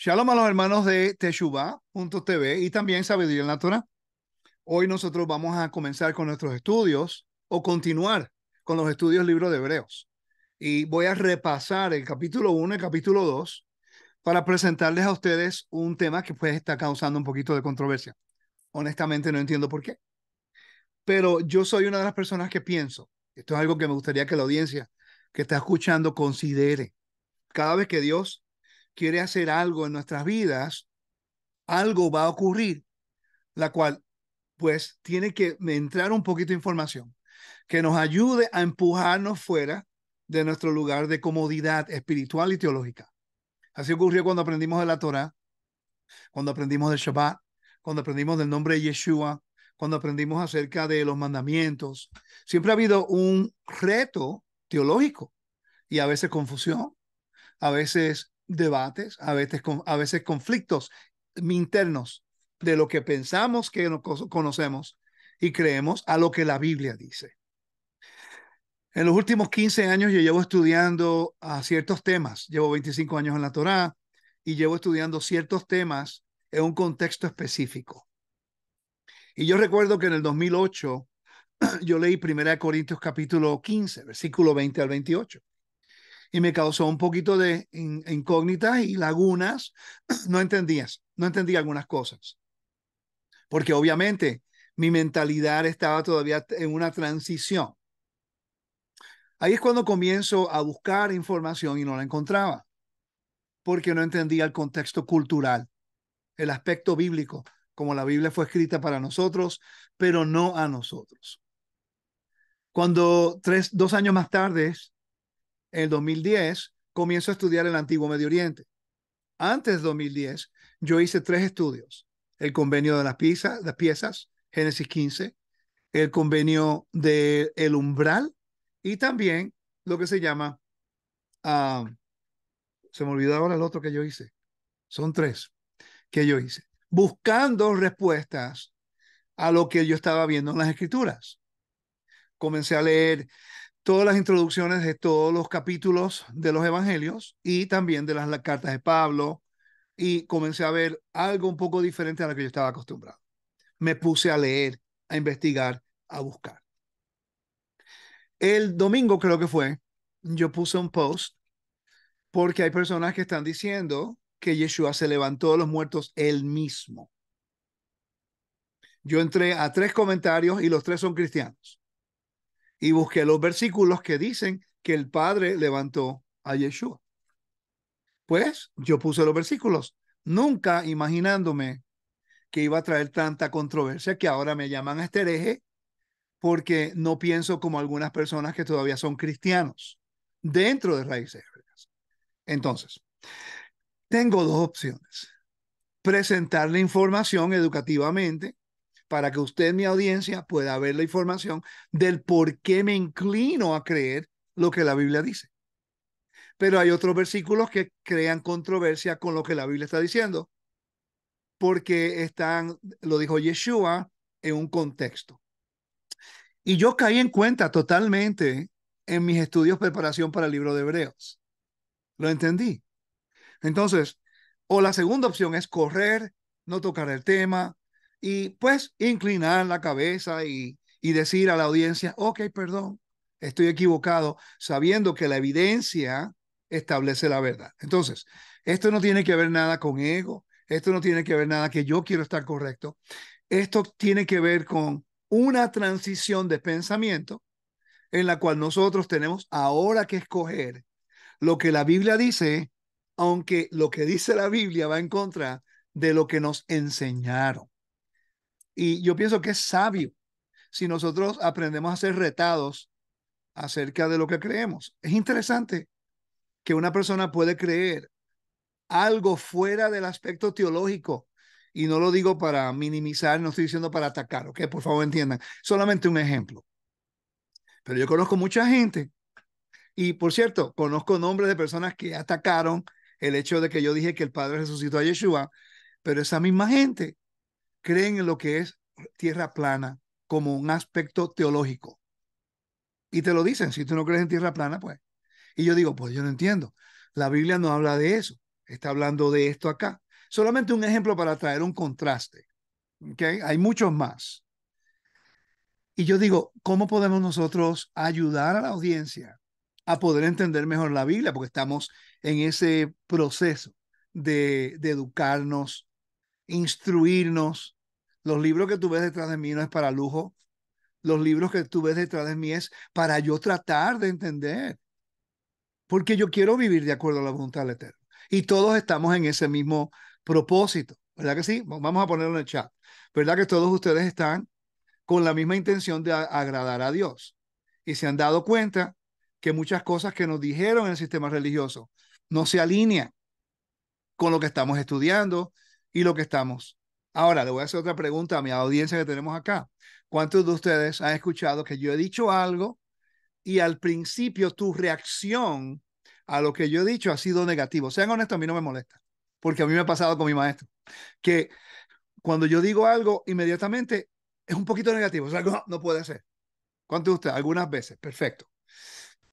Shalom a los hermanos de Teshuvah.tv y también Sabiduría en la Torah. Hoy nosotros vamos a comenzar con nuestros estudios o continuar con los estudios libro de Hebreos. Y voy a repasar el capítulo 1 y el capítulo 2 para presentarles a ustedes un tema que pues está causando un poquito de controversia. Honestamente no entiendo por qué. Pero yo soy una de las personas que pienso, esto es algo que me gustaría que la audiencia que está escuchando considere. Cada vez que Dios quiere hacer algo en nuestras vidas, algo va a ocurrir, la cual pues tiene que entrar un poquito de información que nos ayude a empujarnos fuera de nuestro lugar de comodidad espiritual y teológica. Así ocurrió cuando aprendimos de la Torah, cuando aprendimos del Shabbat, cuando aprendimos del nombre de Yeshua, cuando aprendimos acerca de los mandamientos. Siempre ha habido un reto teológico y a veces confusión, a veces debates, a veces, a veces conflictos internos de lo que pensamos que conocemos y creemos a lo que la Biblia dice. En los últimos 15 años yo llevo estudiando ciertos temas, llevo 25 años en la Torá y llevo estudiando ciertos temas en un contexto específico. Y yo recuerdo que en el 2008 yo leí 1 Corintios capítulo 15, versículo 20 al 28 y me causó un poquito de incógnitas y lagunas. No entendías, no entendía algunas cosas. Porque obviamente mi mentalidad estaba todavía en una transición. Ahí es cuando comienzo a buscar información y no la encontraba, porque no entendía el contexto cultural, el aspecto bíblico, como la Biblia fue escrita para nosotros, pero no a nosotros. Cuando tres, dos años más tarde en el 2010 comienzo a estudiar el antiguo Medio Oriente. Antes de 2010, yo hice tres estudios. El convenio de las piezas, las piezas Génesis 15, el convenio del el umbral y también lo que se llama, ah, se me olvidó ahora el otro que yo hice. Son tres que yo hice, buscando respuestas a lo que yo estaba viendo en las escrituras. Comencé a leer todas las introducciones de todos los capítulos de los evangelios y también de las, cartas de Pablo y comencé a ver algo un poco diferente a lo que yo estaba acostumbrado. Me puse a leer, a investigar, a buscar. El domingo creo que fue, yo puse un post porque hay personas que están diciendo que Yeshua se levantó de los muertos él mismo. Yo entré a tres comentarios y los tres son cristianos y busqué los versículos que dicen que el Padre levantó a Yeshua. Pues yo puse los versículos, nunca imaginándome que iba a traer tanta controversia que ahora me llaman a este hereje porque no pienso como algunas personas que todavía son cristianos dentro de raíces hebreas. Entonces, tengo dos opciones. Presentar la información educativamente para que usted, mi audiencia, pueda ver la información del por qué me inclino a creer lo que la Biblia dice. Pero hay otros versículos que crean controversia con lo que la Biblia está diciendo, porque están, lo dijo Yeshua, en un contexto. Y yo caí en cuenta totalmente en mis estudios preparación para el libro de Hebreos. Lo entendí. Entonces, o la segunda opción es correr, no tocar el tema, y pues inclinar la cabeza y, y decir a la audiencia, ok, perdón, estoy equivocado, sabiendo que la evidencia establece la verdad. Entonces, esto no tiene que ver nada con ego, esto no tiene que ver nada que yo quiero estar correcto, esto tiene que ver con una transición de pensamiento en la cual nosotros tenemos ahora que escoger lo que la Biblia dice, aunque lo que dice la Biblia va en contra de lo que nos enseñaron. Y yo pienso que es sabio si nosotros aprendemos a ser retados acerca de lo que creemos. Es interesante que una persona puede creer algo fuera del aspecto teológico. Y no lo digo para minimizar, no estoy diciendo para atacar, ¿ok? Por favor entiendan. Solamente un ejemplo. Pero yo conozco mucha gente. Y por cierto, conozco nombres de personas que atacaron el hecho de que yo dije que el Padre resucitó a Yeshua. Pero esa misma gente creen en lo que es tierra plana como un aspecto teológico. Y te lo dicen, si tú no crees en tierra plana, pues. Y yo digo, pues yo no entiendo. La Biblia no habla de eso. está hablando de esto acá. Solamente un ejemplo para traer un contraste. ¿okay? Hay muchos más. Y yo digo, ¿cómo podemos nosotros ayudar a la audiencia a poder entender mejor la Biblia? Porque estamos en ese proceso de, de educarnos, instruirnos. Los libros que tú ves detrás de mí no es para lujo. Los libros que tú ves detrás de mí es para yo tratar de entender. Porque yo quiero vivir de acuerdo a la voluntad del Eterno. Y todos estamos en ese mismo propósito. ¿Verdad que sí? Vamos a ponerlo en el chat. ¿Verdad que todos ustedes están con la misma intención de agradar a Dios? Y se han dado cuenta que muchas cosas que nos dijeron en el sistema religioso no se alinean con lo que estamos estudiando y lo que estamos. Ahora, le voy a hacer otra pregunta a mi audiencia que tenemos acá. ¿Cuántos de ustedes han escuchado que yo he dicho algo y al principio tu reacción a lo que yo he dicho ha sido negativo? Sean honestos, a mí no me molesta, porque a mí me ha pasado con mi maestro, que cuando yo digo algo, inmediatamente es un poquito negativo, o sea, no, no puede ser. ¿Cuántos de ustedes? Algunas veces, perfecto.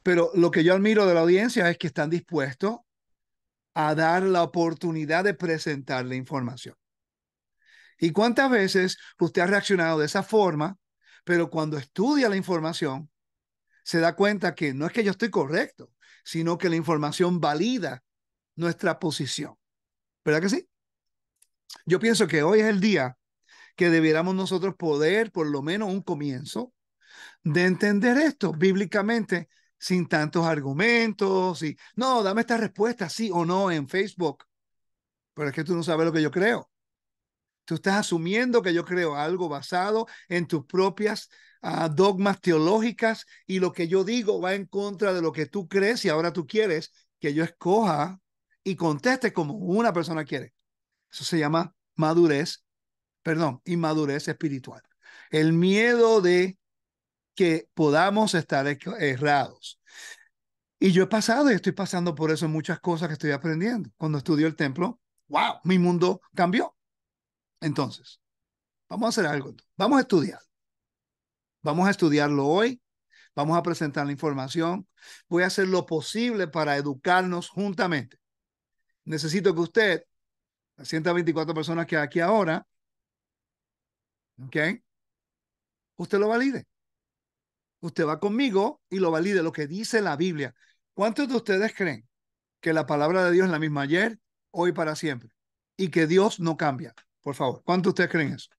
Pero lo que yo admiro de la audiencia es que están dispuestos a dar la oportunidad de presentar la información. ¿Y cuántas veces usted ha reaccionado de esa forma, pero cuando estudia la información, se da cuenta que no es que yo estoy correcto, sino que la información valida nuestra posición. ¿Verdad que sí? Yo pienso que hoy es el día que debiéramos nosotros poder, por lo menos un comienzo, de entender esto bíblicamente sin tantos argumentos y no, dame esta respuesta, sí o no en Facebook. Pero es que tú no sabes lo que yo creo. Tú estás asumiendo que yo creo algo basado en tus propias uh, dogmas teológicas y lo que yo digo va en contra de lo que tú crees y ahora tú quieres que yo escoja y conteste como una persona quiere. Eso se llama madurez, perdón, inmadurez espiritual. El miedo de que podamos estar errados. Y yo he pasado y estoy pasando por eso en muchas cosas que estoy aprendiendo. Cuando estudio el templo, wow, mi mundo cambió. Entonces, vamos a hacer algo. Vamos a estudiar. Vamos a estudiarlo hoy. Vamos a presentar la información. Voy a hacer lo posible para educarnos juntamente. Necesito que usted, las 124 personas que hay aquí ahora, ¿ok? Usted lo valide. Usted va conmigo y lo valide lo que dice la Biblia. ¿Cuántos de ustedes creen que la palabra de Dios es la misma ayer, hoy para siempre? Y que Dios no cambia. Por favor, ¿cuántos de ustedes creen eso?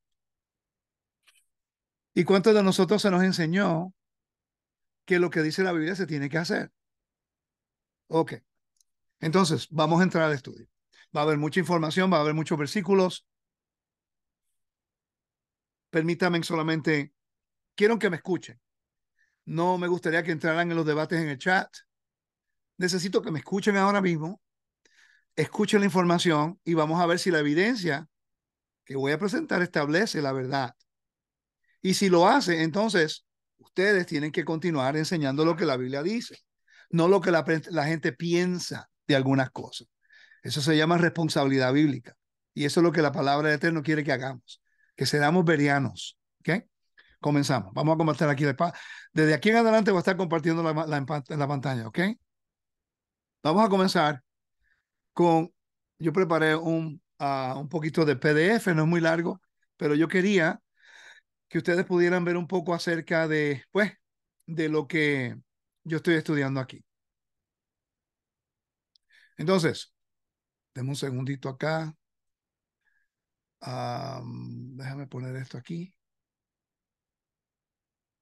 ¿Y cuántos de nosotros se nos enseñó que lo que dice la Biblia se tiene que hacer? Ok. Entonces, vamos a entrar al estudio. Va a haber mucha información, va a haber muchos versículos. Permítanme solamente, quiero que me escuchen. No me gustaría que entraran en los debates en el chat. Necesito que me escuchen ahora mismo, escuchen la información y vamos a ver si la evidencia que voy a presentar establece la verdad. Y si lo hace, entonces ustedes tienen que continuar enseñando lo que la Biblia dice, no lo que la, gente piensa de algunas cosas. Eso se llama responsabilidad bíblica. Y eso es lo que la palabra de Eterno quiere que hagamos, que seamos verianos. ¿Ok? Comenzamos. Vamos a compartir aquí. Desde aquí en adelante voy a estar compartiendo la, la, la pantalla. ¿Ok? Vamos a comenzar con, yo preparé un un poquito de PDF, no es muy largo, pero yo quería que ustedes pudieran ver un poco acerca de, pues, de lo que yo estoy estudiando aquí. Entonces, denme un segundito acá. déjame poner esto aquí.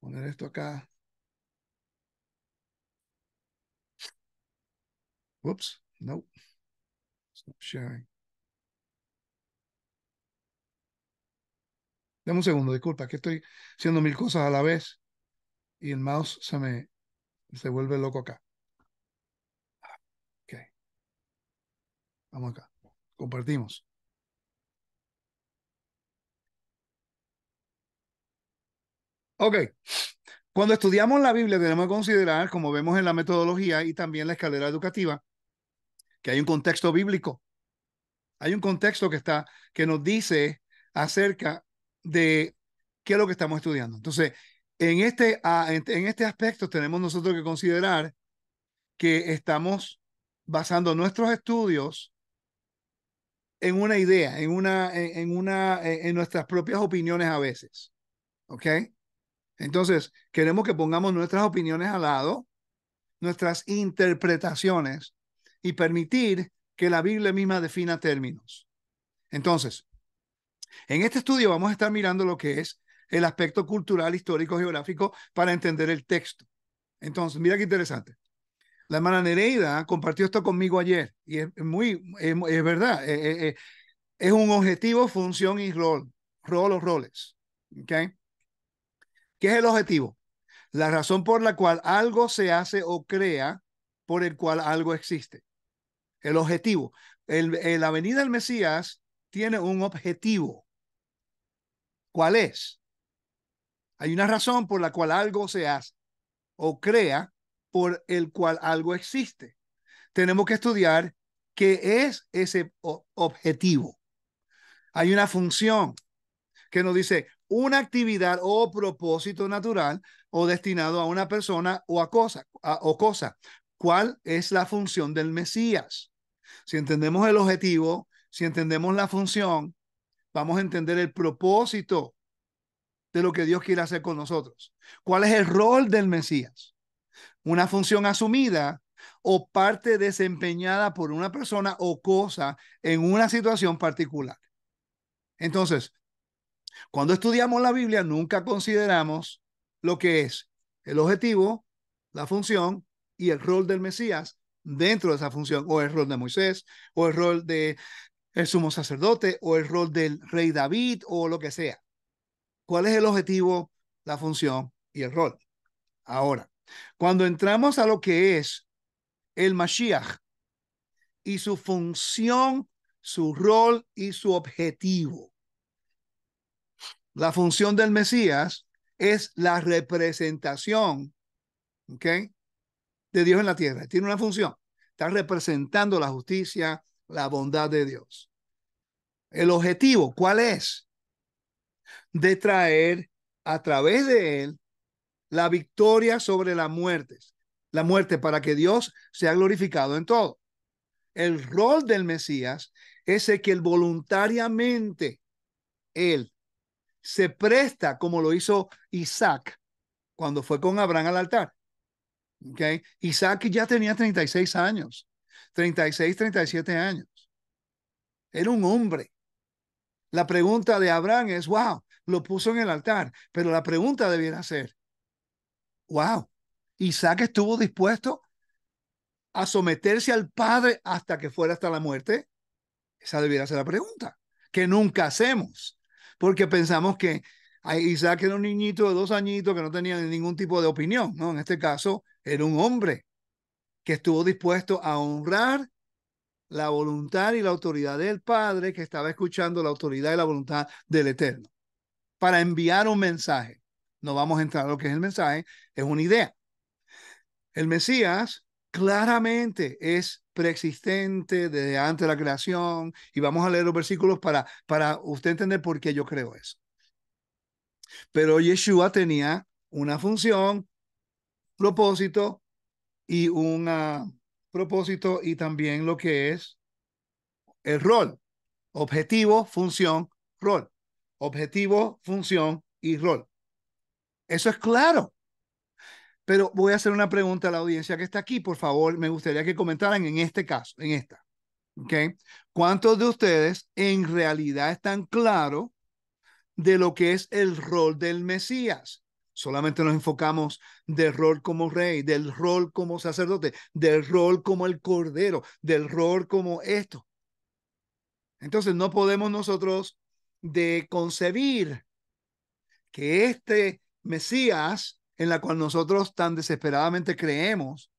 Poner esto acá. Whoops, no. Stop sharing. Dame un segundo, disculpa, que estoy haciendo mil cosas a la vez y el mouse se me se vuelve loco acá. Ok. Vamos acá. Compartimos. Ok. Cuando estudiamos la Biblia tenemos que considerar, como vemos en la metodología y también la escalera educativa, que hay un contexto bíblico. Hay un contexto que está, que nos dice acerca de qué es lo que estamos estudiando. Entonces, en este, en este aspecto tenemos nosotros que considerar que estamos basando nuestros estudios en una idea, en una, en, una, en nuestras propias opiniones a veces. ¿Ok? Entonces, queremos que pongamos nuestras opiniones al lado, nuestras interpretaciones y permitir que la Biblia misma defina términos. Entonces, en este estudio vamos a estar mirando lo que es el aspecto cultural, histórico, geográfico para entender el texto. Entonces, mira qué interesante. La hermana Nereida compartió esto conmigo ayer y es muy, es, verdad, eh, eh, eh, es un objetivo, función y rol, rol o roles. ¿okay? ¿Qué es el objetivo? La razón por la cual algo se hace o crea, por el cual algo existe. El objetivo. El, la venida del Mesías tiene un objetivo. ¿Cuál es? Hay una razón por la cual algo se hace o crea por el cual algo existe. Tenemos que estudiar qué es ese objetivo. Hay una función que nos dice una actividad o propósito natural o destinado a una persona o a cosa o cosa. ¿Cuál es la función del Mesías? Si entendemos el objetivo, si entendemos la función, vamos a entender el propósito de lo que Dios quiere hacer con nosotros. ¿Cuál es el rol del Mesías? una función asumida o parte desempeñada por una persona o cosa en una situación particular. Entonces, cuando estudiamos la Biblia, nunca consideramos lo que es el objetivo, la función y el rol del Mesías dentro de esa función, o el rol de Moisés, o el rol de sumo sacerdote, o el rol del rey David, o lo que sea. ¿Cuál es el objetivo, la función y el rol? Ahora, cuando entramos a lo que es el Mashiach y su función, su rol y su objetivo. La función del Mesías es la representación. De Dios en la tierra. Tiene una función. Está representando la justicia, la bondad de Dios. El objetivo, ¿cuál es? De traer a través de él la victoria sobre la muerte, la muerte para que Dios sea glorificado en todo. El rol del Mesías es el que voluntariamente, él se presta como lo hizo Isaac cuando fue con Abraham al altar. Isaac ya tenía 36 años, 36, 37 años. Era un hombre. La pregunta de Abraham es, wow, lo puso en el altar, pero la pregunta debiera ser, wow, Isaac estuvo dispuesto a someterse al Padre hasta que fuera hasta la muerte. Esa debiera ser la pregunta, que nunca hacemos, porque pensamos que Isaac era un niñito de dos añitos que no tenía ningún tipo de opinión, ¿no? En este caso, era un hombre que estuvo dispuesto a honrar la voluntad y la autoridad del Padre que estaba escuchando la autoridad y la voluntad del Eterno para enviar un mensaje no vamos a entrar a lo que es el mensaje, es una idea. El Mesías claramente es preexistente desde antes de la creación y vamos a leer los versículos para, para usted entender por qué yo creo eso. Pero Yeshua tenía una función, propósito y un propósito y también lo que es el rol. Objetivo, función, rol. Objetivo, función y rol. Eso es claro. Pero voy a hacer una pregunta a la audiencia que está aquí. Por favor, me gustaría que comentaran en este caso, en esta. ¿Ok? ¿Cuántos de ustedes en realidad están claros de lo que es el rol del Mesías? Solamente nos enfocamos del rol como rey, del rol como sacerdote, del rol como el cordero, del rol como esto. Entonces no podemos nosotros de concebir que este Mesías, en la cual nosotros tan desesperadamente creemos,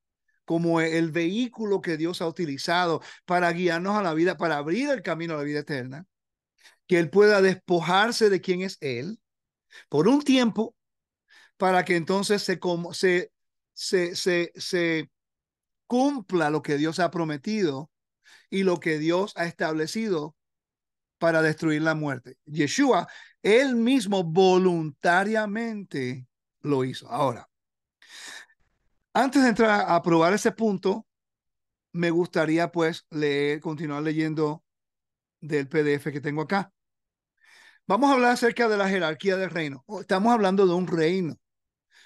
como el vehículo que Dios ha utilizado para guiarnos a la vida, para abrir el camino a la vida eterna, que Él pueda despojarse de quién es Él por un tiempo, para que entonces se, cumpla lo que Dios ha prometido y lo que Dios ha establecido para destruir la muerte. Yeshua, él mismo voluntariamente lo hizo. Ahora, antes de entrar a probar ese punto, me gustaría pues leer, continuar leyendo del PDF que tengo acá. Vamos a hablar acerca de la jerarquía del reino. Oh, estamos hablando de un reino.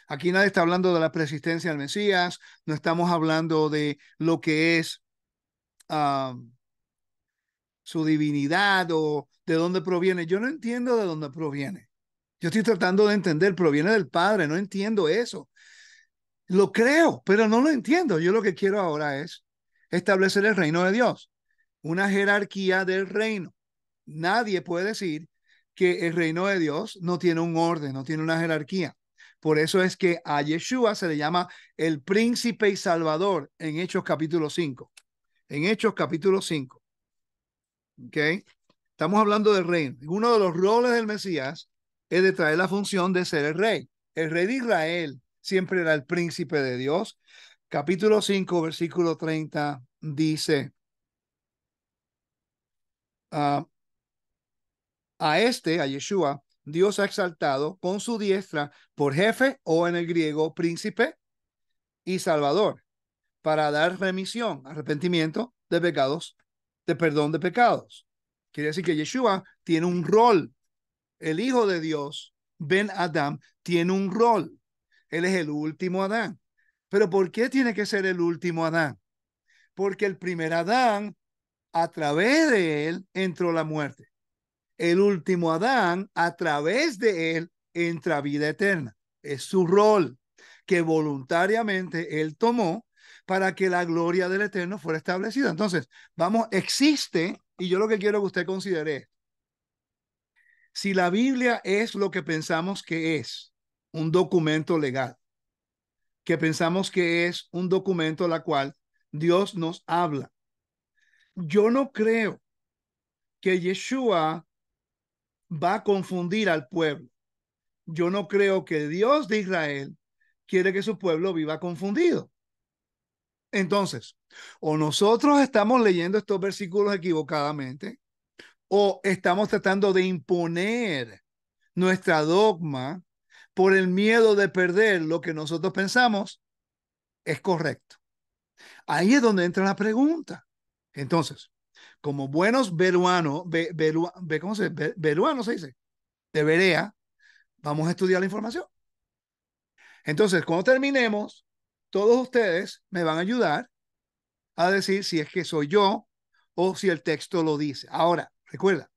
Aquí nadie está hablando de la persistencia del Mesías, no estamos hablando de lo que es su divinidad o de dónde proviene. Yo no entiendo de dónde proviene. Yo estoy tratando de entender, proviene del Padre, no entiendo eso. Lo creo, pero no lo entiendo. Yo lo que quiero ahora es establecer el reino de Dios, una jerarquía del reino. Nadie puede decir que el reino de Dios no tiene un orden, no tiene una jerarquía. Por eso es que a Yeshua se le llama el príncipe y salvador en Hechos capítulo 5. En Hechos capítulo 5. ¿Ok? Estamos hablando del reino. Uno de los roles del Mesías es de traer la función de ser el rey. El rey de Israel siempre era el príncipe de Dios. Capítulo 5, versículo 30 dice, ah, a este, a Yeshua, Dios ha exaltado con su diestra por jefe o en el griego príncipe y salvador para dar remisión, arrepentimiento de pecados, de perdón de pecados. Quiere decir que Yeshua tiene un rol. El Hijo de Dios, Ben Adam, tiene un rol. Él es el último Adán. Pero ¿por qué tiene que ser el último Adán? Porque el primer Adán, a través de él, entró la muerte. El último Adán, a través de él, entra vida eterna. Es su rol que voluntariamente él tomó para que la gloria del Eterno fuera establecida. Entonces, vamos, existe, y yo lo que quiero que usted considere, si la Biblia es lo que pensamos que es, un documento legal, que pensamos que es un documento la cual Dios nos habla. Yo no creo que Yeshua va a confundir al pueblo. Yo no creo que Dios de Israel quiere que su pueblo viva confundido. Entonces, o nosotros estamos leyendo estos versículos equivocadamente, o estamos tratando de imponer nuestra dogma por el miedo de perder lo que nosotros pensamos es correcto. Ahí es donde entra la pregunta. Entonces, como buenos peruanos, ¿cómo se dice? Peruanos se dice, de Berea, vamos a estudiar la información. Entonces, cuando terminemos, todos ustedes me van a ayudar a decir si es que soy yo o si el texto lo dice. Ahora, recuerda,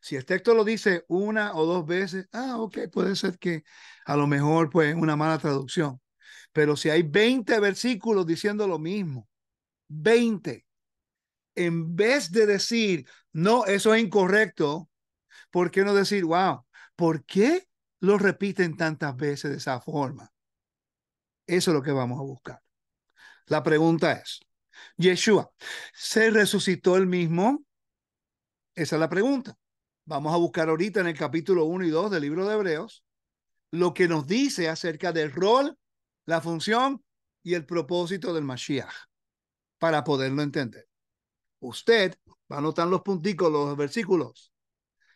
si el texto lo dice una o dos veces, ah, ok, puede ser que a lo mejor pues una mala traducción. Pero si hay 20 versículos diciendo lo mismo, 20, en vez de decir, no, eso es incorrecto, ¿por qué no decir, wow, ¿por qué lo repiten tantas veces de esa forma? Eso es lo que vamos a buscar. La pregunta es, Yeshua, ¿se resucitó el mismo? Esa es la pregunta. Vamos a buscar ahorita en el capítulo 1 y 2 del libro de Hebreos lo que nos dice acerca del rol, la función y el propósito del Mashiach para poderlo entender. Usted va a anotar los punticos, los versículos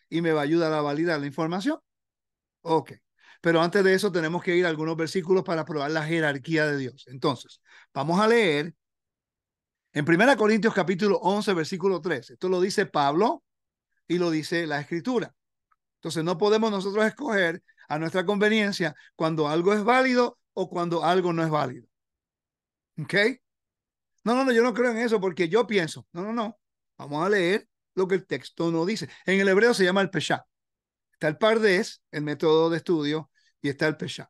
y me va a ayudar a validar la información. Ok. Pero antes de eso tenemos que ir a algunos versículos para probar la jerarquía de Dios. Entonces, vamos a leer en 1 Corintios capítulo 11, versículo 13. Esto lo dice Pablo y lo dice la escritura. Entonces no podemos nosotros escoger a nuestra conveniencia cuando algo es válido o cuando algo no es válido. ¿Ok? No, no, no, yo no creo en eso porque yo pienso. No, no, no. Vamos a leer lo que el texto no dice. En el hebreo se llama el Pesha. Está el Pardes, el método de estudio, y está el Pesha.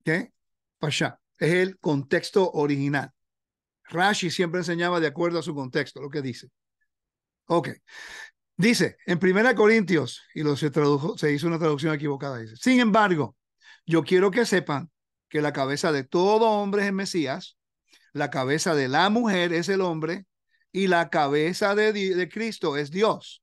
¿Ok? Pesha. Es el contexto original. Rashi siempre enseñaba de acuerdo a su contexto, lo que dice. Ok. Dice en Primera Corintios, y lo se tradujo, se hizo una traducción equivocada, dice, sin embargo, yo quiero que sepan que la cabeza de todo hombre es el Mesías, la cabeza de la mujer es el hombre, y la cabeza de, de Cristo es Dios.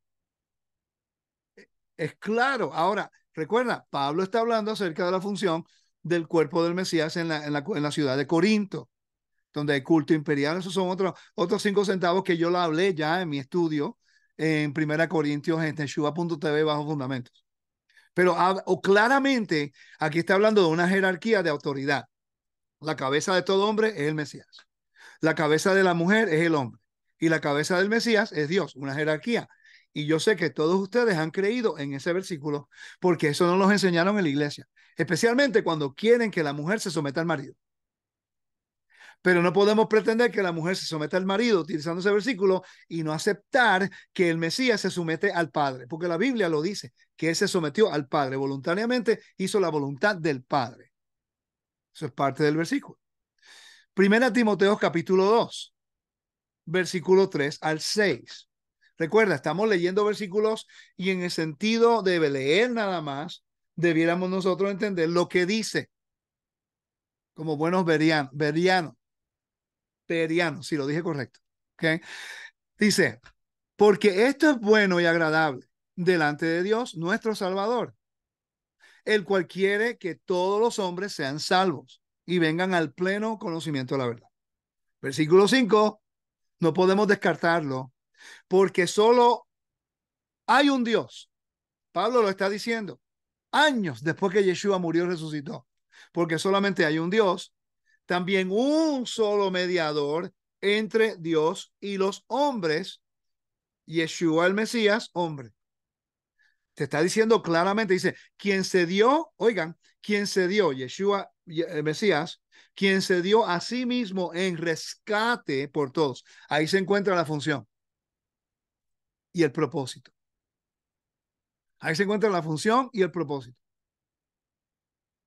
Es claro. Ahora, recuerda, Pablo está hablando acerca de la función del cuerpo del Mesías en la, en la, en la ciudad de Corinto, donde hay culto imperial. Esos son otros, otros cinco centavos que yo lo hablé ya en mi estudio en Primera Corintios en Teshuva.tv bajo fundamentos. Pero o claramente aquí está hablando de una jerarquía de autoridad. La cabeza de todo hombre es el Mesías. La cabeza de la mujer es el hombre. Y la cabeza del Mesías es Dios, una jerarquía. Y yo sé que todos ustedes han creído en ese versículo porque eso no los enseñaron en la iglesia, especialmente cuando quieren que la mujer se someta al marido. Pero no podemos pretender que la mujer se someta al marido utilizando ese versículo y no aceptar que el Mesías se somete al Padre, porque la Biblia lo dice, que él se sometió al Padre voluntariamente, hizo la voluntad del Padre. Eso es parte del versículo. Primera Timoteo capítulo 2, versículo 3 al 6. Recuerda, estamos leyendo versículos y en el sentido de leer nada más, debiéramos nosotros entender lo que dice como buenos verianos, verianos, si lo dije correcto. ¿okay? Dice, porque esto es bueno y agradable delante de Dios, nuestro Salvador, el cual quiere que todos los hombres sean salvos y vengan al pleno conocimiento de la verdad. Versículo 5, no podemos descartarlo porque solo hay un Dios. Pablo lo está diciendo años después que Yeshua murió y resucitó, porque solamente hay un Dios, también un solo mediador entre Dios y los hombres, Yeshua el Mesías, hombre. Te está diciendo claramente, dice, quien se dio, oigan, quien se dio, Yeshua el Mesías, quien se dio a sí mismo en rescate por todos. Ahí se encuentra la función y el propósito. Ahí se encuentra la función y el propósito.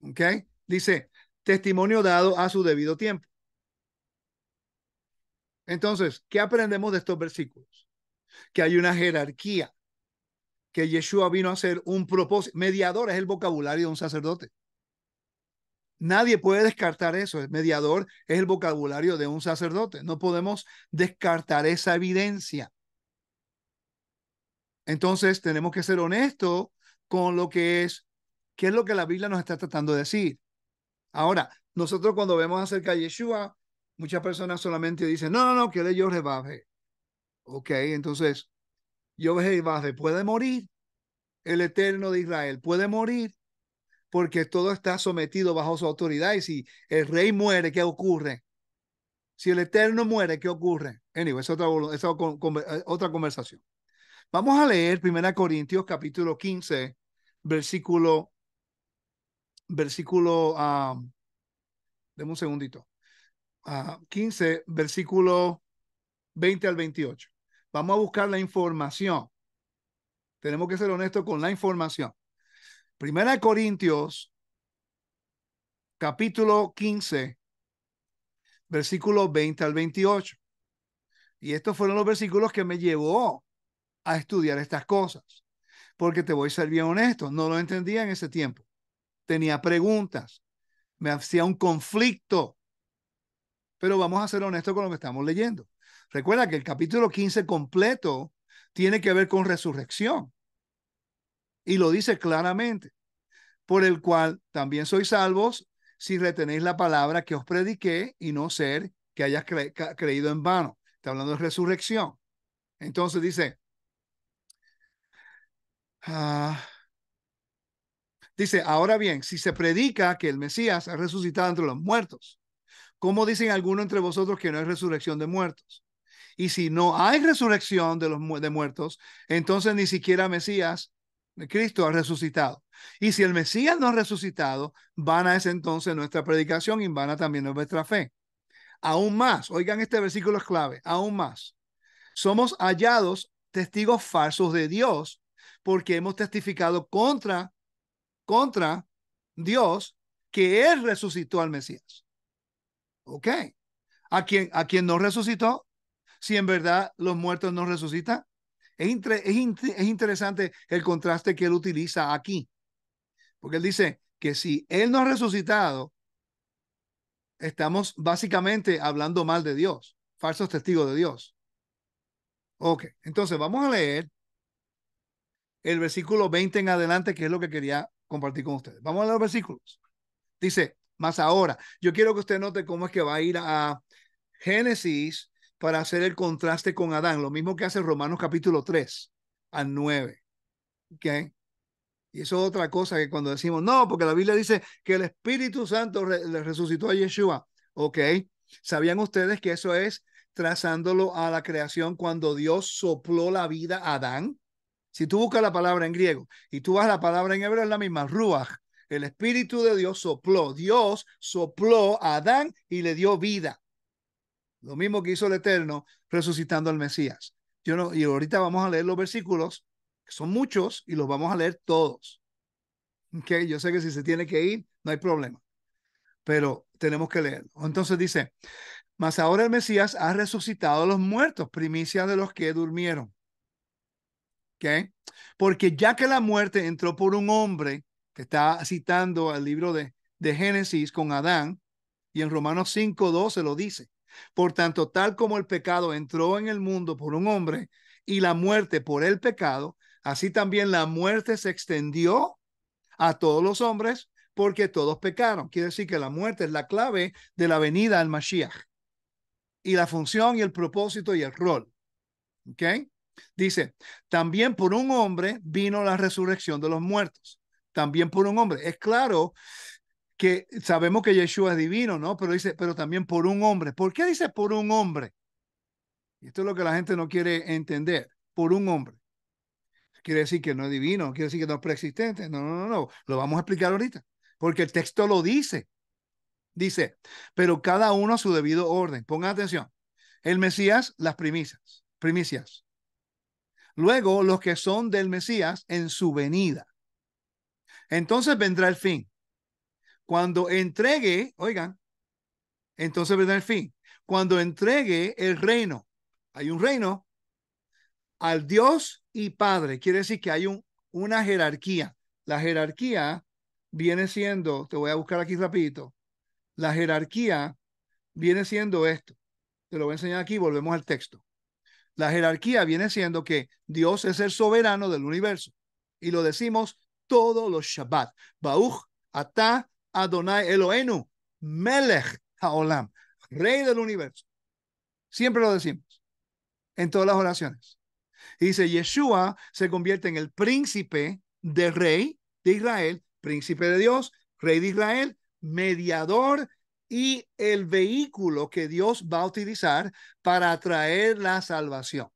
¿Ok? Dice, testimonio dado a su debido tiempo. Entonces, ¿qué aprendemos de estos versículos? Que hay una jerarquía, que Yeshua vino a ser un propósito. Mediador es el vocabulario de un sacerdote. Nadie puede descartar eso. El mediador es el vocabulario de un sacerdote. No podemos descartar esa evidencia. Entonces tenemos que ser honestos con lo que es, qué es lo que la Biblia nos está tratando de decir. Ahora, nosotros cuando vemos acerca de Yeshua, muchas personas solamente dicen, no, no, no, que él es Yorebaje. Ok, entonces, Yorebaje puede morir. El Eterno de Israel puede morir porque todo está sometido bajo su autoridad. Y si el rey muere, ¿qué ocurre? Si el Eterno muere, ¿qué ocurre? Anyway, es otra, es otra conversación. Vamos a leer 1 Corintios capítulo 15, versículo, versículo, uh, un segundito, 15, ah, versículo 20 al 28. Vamos a buscar la información. Tenemos que ser honestos con la información. Primera Corintios, capítulo 15, versículo 20 al 28. Y estos fueron los versículos que me llevó a estudiar estas cosas. Porque te voy a ser bien honesto, no lo entendía en ese tiempo. Tenía preguntas, me hacía un conflicto. Pero vamos a ser honestos con lo que estamos leyendo. Recuerda que el capítulo 15 completo tiene que ver con resurrección. Y lo dice claramente, por el cual también sois salvos si retenéis la palabra que os prediqué y no ser que hayas creído en vano. Está hablando de resurrección. Entonces dice, Ah. Dice, ahora bien, si se predica que el Mesías ha resucitado entre los muertos, ¿cómo dicen algunos entre vosotros que no hay resurrección de muertos? Y si no hay resurrección de los de muertos, entonces ni siquiera Mesías, Cristo ha resucitado. Y si el Mesías no ha resucitado, van a ese entonces nuestra predicación y van a también nuestra fe. Aún más, oigan este versículo es clave, aún más. Somos hallados testigos falsos de Dios porque hemos testificado contra, contra Dios que Él resucitó al Mesías. Ok. ¿A quién, a quién no resucitó? Si en verdad los muertos no resucitan. Es, es, interesante el contraste que él utiliza aquí. Porque él dice que si él no ha resucitado, estamos básicamente hablando mal de Dios, falsos testigos de Dios. Ok, entonces vamos a leer el versículo 20 en adelante, que es lo que quería compartir con ustedes. Vamos a los versículos. Dice, más ahora, yo quiero que usted note cómo es que va a ir a Génesis para hacer el contraste con Adán, lo mismo que hace Romanos capítulo 3 al 9. ¿Ok? Y eso es otra cosa que cuando decimos, no, porque la Biblia dice que el Espíritu Santo le resucitó a Yeshua. ¿Ok? ¿Sabían ustedes que eso es trazándolo a la creación cuando Dios sopló la vida a Adán? Si tú buscas la palabra en griego y tú vas a la palabra en hebreo, es la misma, ruach. El Espíritu de Dios sopló. Dios sopló a Adán y le dio vida. Lo mismo que hizo el Eterno resucitando al Mesías. Yo no, y ahorita vamos a leer los versículos, que son muchos, y los vamos a leer todos. Okay, yo sé que si se tiene que ir, no hay problema. Pero tenemos que leerlo. Entonces dice, mas ahora el Mesías ha resucitado a los muertos, primicia de los que durmieron. ¿Okay? Porque ya que la muerte entró por un hombre, que está citando al libro de, de Génesis con Adán, y en Romanos 5, se lo dice. Por tanto, tal como el pecado entró en el mundo por un hombre y la muerte por el pecado, así también la muerte se extendió a todos los hombres porque todos pecaron. Quiere decir que la muerte es la clave de la venida al Mashiach y la función y el propósito y el rol. ¿Ok? Dice, también por un hombre vino la resurrección de los muertos. También por un hombre. Es claro que sabemos que Yeshua es divino, ¿no? Pero dice, pero también por un hombre. ¿Por qué dice por un hombre? Esto es lo que la gente no quiere entender. Por un hombre. Quiere decir que no es divino, quiere decir que no es preexistente. No, no, no, no. Lo vamos a explicar ahorita. Porque el texto lo dice. Dice, pero cada uno a su debido orden. Pongan atención. El Mesías, las primicias, primicias. Luego, los que son del Mesías en su venida. Entonces vendrá el fin. Cuando entregue, oigan, entonces vendrá el fin. Cuando entregue el reino, hay un reino al Dios y Padre. Quiere decir que hay un, una jerarquía. La jerarquía viene siendo, te voy a buscar aquí rapidito, la jerarquía viene siendo esto. Te lo voy a enseñar aquí, volvemos al texto. La jerarquía viene siendo que Dios es el soberano del universo. Y lo decimos todos los Shabbat. Bauch, Ata, Adonai Elohenu, Melech Haolam, Rey del universo. Siempre lo decimos en todas las oraciones. dice, Yeshua se convierte en el príncipe de rey de Israel, príncipe de Dios, rey de Israel, mediador y el vehículo que Dios va a utilizar para traer la salvación.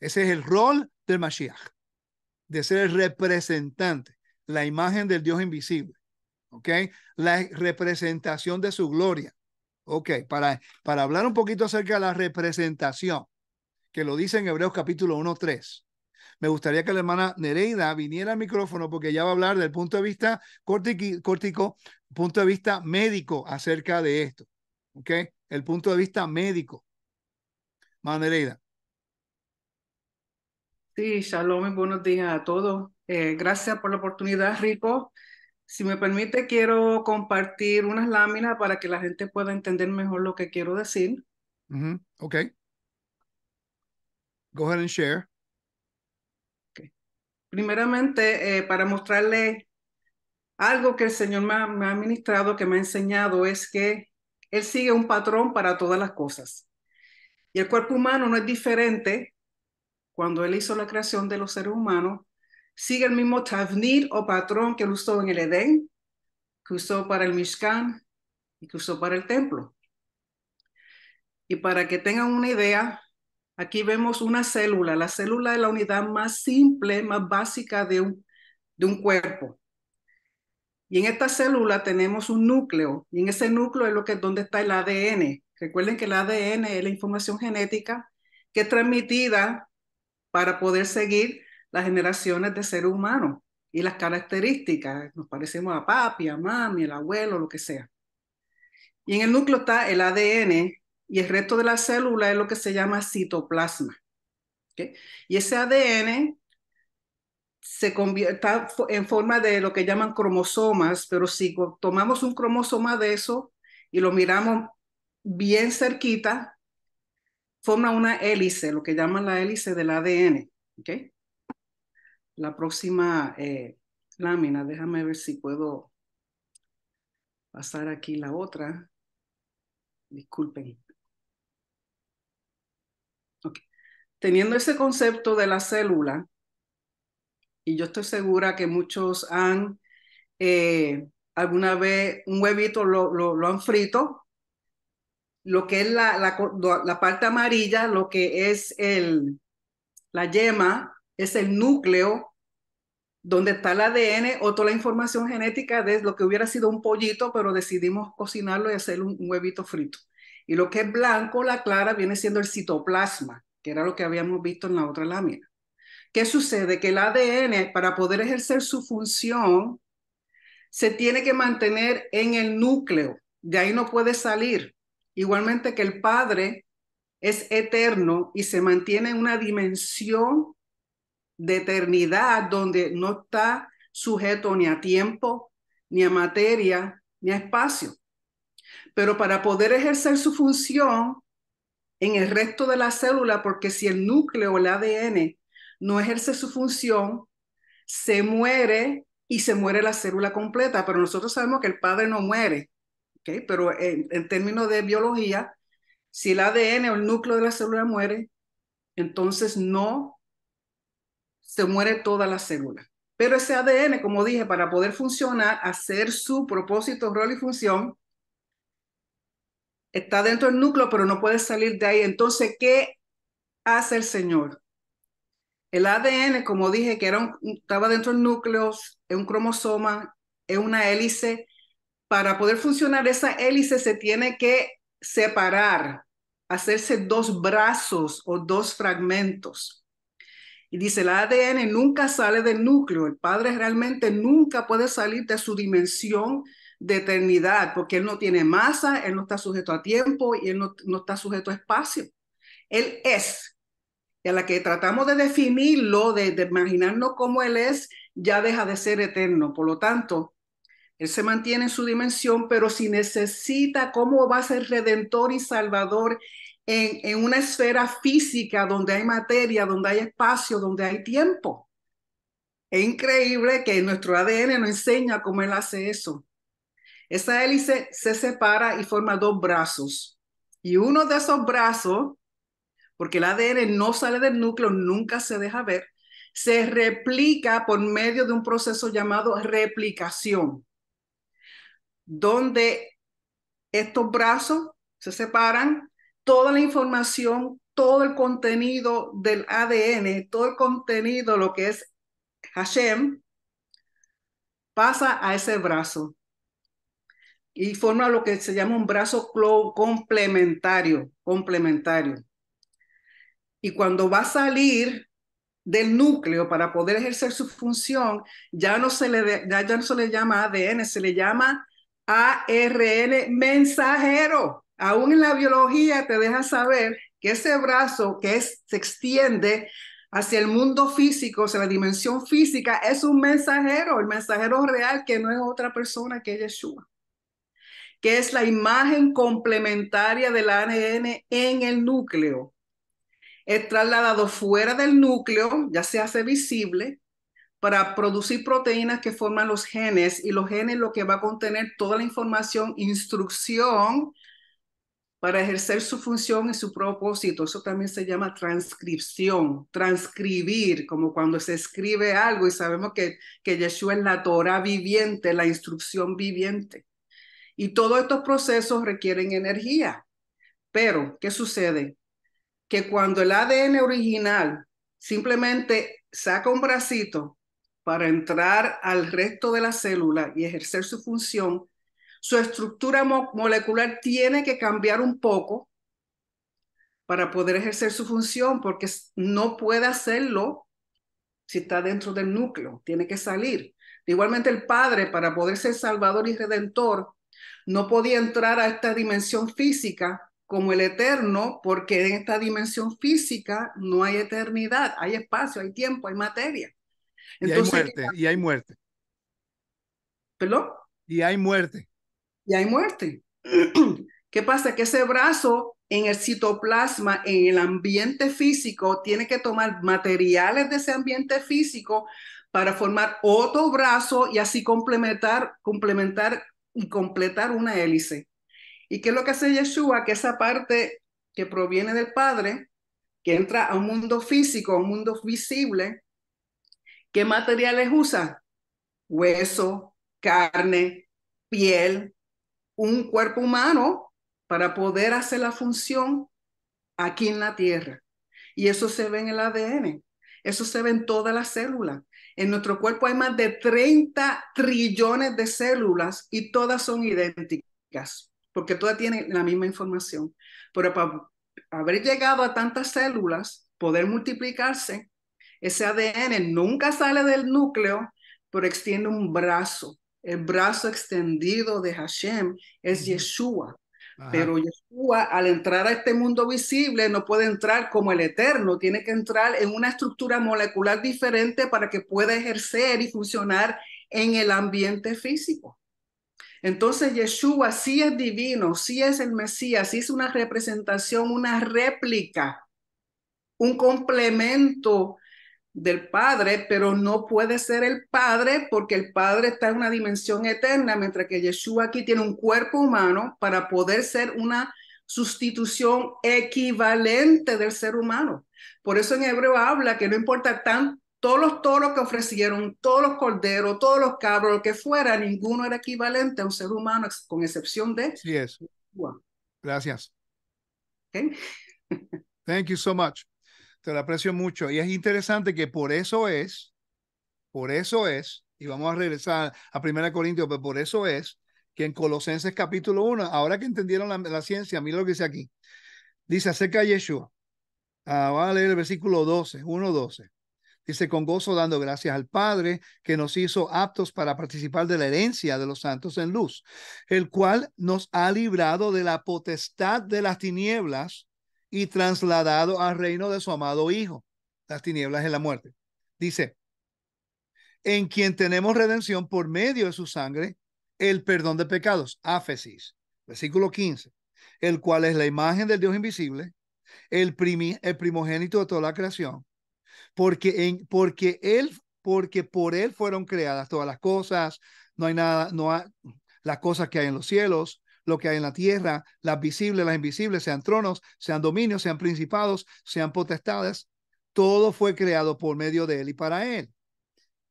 Ese es el rol del Mashiach, de ser el representante, la imagen del Dios invisible, ¿ok? La representación de su gloria. Ok, para, para hablar un poquito acerca de la representación, que lo dice en Hebreos capítulo 1, 3 me gustaría que la hermana Nereida viniera al micrófono porque ella va a hablar del punto de vista cortico, punto de vista médico acerca de esto. ¿Ok? El punto de vista médico. Hermana Nereida. Sí, shalom y buenos días a todos. Eh, gracias por la oportunidad, Rico. Si me permite, quiero compartir unas láminas para que la gente pueda entender mejor lo que quiero decir. Ok. Go ahead and share. Primeramente, eh, para mostrarle algo que el Señor me ha, me ministrado, que me ha enseñado, es que Él sigue un patrón para todas las cosas. Y el cuerpo humano no es diferente cuando Él hizo la creación de los seres humanos. Sigue el mismo tavnir o patrón que Él usó en el Edén, que usó para el Mishkan y que usó para el templo. Y para que tengan una idea, Aquí vemos una célula. La célula es la unidad más simple, más básica de un, de un cuerpo. Y en esta célula tenemos un núcleo, y en ese núcleo es lo que donde está el ADN. Recuerden que el ADN es la información genética que es transmitida para poder seguir las generaciones de seres humanos y las características. Nos parecemos a papi, a mami, el abuelo, lo que sea. Y en el núcleo está el ADN, y el resto de la célula es lo que se llama citoplasma. Y ese ADN se convierte en forma de lo que llaman cromosomas, pero si tomamos un cromosoma de eso y lo miramos bien cerquita, forma una hélice, lo que llaman la hélice del ADN. La próxima eh, lámina, déjame ver si puedo pasar aquí la otra. Disculpen. Teniendo ese concepto de la célula, y yo estoy segura que muchos han eh, alguna vez un huevito lo, lo, han frito, lo que es la, la, la, parte amarilla, lo que es el, la yema, es el núcleo donde está el ADN o toda la información genética de lo que hubiera sido un pollito, pero decidimos cocinarlo y hacer un, huevito frito. Y lo que es blanco, la clara, viene siendo el citoplasma, que era lo que habíamos visto en la otra lámina. ¿Qué sucede? Que el ADN, para poder ejercer su función, se tiene que mantener en el núcleo. De ahí no puede salir. Igualmente que el Padre es eterno y se mantiene en una dimensión de eternidad donde no está sujeto ni a tiempo, ni a materia, ni a espacio. Pero para poder ejercer su función en el resto de la célula, porque si el núcleo, el ADN, no ejerce su función, se muere y se muere la célula completa. Pero nosotros sabemos que el padre no muere. ¿okay? Pero en, en términos de biología, si el ADN o el núcleo de la célula muere, entonces no se muere toda la célula. Pero ese ADN, como dije, para poder funcionar, hacer su propósito, rol y función, está dentro del núcleo, pero no puede salir de ahí. Entonces, ¿qué hace el Señor? El ADN, como dije, que era estaba dentro del núcleo, es un cromosoma, es una hélice. Para poder funcionar esa hélice se tiene que separar, hacerse dos brazos o dos fragmentos. Y dice, el ADN nunca sale del núcleo, el padre realmente nunca puede salir de su dimensión de eternidad, porque él no tiene masa, él no está sujeto a tiempo y él no, no está sujeto a espacio. Él es. Y a la que tratamos de definirlo, de, de imaginarnos cómo él es, ya deja de ser eterno. Por lo tanto, él se mantiene en su dimensión, pero si necesita cómo va a ser redentor y salvador en, una esfera física donde hay materia, donde hay espacio, donde hay tiempo. Es increíble que nuestro ADN nos enseña cómo él hace eso. Esa hélice se separa y forma dos brazos. Y uno de esos brazos, porque el ADN no sale del núcleo, nunca se deja ver, se replica por medio de un proceso llamado replicación, donde estos brazos se separan toda la información, todo el contenido del ADN, todo el contenido, lo que es Hashem, pasa a ese brazo y forma lo que se llama un brazo complementario, complementario. Y cuando va a salir del núcleo para poder ejercer su función, ya no se le, ya no se le llama ADN, se le llama ARN mensajero aún en la biología te deja saber que ese brazo que se extiende hacia el mundo físico, hacia la dimensión física, es un mensajero, el mensajero real que no es otra persona que Yeshua, que es la imagen complementaria del ADN en el núcleo. Es trasladado fuera del núcleo, ya se hace visible, para producir proteínas que forman los genes y los genes lo que va a contener toda la información, instrucción para ejercer su función y su propósito. Eso también se llama transcripción, transcribir, como cuando se escribe algo y sabemos que, que Yeshua es la Torah viviente, la instrucción viviente. Y todos estos procesos requieren energía. Pero, ¿qué sucede? Que cuando el ADN original simplemente saca un bracito para entrar al resto de la célula y ejercer su función, su estructura molecular tiene que cambiar un poco para poder ejercer su función, porque no puede hacerlo si está dentro del núcleo, tiene que salir. Igualmente el Padre, para poder ser Salvador y Redentor, no podía entrar a esta dimensión física como el eterno, porque en esta dimensión física no hay eternidad, hay espacio, hay tiempo, hay materia. Entonces, y hay muerte, y hay muerte. ¿Perdón? Y hay muerte y hay muerte. ¿Qué pasa? Que ese brazo en el citoplasma, en el ambiente físico, tiene que tomar materiales de ese ambiente físico para formar otro brazo y así complementar, complementar y completar una hélice. ¿Y qué es lo que hace Yeshua? Que esa parte que proviene del Padre, que entra a un mundo físico, a un mundo visible, ¿qué materiales usa? Hueso, carne, piel, un cuerpo humano para poder hacer la función aquí en la Tierra. Y eso se ve en el ADN. Eso se ve en todas las células. En nuestro cuerpo hay más de 30 trillones de células y todas son idénticas, porque todas tienen la misma información. Pero para haber llegado a tantas células, poder multiplicarse, ese ADN nunca sale del núcleo, pero extiende un brazo. El brazo extendido de Hashem es Yeshua. Pero Yeshua, al entrar a este mundo visible, no puede entrar como el eterno, tiene que entrar en una estructura molecular diferente para que pueda ejercer y funcionar en el ambiente físico. Entonces Yeshua sí es divino, sí es el Mesías, sí es una representación, una réplica, un complemento del Padre, pero no puede ser el Padre porque el Padre está en una dimensión eterna, mientras que Yeshua aquí tiene un cuerpo humano para poder ser una sustitución equivalente del ser humano. Por eso en hebreo habla que no importa tan todos los toros que ofrecieron, todos los corderos, todos los cabros, lo que fuera, ninguno era equivalente a un ser humano, con excepción de. Sí es. Gracias. Thank you so much. Te lo aprecio mucho. Y es interesante que por eso es, por eso es, y vamos a regresar a 1 Corintios, pero por eso es que en Colosenses capítulo 1, ahora que entendieron la, ciencia, mira lo que dice aquí. Dice acerca de Yeshua. Ah, vamos a leer el versículo 12, 1, 12. Dice, con gozo dando gracias al Padre que nos hizo aptos para participar de la herencia de los santos en luz, el cual nos ha librado de la potestad de las tinieblas y trasladado al reino de su amado Hijo, las tinieblas de la muerte. Dice, en quien tenemos redención por medio de su sangre, el perdón de pecados, Áfesis, versículo 15, el cual es la imagen del Dios invisible, el, el primogénito de toda la creación, porque, en, porque él, porque por él fueron creadas todas las cosas, no hay nada, no hay las cosas que hay en los cielos, lo que hay en la tierra, las visibles, las invisibles, sean tronos, sean dominios, sean principados, sean potestades, todo fue creado por medio de él y para él.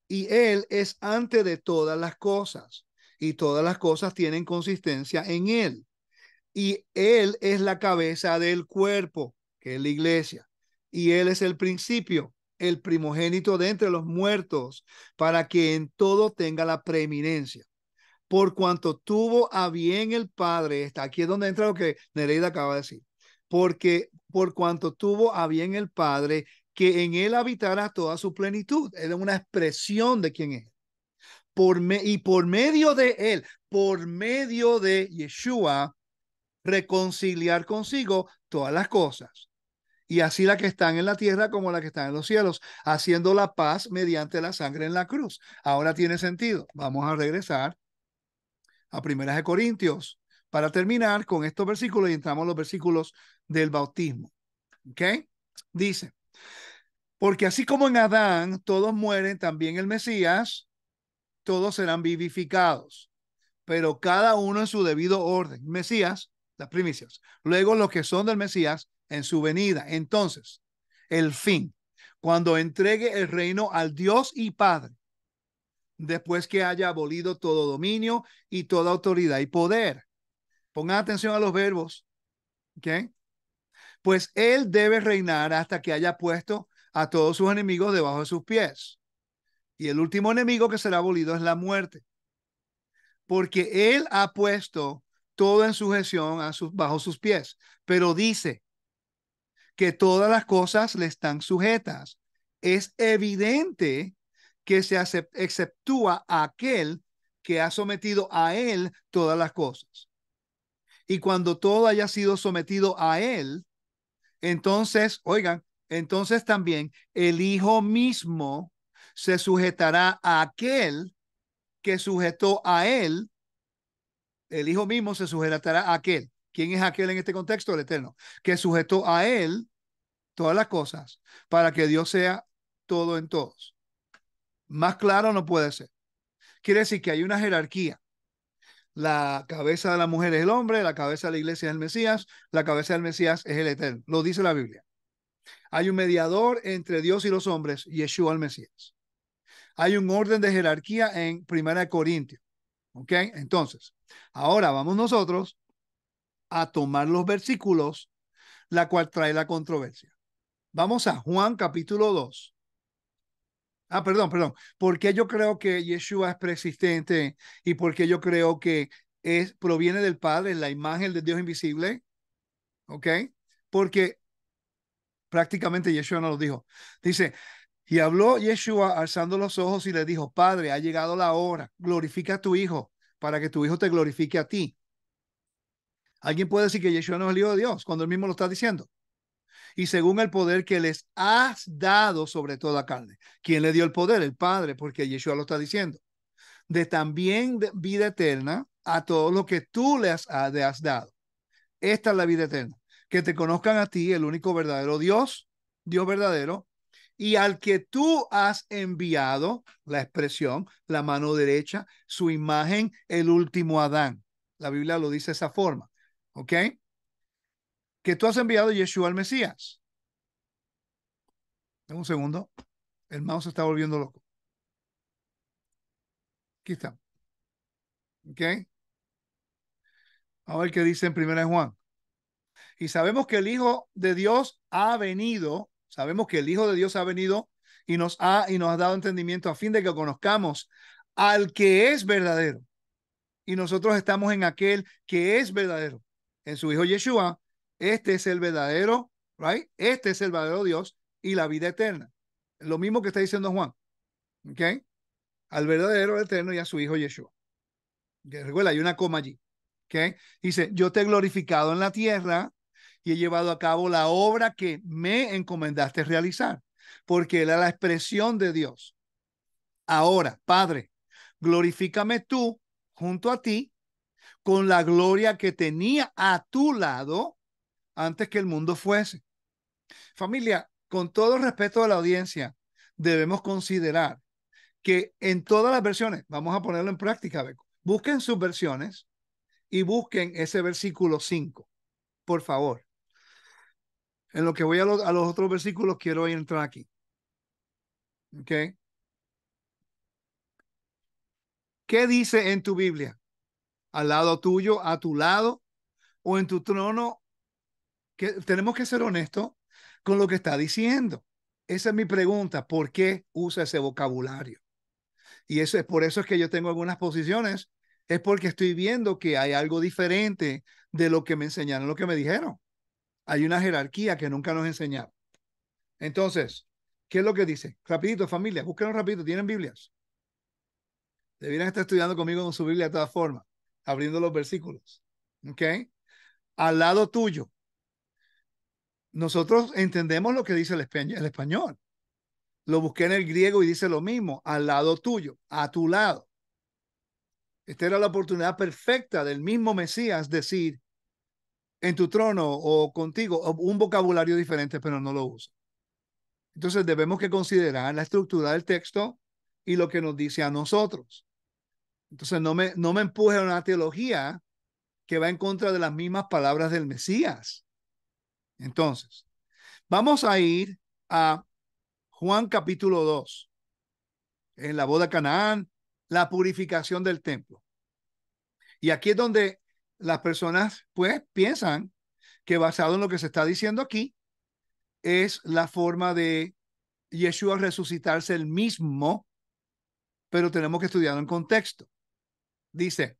Y él es antes de todas las cosas, y todas las cosas tienen consistencia en él. Y él es la cabeza del cuerpo, que es la iglesia. Y él es el principio, el primogénito de entre los muertos, para que en todo tenga la preeminencia por cuanto tuvo a bien el Padre, está aquí es donde entra lo que Nereida acaba de decir, porque por cuanto tuvo a bien el Padre, que en él habitara toda su plenitud, es una expresión de quién es. Por me, y por medio de él, por medio de Yeshua, reconciliar consigo todas las cosas. Y así la que están en la tierra como la que están en los cielos, haciendo la paz mediante la sangre en la cruz. Ahora tiene sentido. Vamos a regresar a Primeras de Corintios para terminar con estos versículos y entramos a los versículos del bautismo. ¿Ok? Dice, porque así como en Adán todos mueren, también el Mesías, todos serán vivificados, pero cada uno en su debido orden. Mesías, las primicias. Luego los que son del Mesías en su venida. Entonces, el fin, cuando entregue el reino al Dios y Padre después que haya abolido todo dominio y toda autoridad y poder. Pongan atención a los verbos. ¿Ok? Pues él debe reinar hasta que haya puesto a todos sus enemigos debajo de sus pies. Y el último enemigo que será abolido es la muerte. Porque él ha puesto todo en sujeción bajo sus pies. Pero dice que todas las cosas le están sujetas. Es evidente que se exceptúa a aquel que ha sometido a él todas las cosas. Y cuando todo haya sido sometido a él, entonces, oigan, entonces también el Hijo mismo se sujetará a aquel que sujetó a él. El Hijo mismo se sujetará a aquel. ¿Quién es aquel en este contexto? El Eterno. Que sujetó a él todas las cosas para que Dios sea todo en todos. Más claro no puede ser. Quiere decir que hay una jerarquía. La cabeza de la mujer es el hombre, la cabeza de la iglesia es el Mesías, la cabeza del Mesías es el Eterno. Lo dice la Biblia. Hay un mediador entre Dios y los hombres, Yeshua el Mesías. Hay un orden de jerarquía en Primera Corintios. ¿Ok? Entonces, ahora vamos nosotros a tomar los versículos, la cual trae la controversia. Vamos a Juan capítulo 2 Ah, perdón, perdón. ¿Por qué yo creo que Yeshua es persistente y por qué yo creo que es, proviene del Padre, la imagen del Dios invisible? ¿Ok? Porque prácticamente Yeshua no lo dijo. Dice, y habló Yeshua alzando los ojos y le dijo, Padre, ha llegado la hora, glorifica a tu Hijo para que tu Hijo te glorifique a ti. ¿Alguien puede decir que Yeshua no es el Hijo de Dios cuando él mismo lo está diciendo? Y según el poder que les has dado sobre toda carne. ¿Quién le dio el poder? El Padre, porque Yeshua lo está diciendo. De también vida eterna a todo lo que tú les has dado. Esta es la vida eterna que te conozcan a ti, el único verdadero Dios, Dios verdadero, y al que tú has enviado, la expresión, la mano derecha, su imagen, el último Adán. La Biblia lo dice de esa forma, ¿ok? Que tú has enviado Yeshua al Mesías. un segundo. El mouse se está volviendo loco. Aquí está. ¿Ok? A ver qué dice en primera de Juan. Y sabemos que el Hijo de Dios ha venido, sabemos que el Hijo de Dios ha venido y nos ha, y nos ha dado entendimiento a fin de que conozcamos al que es verdadero. Y nosotros estamos en aquel que es verdadero, en su Hijo Yeshua. Este es el verdadero, right? Este es el verdadero Dios y la vida eterna. Lo mismo que está diciendo Juan. ¿Ok? Al verdadero eterno y a su Hijo Yeshua. Recuerda, hay una coma allí. ¿Ok? Dice, yo te he glorificado en la tierra y he llevado a cabo la obra que me encomendaste realizar, porque era la expresión de Dios. Ahora, Padre, glorifícame tú junto a ti con la gloria que tenía a tu lado antes que el mundo fuese. Familia, con todo respeto a la audiencia, debemos considerar que en todas las versiones, vamos a ponerlo en práctica, busquen sus versiones y busquen ese versículo 5, por favor en lo que voy a, los otros versículos, quiero entrar aquí. ¿Ok? ¿Qué dice en tu Biblia? Al lado tuyo, a tu lado o en tu trono. Que tenemos que ser honestos con lo que está diciendo. Esa es mi pregunta. ¿Por qué usa ese vocabulario? Y eso es por eso es que yo tengo algunas posiciones. Es porque estoy viendo que hay algo diferente de lo que me enseñaron, lo que me dijeron hay una jerarquía que nunca nos enseñaron. Entonces, ¿qué es lo que dice? Rapidito, familia, búsquenlo rapidito, ¿tienen Biblias? Debieran estar estudiando conmigo con su Biblia de todas formas, abriendo los versículos. ¿Ok? Al lado tuyo. Nosotros entendemos lo que dice el español. El español. Lo busqué en el griego y dice lo mismo, al lado tuyo, a tu lado. Esta era la oportunidad perfecta del mismo Mesías decir, en tu trono o contigo un vocabulario diferente, pero no lo usa. Entonces debemos que considerar la estructura del texto y lo que nos dice a nosotros. Entonces no me, no me empuje a una teología que va en contra de las mismas palabras del Mesías. Entonces, vamos a ir a Juan capítulo 2, en la boda de Canaán, la purificación del templo. Y aquí es donde las personas pues piensan que basado en lo que se está diciendo aquí, es la forma de Yeshua resucitarse el mismo, pero tenemos que estudiarlo en contexto. Dice,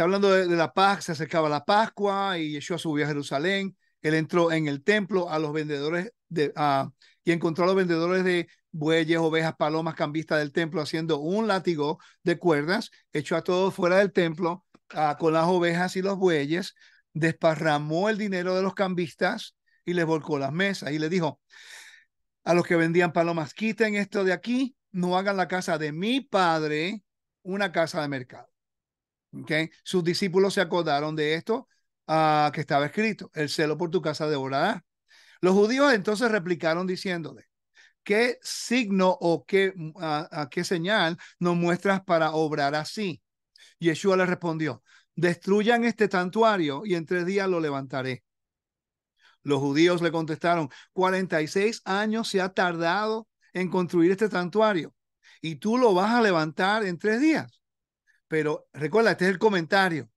está hablando de, la paz, se acercaba la Pascua y Yeshua subió a Jerusalén, él entró en el templo a los vendedores de, y encontró a los vendedores de bueyes, ovejas, palomas, cambistas del templo haciendo un látigo de cuerdas, echó a todos fuera del templo con las ovejas y los bueyes, desparramó el dinero de los cambistas y les volcó las mesas y le dijo a los que vendían palomas, quiten esto de aquí, no hagan la casa de mi padre una casa de mercado. Sus discípulos se acordaron de esto uh, que estaba escrito, el celo por tu casa devorará. Los judíos entonces replicaron diciéndole, ¿qué signo o qué, qué señal nos muestras para obrar así? Yeshua le respondió, destruyan este santuario y en tres días lo levantaré. Los judíos le contestaron, 46 años se ha tardado en construir este santuario y tú lo vas a levantar en tres días. Pero recuerda, este es el comentario.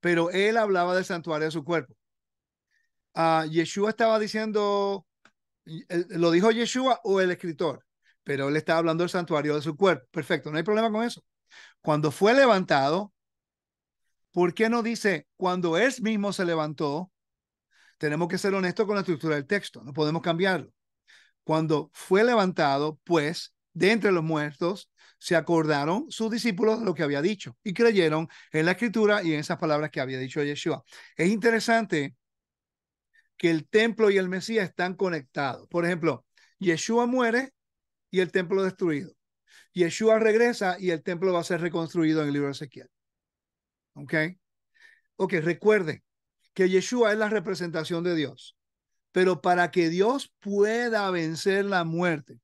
Pero él hablaba del santuario de su cuerpo. Uh, Yeshua estaba diciendo, ¿lo dijo Yeshua o el escritor? pero él está hablando del santuario de su cuerpo. Perfecto, no hay problema con eso. Cuando fue levantado, ¿por qué no dice cuando él mismo se levantó? Tenemos que ser honestos con la estructura del texto, no podemos cambiarlo. Cuando fue levantado, pues, de entre los muertos, se acordaron sus discípulos de lo que había dicho y creyeron en la escritura y en esas palabras que había dicho Yeshua. Es interesante que el templo y el Mesías están conectados. Por ejemplo, Yeshua muere y el templo destruido. Yeshua regresa y el templo va a ser reconstruido en el libro de Ezequiel. ¿Ok? Ok, recuerde que Yeshua es la representación de Dios. Pero para que Dios pueda vencer la muerte,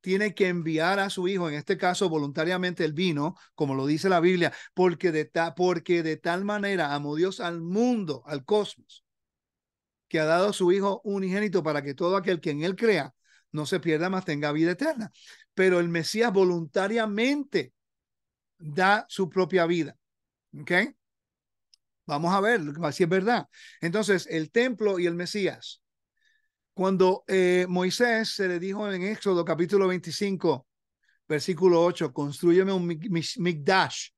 tiene que enviar a su hijo, en este caso voluntariamente el vino, como lo dice la Biblia, porque de, porque de tal manera amó Dios al mundo, al cosmos, que ha dado a su hijo unigénito para que todo aquel que en él crea no se pierda, más tenga vida eterna. Pero el Mesías voluntariamente da su propia vida. ¿Ok? Vamos a ver si es verdad. Entonces, el templo y el Mesías cuando eh, Moisés se le dijo en Éxodo capítulo 25, versículo 8, construyeme un mikdash,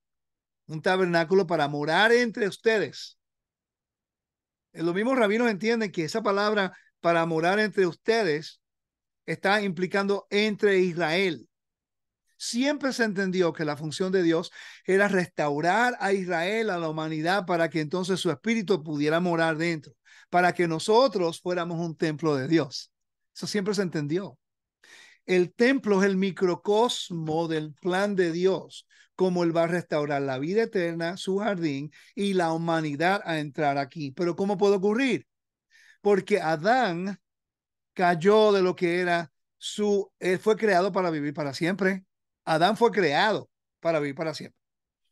un tabernáculo para morar entre ustedes. Los mismos rabinos entienden que esa palabra para morar entre ustedes está implicando entre Israel. Siempre se entendió que la función de Dios era restaurar a Israel, a la humanidad, para que entonces su espíritu pudiera morar dentro para que nosotros fuéramos un templo de Dios. Eso siempre se entendió. El templo es el microcosmo del plan de Dios, como Él va a restaurar la vida eterna, su jardín y la humanidad a entrar aquí. Pero ¿cómo puede ocurrir? Porque Adán cayó de lo que era su, él fue creado para vivir para siempre. Adán fue creado para vivir para siempre.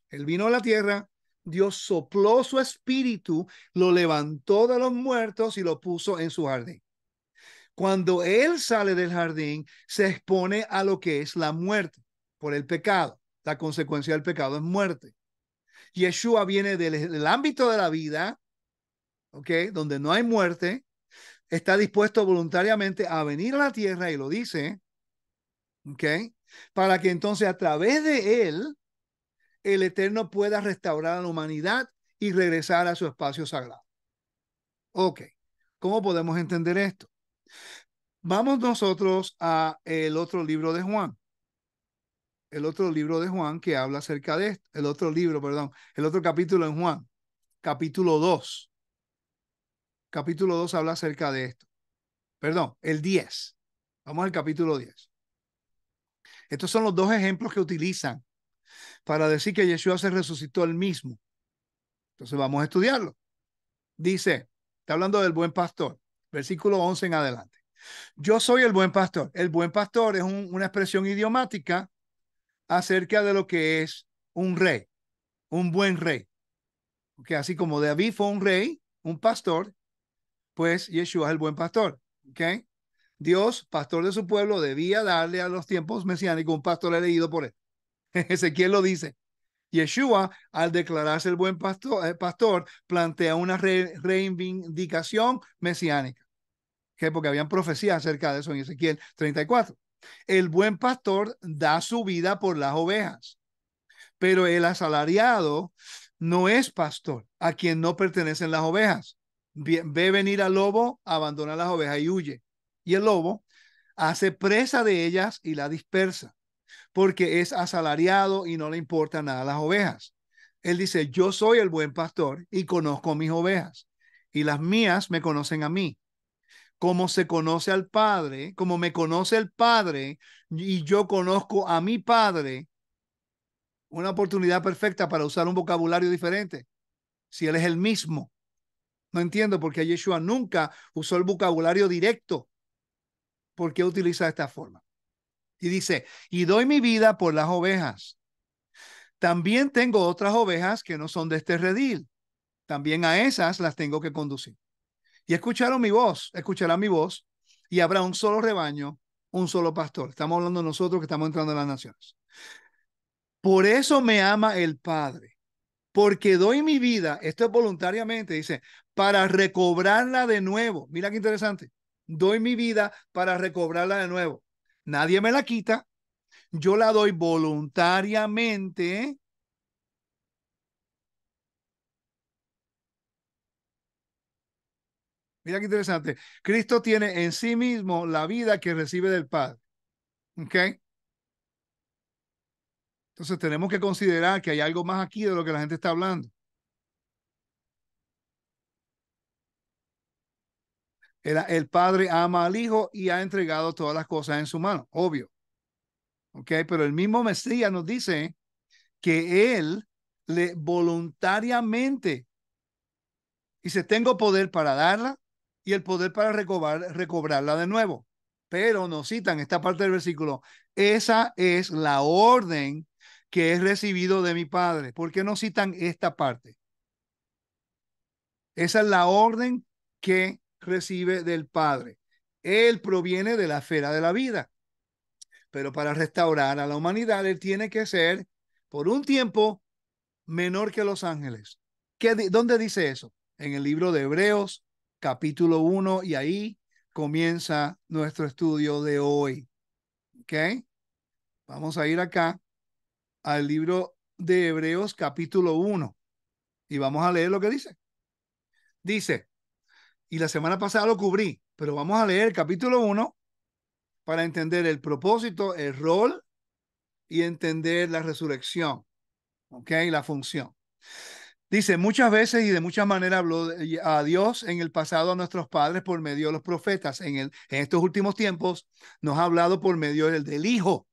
Él vino a la tierra, Dios sopló su espíritu, lo levantó de los muertos y lo puso en su jardín. Cuando él sale del jardín, se expone a lo que es la muerte por el pecado. La consecuencia del pecado es muerte. Yeshua viene del, ámbito de la vida, ¿ok? Donde no hay muerte, está dispuesto voluntariamente a venir a la tierra y lo dice, ¿ok? Para que entonces a través de él el Eterno pueda restaurar a la humanidad y regresar a su espacio sagrado. Ok, ¿cómo podemos entender esto? Vamos nosotros a el otro libro de Juan. El otro libro de Juan que habla acerca de esto. El otro libro, perdón. El otro capítulo en Juan. Capítulo 2. Capítulo 2 habla acerca de esto. Perdón, el 10. Vamos al capítulo 10. Estos son los dos ejemplos que utilizan para decir que Yeshua se resucitó el mismo. Entonces vamos a estudiarlo. Dice, está hablando del buen pastor, versículo 11 en adelante. Yo soy el buen pastor. El buen pastor es una expresión idiomática acerca de lo que es un rey, un buen rey. Okay, así como David fue un rey, un pastor, pues Yeshua es el buen pastor. Okay? Dios, pastor de su pueblo, debía darle a los tiempos mesiánicos un pastor elegido por él. Ezequiel lo dice. Yeshua, al declararse el buen pastor, eh, pastor plantea una reivindicación mesiánica, que porque habían profecías acerca de eso en Ezequiel 34. El buen pastor da su vida por las ovejas, pero el asalariado no es pastor, a quien no pertenecen las ovejas. Ve venir al lobo, abandona las ovejas y huye. Y el lobo hace presa de ellas y la dispersa porque es asalariado y no le importa nada las ovejas. Él dice, yo soy el buen pastor y conozco mis ovejas y las mías me conocen a mí. Como se conoce al Padre, como me conoce el Padre y yo conozco a mi Padre, una oportunidad perfecta para usar un vocabulario diferente. Si Él es el mismo. No entiendo por qué Yeshua nunca usó el vocabulario directo. ¿Por qué utiliza esta forma? Y dice, y doy mi vida por las ovejas. También tengo otras ovejas que no son de este redil. También a esas las tengo que conducir. Y escucharon mi voz, escucharán mi voz, y habrá un solo rebaño, un solo pastor. Estamos hablando nosotros que estamos entrando en las naciones. Por eso me ama el Padre, porque doy mi vida, esto es voluntariamente, dice, para recobrarla de nuevo. Mira qué interesante. Doy mi vida para recobrarla de nuevo. Nadie me la quita. Yo la doy voluntariamente. Mira qué interesante. Cristo tiene en sí mismo la vida que recibe del Padre. ¿Ok? Entonces tenemos que considerar que hay algo más aquí de lo que la gente está hablando. El, el, Padre ama al Hijo y ha entregado todas las cosas en su mano, obvio. ¿Ok? Pero el mismo Mesías nos dice que Él le voluntariamente dice, tengo poder para darla y el poder para recobrar, recobrarla de nuevo. Pero nos citan esta parte del versículo, esa es la orden que es recibido de mi Padre. ¿Por qué no citan esta parte? Esa es la orden que recibe del Padre. Él proviene de la esfera de la vida. Pero para restaurar a la humanidad, Él tiene que ser por un tiempo menor que los ángeles. ¿Qué, ¿Dónde dice eso? En el libro de Hebreos, capítulo 1, y ahí comienza nuestro estudio de hoy. ¿Ok? Vamos a ir acá al libro de Hebreos capítulo 1 y vamos a leer lo que dice. Dice, y la semana pasada lo cubrí, pero vamos a leer el capítulo 1 para entender el propósito, el rol y entender la resurrección, ¿ok? La función. Dice, muchas veces y de muchas maneras habló a Dios en el pasado a nuestros padres por medio de los profetas. En, el, en estos últimos tiempos nos ha hablado por medio del, del Hijo,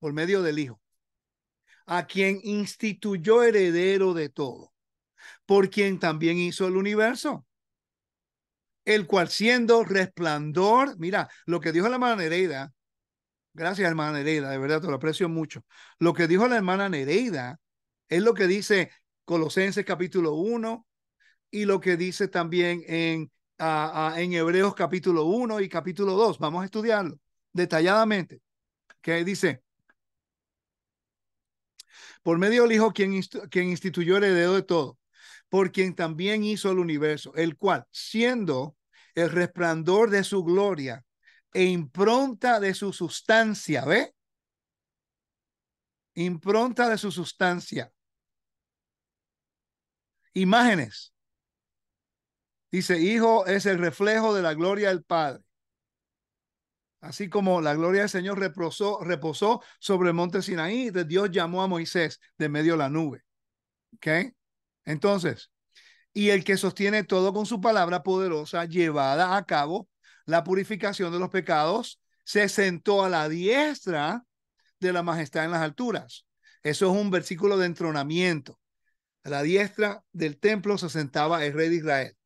por medio del Hijo a quien instituyó heredero de todo, por quien también hizo el universo, el cual siendo resplandor, mira, lo que dijo la hermana Nereida, gracias hermana Nereida, de verdad te lo aprecio mucho, lo que dijo la hermana Nereida es lo que dice Colosenses capítulo 1 y lo que dice también en, en Hebreos capítulo 1 y capítulo 2. Vamos a estudiarlo detalladamente. Que dice, por medio del Hijo, quien, quien instituyó el heredero de todo, por quien también hizo el universo, el cual, siendo el resplandor de su gloria e impronta de su sustancia, ¿ve? Impronta de su sustancia. Imágenes. Dice, Hijo es el reflejo de la gloria del Padre Así como la gloria del Señor reposó, sobre el monte Sinaí, Dios llamó a Moisés de medio de la nube. ¿Ok? Entonces, y el que sostiene todo con su palabra poderosa, llevada a cabo la purificación de los pecados, se sentó a la diestra de la majestad en las alturas. Eso es un versículo de entronamiento. A la diestra del templo se sentaba el rey de Israel.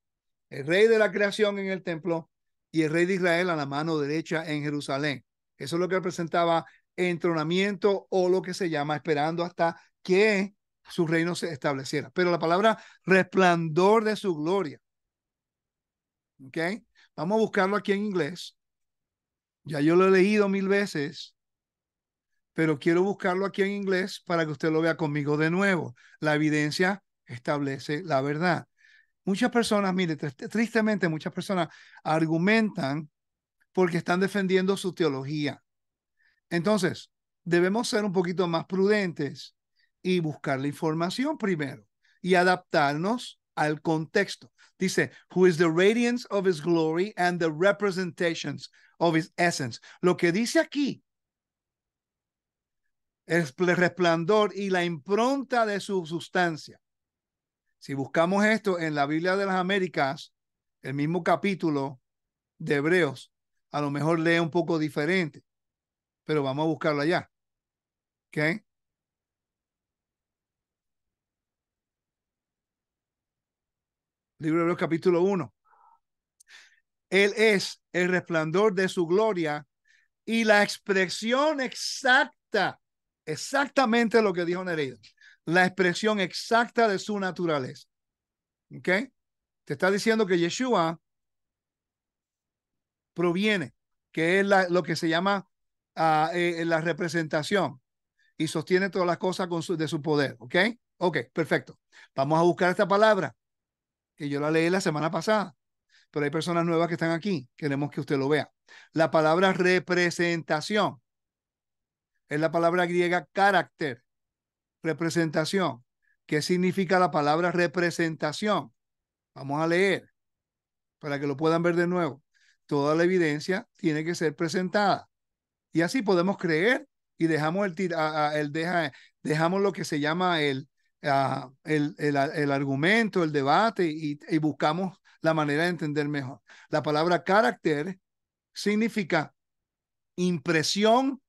El rey de la creación en el templo y el rey de Israel a la mano derecha en Jerusalén. Eso es lo que representaba entronamiento o lo que se llama esperando hasta que su reino se estableciera. Pero la palabra resplandor de su gloria. ¿Ok? Vamos a buscarlo aquí en inglés. Ya yo lo he leído mil veces, pero quiero buscarlo aquí en inglés para que usted lo vea conmigo de nuevo. La evidencia establece la verdad. Muchas personas, mire, tristemente muchas personas argumentan porque están defendiendo su teología. Entonces, debemos ser un poquito más prudentes y buscar la información primero y adaptarnos al contexto. Dice, who is the radiance of his glory and the representations of his essence. Lo que dice aquí es el resplandor y la impronta de su sustancia. Si buscamos esto en la Biblia de las Américas, el mismo capítulo de Hebreos, a lo mejor lee un poco diferente, pero vamos a buscarlo allá. ¿Ok? Libro de Hebreos capítulo 1. Él es el resplandor de su gloria y la expresión exacta, exactamente lo que dijo Nereida la expresión exacta de su naturaleza. ¿Ok? Te está diciendo que Yeshua proviene, que es lo que se llama ah, eh, la representación y sostiene todas las cosas con de su poder. ¿Ok? Ok, perfecto. Vamos a buscar esta palabra que yo la leí la semana pasada. pero hay personas nuevas que están aquí. Queremos que usted lo vea. La palabra representación es la palabra griega carácter, representación. ¿Qué significa la palabra representación? Vamos a leer para que lo puedan ver de nuevo. Toda la evidencia tiene que ser presentada. Y así podemos creer y dejamos el, el deja, dejamos lo que se llama el, el, el, el, argumento, el debate y, y, buscamos la manera de entender mejor. La palabra carácter significa impresión,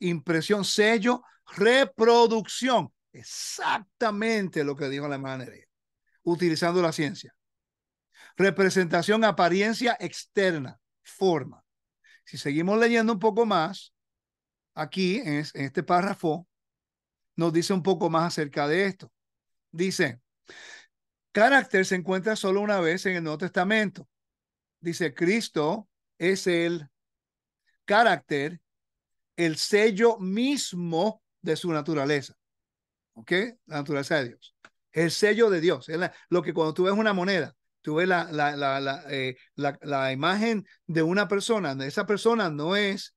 impresión, sello, reproducción. Exactamente lo que dijo la hermana utilizando la ciencia. Representación, apariencia externa, forma. Si seguimos leyendo un poco más, aquí en, este párrafo, nos dice un poco más acerca de esto. Dice, carácter se encuentra solo una vez en el Nuevo Testamento. Dice, Cristo es el carácter, el sello mismo de su naturaleza. ¿Ok? La naturaleza de Dios. El sello de Dios. Es lo que cuando tú ves una moneda, tú ves la, la, la, eh, la, la imagen de una persona. Esa persona no es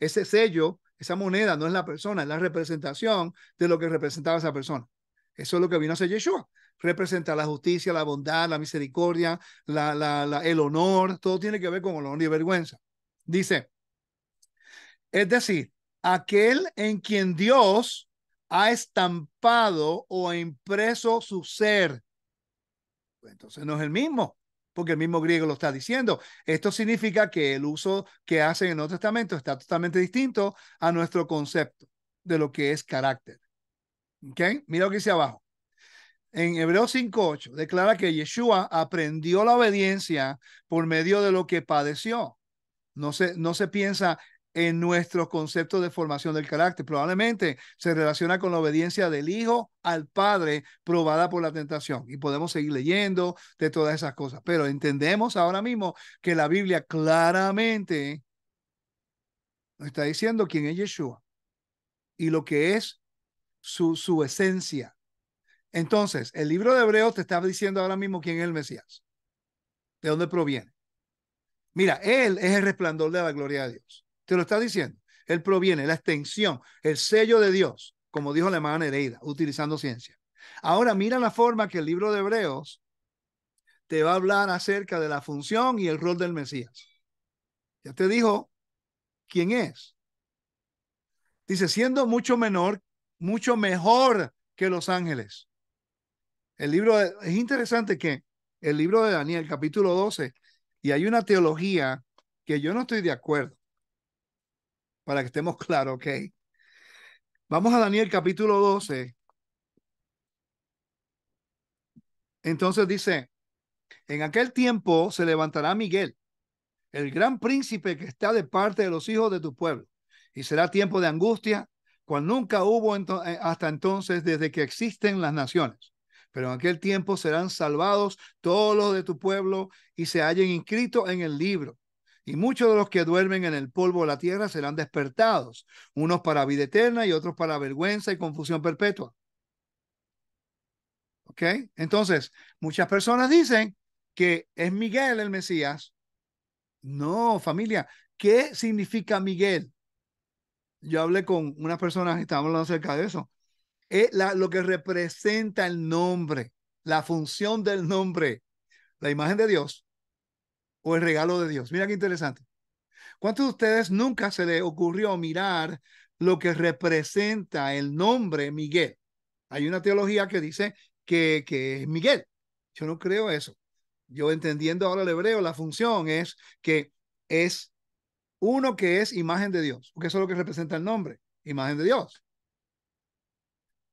ese sello, esa moneda no es la persona, es la representación de lo que representaba esa persona. Eso es lo que vino a hacer Yeshua. Representa la justicia, la bondad, la misericordia, la, el honor. Todo tiene que ver con honor y vergüenza. Dice, es decir, aquel en quien Dios ha estampado o impreso su ser pues entonces no es el mismo, porque el mismo griego lo está diciendo. Esto significa que el uso que hace en el Nuevo Testamento está totalmente distinto a nuestro concepto de lo que es carácter. Mira lo que dice abajo. En Hebreos 5.8 declara que Yeshua aprendió la obediencia por medio de lo que padeció. No se, no se piensa en nuestros conceptos de formación del carácter. Probablemente se relaciona con la obediencia del Hijo al Padre probada por la tentación. Y podemos seguir leyendo de todas esas cosas. Pero entendemos ahora mismo que la Biblia claramente nos está diciendo quién es Yeshua y lo que es su, su esencia. Entonces, el libro de Hebreos te está diciendo ahora mismo quién es el Mesías. ¿De dónde proviene? Mira, Él es el resplandor de la gloria de Dios. Te lo está diciendo. Él proviene, la extensión, el sello de Dios, como dijo la hermana Nereida, utilizando ciencia. Ahora mira la forma que el libro de Hebreos te va a hablar acerca de la función y el rol del Mesías. Ya te dijo quién es. Dice, siendo mucho menor, mucho mejor que los ángeles. El libro, es interesante que el libro de Daniel, capítulo 12, y hay una teología que yo no estoy de acuerdo para que estemos claros, ¿ok? Vamos a Daniel capítulo 12. Entonces dice, en aquel tiempo se levantará Miguel, el gran príncipe que está de parte de los hijos de tu pueblo, y será tiempo de angustia, cual nunca hubo eh, hasta entonces desde que existen las naciones. Pero en aquel tiempo serán salvados todos los de tu pueblo y se hallen inscritos en el libro y muchos de los que duermen en el polvo de la tierra serán despertados, unos para vida eterna y otros para vergüenza y confusión perpetua. ¿Ok? Entonces, muchas personas dicen que es Miguel el Mesías. No, familia, ¿qué significa Miguel? Yo hablé con unas personas y estábamos hablando acerca de eso. Es la, lo que representa el nombre, la función del nombre, la imagen de Dios o el regalo de Dios. Mira qué interesante. ¿Cuántos de ustedes nunca se les ocurrió mirar lo que representa el nombre Miguel? Hay una teología que dice que, que es Miguel. Yo no creo eso. Yo entendiendo ahora el hebreo, la función es que es uno que es imagen de Dios, porque eso es lo que representa el nombre, imagen de Dios.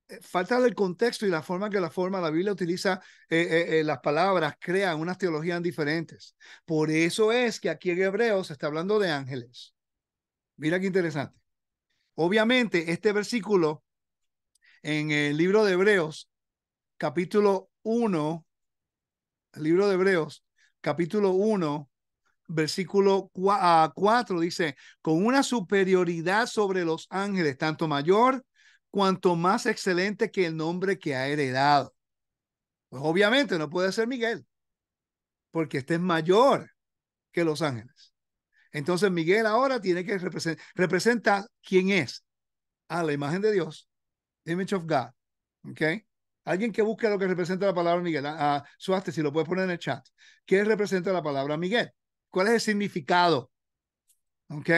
Eh, falta el contexto y la forma que la forma la Biblia utiliza eh, eh, las palabras crean unas teologías diferentes. Por eso es que aquí en Hebreos se está hablando de ángeles. Mira qué interesante. Obviamente, este versículo en el libro de Hebreos, capítulo 1, el libro de Hebreos, capítulo 1, versículo 4 ah, dice, con una superioridad sobre los ángeles, tanto mayor cuanto más excelente que el nombre que ha heredado. Pues obviamente no puede ser Miguel. porque este es mayor que los ángeles. Entonces Miguel ahora tiene que representar, representa quién es a la imagen de Dios, image of God. ¿Ok? Alguien que busque lo que representa la palabra Miguel, a, a Suaste, si lo puedes poner en el chat. ¿Qué representa la palabra Miguel? ¿Cuál es el significado? ¿Ok?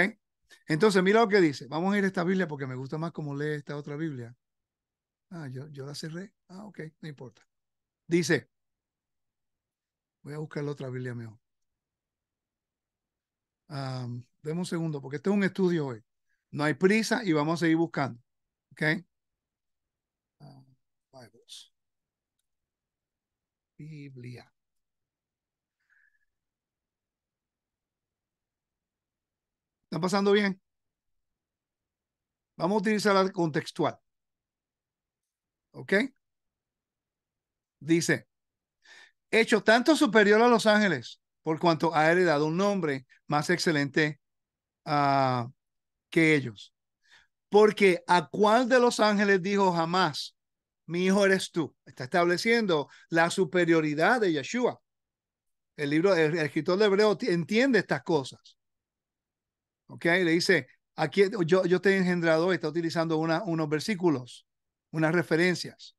Entonces, mira lo que dice. Vamos a ir a esta Biblia porque me gusta más cómo lee esta otra Biblia. Ah, yo, yo la cerré. Ah, ok, no importa. Dice, voy a buscar la otra Biblia mejor. Um, deme un segundo, porque este es un estudio hoy. No hay prisa y vamos a seguir buscando. ¿Ok? Uh, Bibles. Biblia. ¿Están pasando bien? Vamos a utilizar la contextual. ¿Ok? Dice, hecho tanto superior a los ángeles, por cuanto ha heredado un nombre más excelente uh, que ellos. Porque a cuál de los ángeles dijo jamás, mi hijo eres tú. Está estableciendo la superioridad de Yeshua. El libro, el, el escritor de Hebreo entiende estas cosas. Ok, le dice, aquí yo, yo te he engendrado, está utilizando una, unos versículos, unas referencias.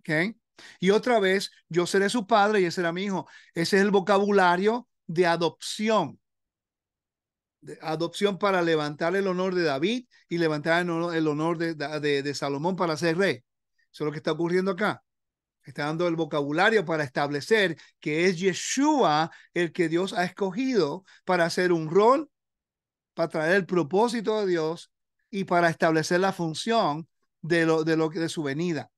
Ok, y otra vez, yo seré su padre y ese será mi hijo. Ese es el vocabulario de adopción. De adopción para levantar el honor de David y levantar el honor, de, de, Salomón para ser rey. Eso es lo que está ocurriendo acá. Está dando el vocabulario para establecer que es Yeshua el que Dios ha escogido para hacer un rol, para traer el propósito de Dios y para establecer la función de lo de, lo, de su venida.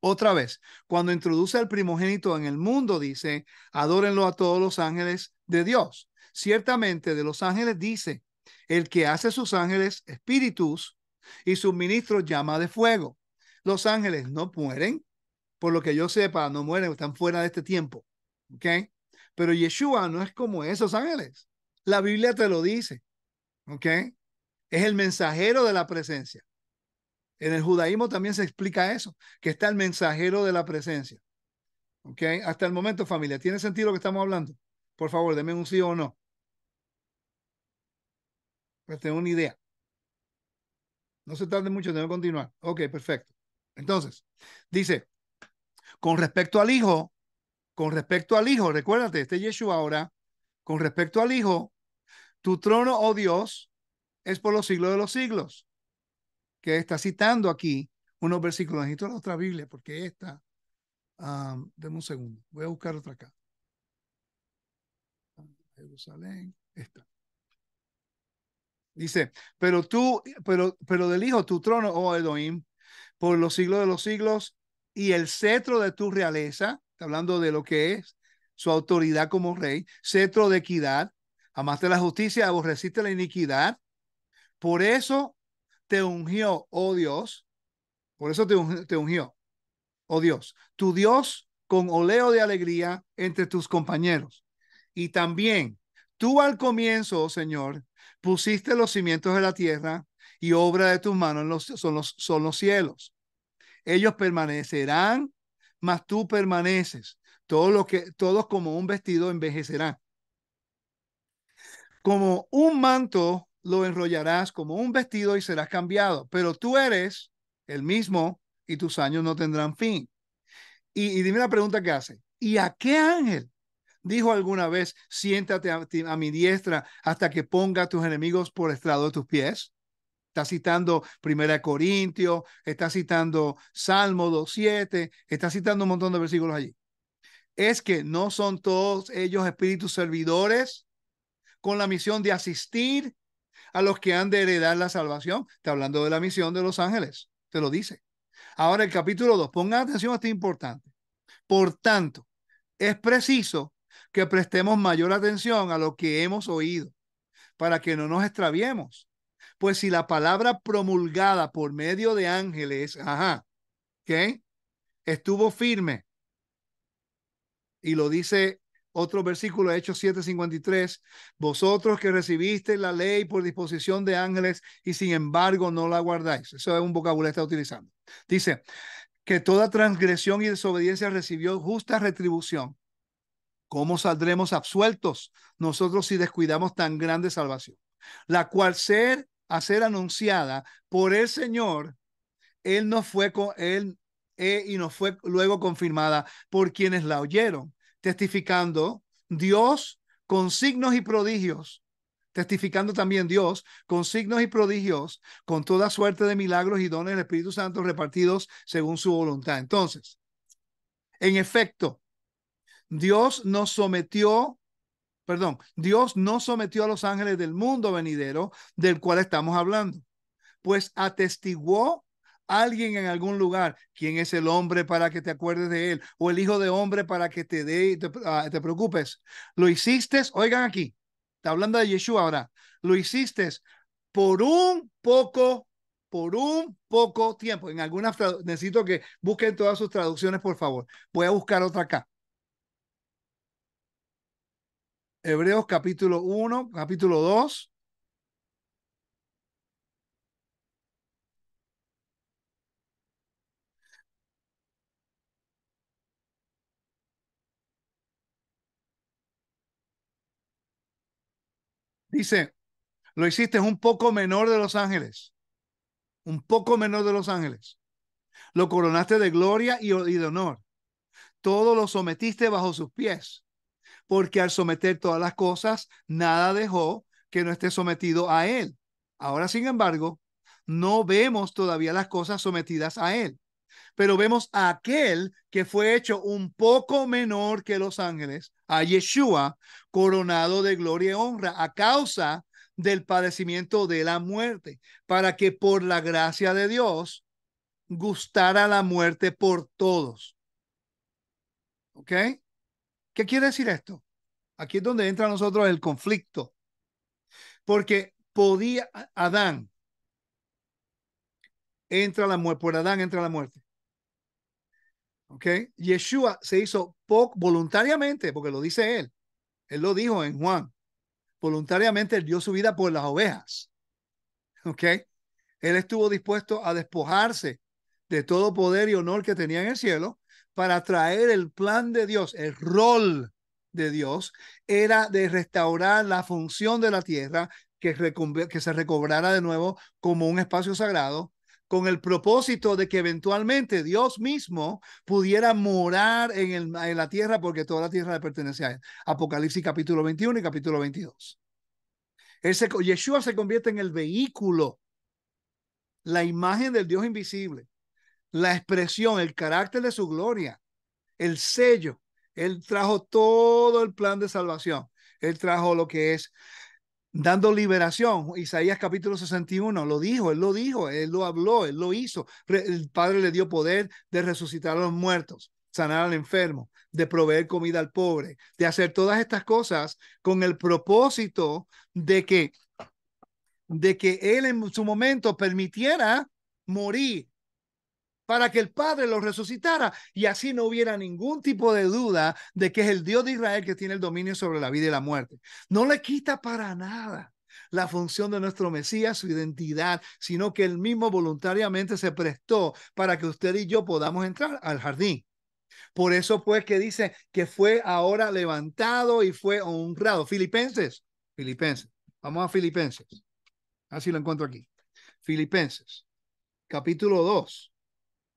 Otra vez, cuando introduce al primogénito en el mundo, dice, adórenlo a todos los ángeles de Dios. Ciertamente de los ángeles dice, el que hace sus ángeles espíritus y sus ministros llama de fuego. Los ángeles no mueren, por lo que yo sepa, no mueren, están fuera de este tiempo. ¿Ok? Pero Yeshua no es como esos ángeles. La Biblia te lo dice. ¿Ok? Es el mensajero de la presencia. En el judaísmo también se explica eso, que está el mensajero de la presencia. ¿Ok? Hasta el momento, familia, ¿tiene sentido lo que estamos hablando? Por favor, denme un sí o no. Pues tengo una idea. No se tarde mucho, tengo que continuar. Ok, perfecto. Entonces, dice, con respecto al Hijo, con respecto al Hijo, recuérdate, este Yeshua ahora, con respecto al Hijo, tu trono, oh Dios, es por los siglos de los siglos que está citando aquí unos versículos. Necesito la otra Biblia porque esta, um, denme un segundo, voy a buscar otra acá. Jerusalén, esta. Dice, pero tú, pero, pero del Hijo, tu trono, oh Elohim, por los siglos de los siglos, y el cetro de tu realeza, está hablando de lo que es su autoridad como rey, cetro de equidad, amaste la justicia, aborreciste la iniquidad. Por eso te ungió, oh Dios, por eso te, ungió, oh Dios, tu Dios con oleo de alegría entre tus compañeros. Y también tú al comienzo, oh Señor, pusiste los cimientos de la tierra y obra de tus manos los, son, los, los cielos. Ellos permanecerán, mas tú permaneces. Todo lo que, todos como un vestido envejecerán. Como un manto lo enrollarás como un vestido y serás cambiado, pero tú eres el mismo y tus años no tendrán fin. Y, dime la pregunta que hace. ¿Y a qué ángel dijo alguna vez, siéntate a, a, mi diestra hasta que ponga a tus enemigos por estrado de tus pies? Está citando Primera Corintios, está citando Salmo 2.7, está citando un montón de versículos allí. Es que no son todos ellos espíritus servidores con la misión de asistir a los que han de heredar la salvación. Está hablando de la misión de los ángeles, te lo dice. Ahora el capítulo 2, pongan atención a esto importante. Por tanto, es preciso que prestemos mayor atención a lo que hemos oído para que no nos extraviemos. Pues si la palabra promulgada por medio de ángeles, ajá, ¿qué? Estuvo firme. Y lo dice otro versículo, Hechos 7:53, vosotros que recibisteis la ley por disposición de ángeles y sin embargo no la guardáis. Eso es un vocabulario que está utilizando. Dice que toda transgresión y desobediencia recibió justa retribución. ¿Cómo saldremos absueltos nosotros si descuidamos tan grande salvación? La cual ser a ser anunciada por el Señor, él no fue con él eh, y nos fue luego confirmada por quienes la oyeron, testificando Dios con signos y prodigios, testificando también Dios con signos y prodigios, con toda suerte de milagros y dones del Espíritu Santo repartidos según su voluntad. Entonces, en efecto, Dios nos sometió, perdón, Dios no sometió a los ángeles del mundo venidero del cual estamos hablando, pues atestiguó alguien en algún lugar, quién es el hombre para que te acuerdes de él, o el hijo de hombre para que te dé, te, uh, te preocupes. Lo hiciste, oigan aquí, está hablando de Yeshua ahora, lo hiciste por un poco, por un poco tiempo. En algunas, necesito que busquen todas sus traducciones, por favor. Voy a buscar otra acá. Hebreos capítulo 1, capítulo 2. Dice, lo hiciste un poco menor de los ángeles, un poco menor de los ángeles. Lo coronaste de gloria y, de honor. Todo lo sometiste bajo sus pies, porque al someter todas las cosas, nada dejó que no esté sometido a él. Ahora, sin embargo, no vemos todavía las cosas sometidas a él, pero vemos a aquel que fue hecho un poco menor que los ángeles, a Yeshua, coronado de gloria y honra a causa del padecimiento de la muerte, para que por la gracia de Dios gustara la muerte por todos. ¿Ok? ¿Qué quiere decir esto? Aquí es donde entra a nosotros el conflicto. Porque podía Adán entra la muerte, por Adán entra la muerte. ¿Ok? Yeshua se hizo poco voluntariamente, porque lo dice él. Él lo dijo en Juan. Voluntariamente dio su vida por las ovejas. ¿Ok? Él estuvo dispuesto a despojarse de todo poder y honor que tenía en el cielo para traer el plan de Dios, el rol de Dios, era de restaurar la función de la tierra, que se recobrara de nuevo como un espacio sagrado, con el propósito de que eventualmente Dios mismo pudiera morar en, el, en la tierra porque toda la tierra le pertenece a él. Apocalipsis capítulo 21 y capítulo 22. Ese, Yeshua se convierte en el vehículo, la imagen del Dios invisible, la expresión, el carácter de su gloria, el sello. Él trajo todo el plan de salvación. Él trajo lo que es dando liberación. Isaías capítulo 61 lo dijo, él lo dijo, él lo habló, él lo hizo. El Padre le dio poder de resucitar a los muertos, sanar al enfermo, de proveer comida al pobre, de hacer todas estas cosas con el propósito de que de que él en su momento permitiera morir para que el Padre lo resucitara y así no hubiera ningún tipo de duda de que es el Dios de Israel que tiene el dominio sobre la vida y la muerte. No le quita para nada la función de nuestro Mesías, su identidad, sino que él mismo voluntariamente se prestó para que usted y yo podamos entrar al jardín. Por eso pues que dice que fue ahora levantado y fue honrado. Filipenses, Filipenses. Vamos a Filipenses. Así lo encuentro aquí. Filipenses, capítulo 2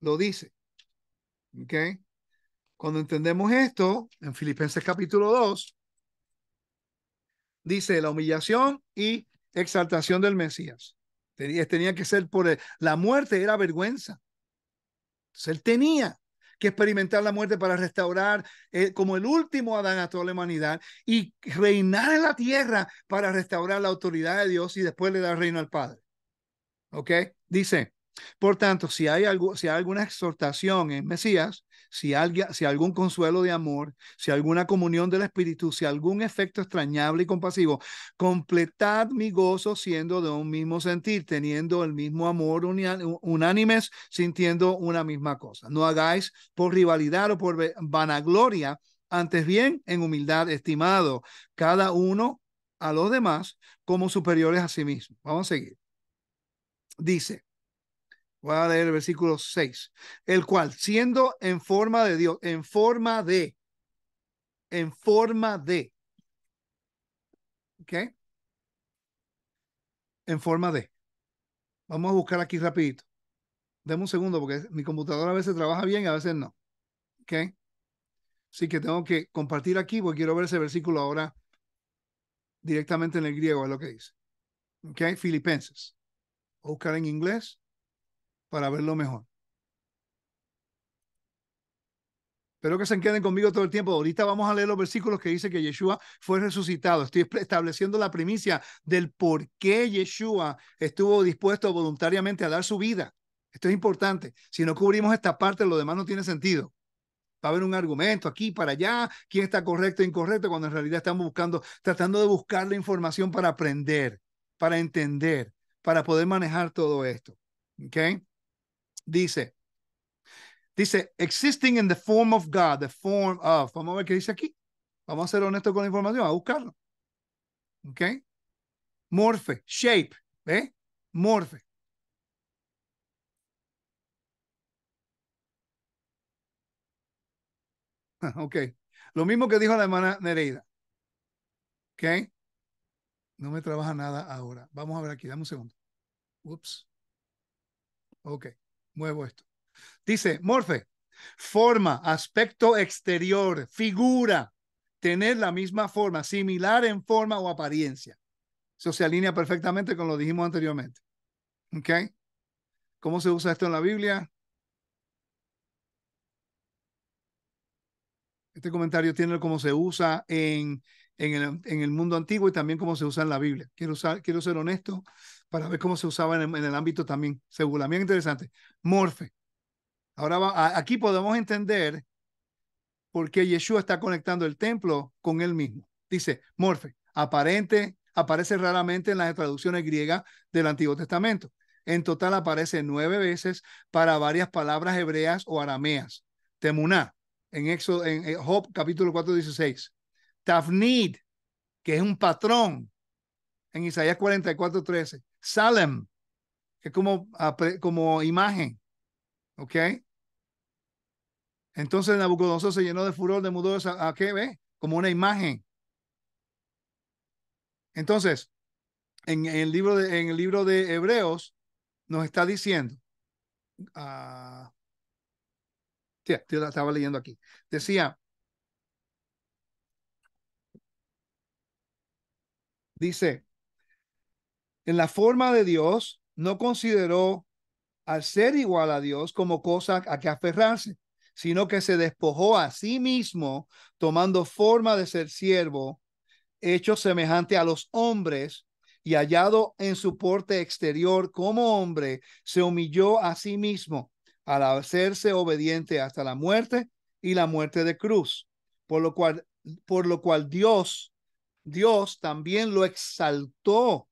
lo dice. ¿Ok? Cuando entendemos esto, en Filipenses capítulo 2, dice la humillación y exaltación del Mesías. Tenía, tenía que ser por la muerte, era vergüenza. Entonces, él tenía que experimentar la muerte para restaurar eh, como el último Adán a toda la humanidad y reinar en la tierra para restaurar la autoridad de Dios y después le dar reino al Padre. ¿Ok? Dice, por tanto, si hay, algo, si hay alguna exhortación en Mesías, si, alguien, si algún consuelo de amor, si alguna comunión del Espíritu, si algún efecto extrañable y compasivo, completad mi gozo siendo de un mismo sentir, teniendo el mismo amor unánimes, sintiendo una misma cosa. No hagáis por rivalidad o por vanagloria, antes bien en humildad, estimado cada uno a los demás como superiores a sí mismo. Vamos a seguir. Dice, Voy a leer el versículo 6. El cual, siendo en forma de Dios, en forma de, en forma de. ¿Ok? En forma de. Vamos a buscar aquí rapidito. Deme un segundo porque mi computadora a veces trabaja bien y a veces no. ¿Ok? Así que tengo que compartir aquí porque quiero ver ese versículo ahora directamente en el griego, es lo que dice. ¿Ok? Filipenses. Voy a buscar en inglés para verlo mejor. Espero que se queden conmigo todo el tiempo. Ahorita vamos a leer los versículos que dice que Yeshua fue resucitado. Estoy estableciendo la primicia del por qué Yeshua estuvo dispuesto voluntariamente a dar su vida. Esto es importante. Si no cubrimos esta parte, lo demás no tiene sentido. Va a haber un argumento aquí para allá, quién está correcto e incorrecto, cuando en realidad estamos buscando, tratando de buscar la información para aprender, para entender, para poder manejar todo esto. ¿Ok? Dice, Dice, existing in the form of God, the form of. Vamos a ver qué dice aquí. Vamos a ser honestos con la información, a buscarlo. ¿Ok? Morphe, shape, ¿ve? Morphe. Ok. Lo mismo que dijo la hermana Nereida. ¿Ok? No me trabaja nada ahora. Vamos a ver aquí, dame un segundo. Ups. Ok. Muevo esto. Dice, morfe, forma, aspecto exterior, figura, tener la misma forma, similar en forma o apariencia. Eso se alinea perfectamente con lo que dijimos anteriormente. ¿Ok? ¿Cómo se usa esto en la Biblia? Este comentario tiene cómo se usa en, en, el, en el mundo antiguo y también cómo se usa en la Biblia. Quiero, usar, quiero ser honesto para ver cómo se usaba en el, ámbito también. Seguro, bien interesante. Morfe, Ahora aquí podemos entender por qué Yeshua está conectando el templo con él mismo. Dice, morfe, aparente, aparece raramente en las traducciones griegas del Antiguo Testamento. En total aparece nueve veces para varias palabras hebreas o arameas. Temuná, en Éxodo, en Job capítulo 4, 16. Tafnid, que es un patrón, en Isaías 44, 13. Salem, que como, como imagen. ¿Ok? Entonces Nabucodonosor se llenó de furor, de mudó a, qué ve, como una imagen. Entonces, en, el libro de, en el libro de Hebreos nos está diciendo, uh, yo la estaba leyendo aquí, decía, dice, en la forma de Dios no consideró al ser igual a Dios como cosa a que aferrarse, sino que se despojó a sí mismo, tomando forma de ser siervo, hecho semejante a los hombres, y hallado en su porte exterior como hombre, se humilló a sí mismo al hacerse obediente hasta la muerte y la muerte de cruz, por lo cual, por lo cual Dios, Dios también lo exaltó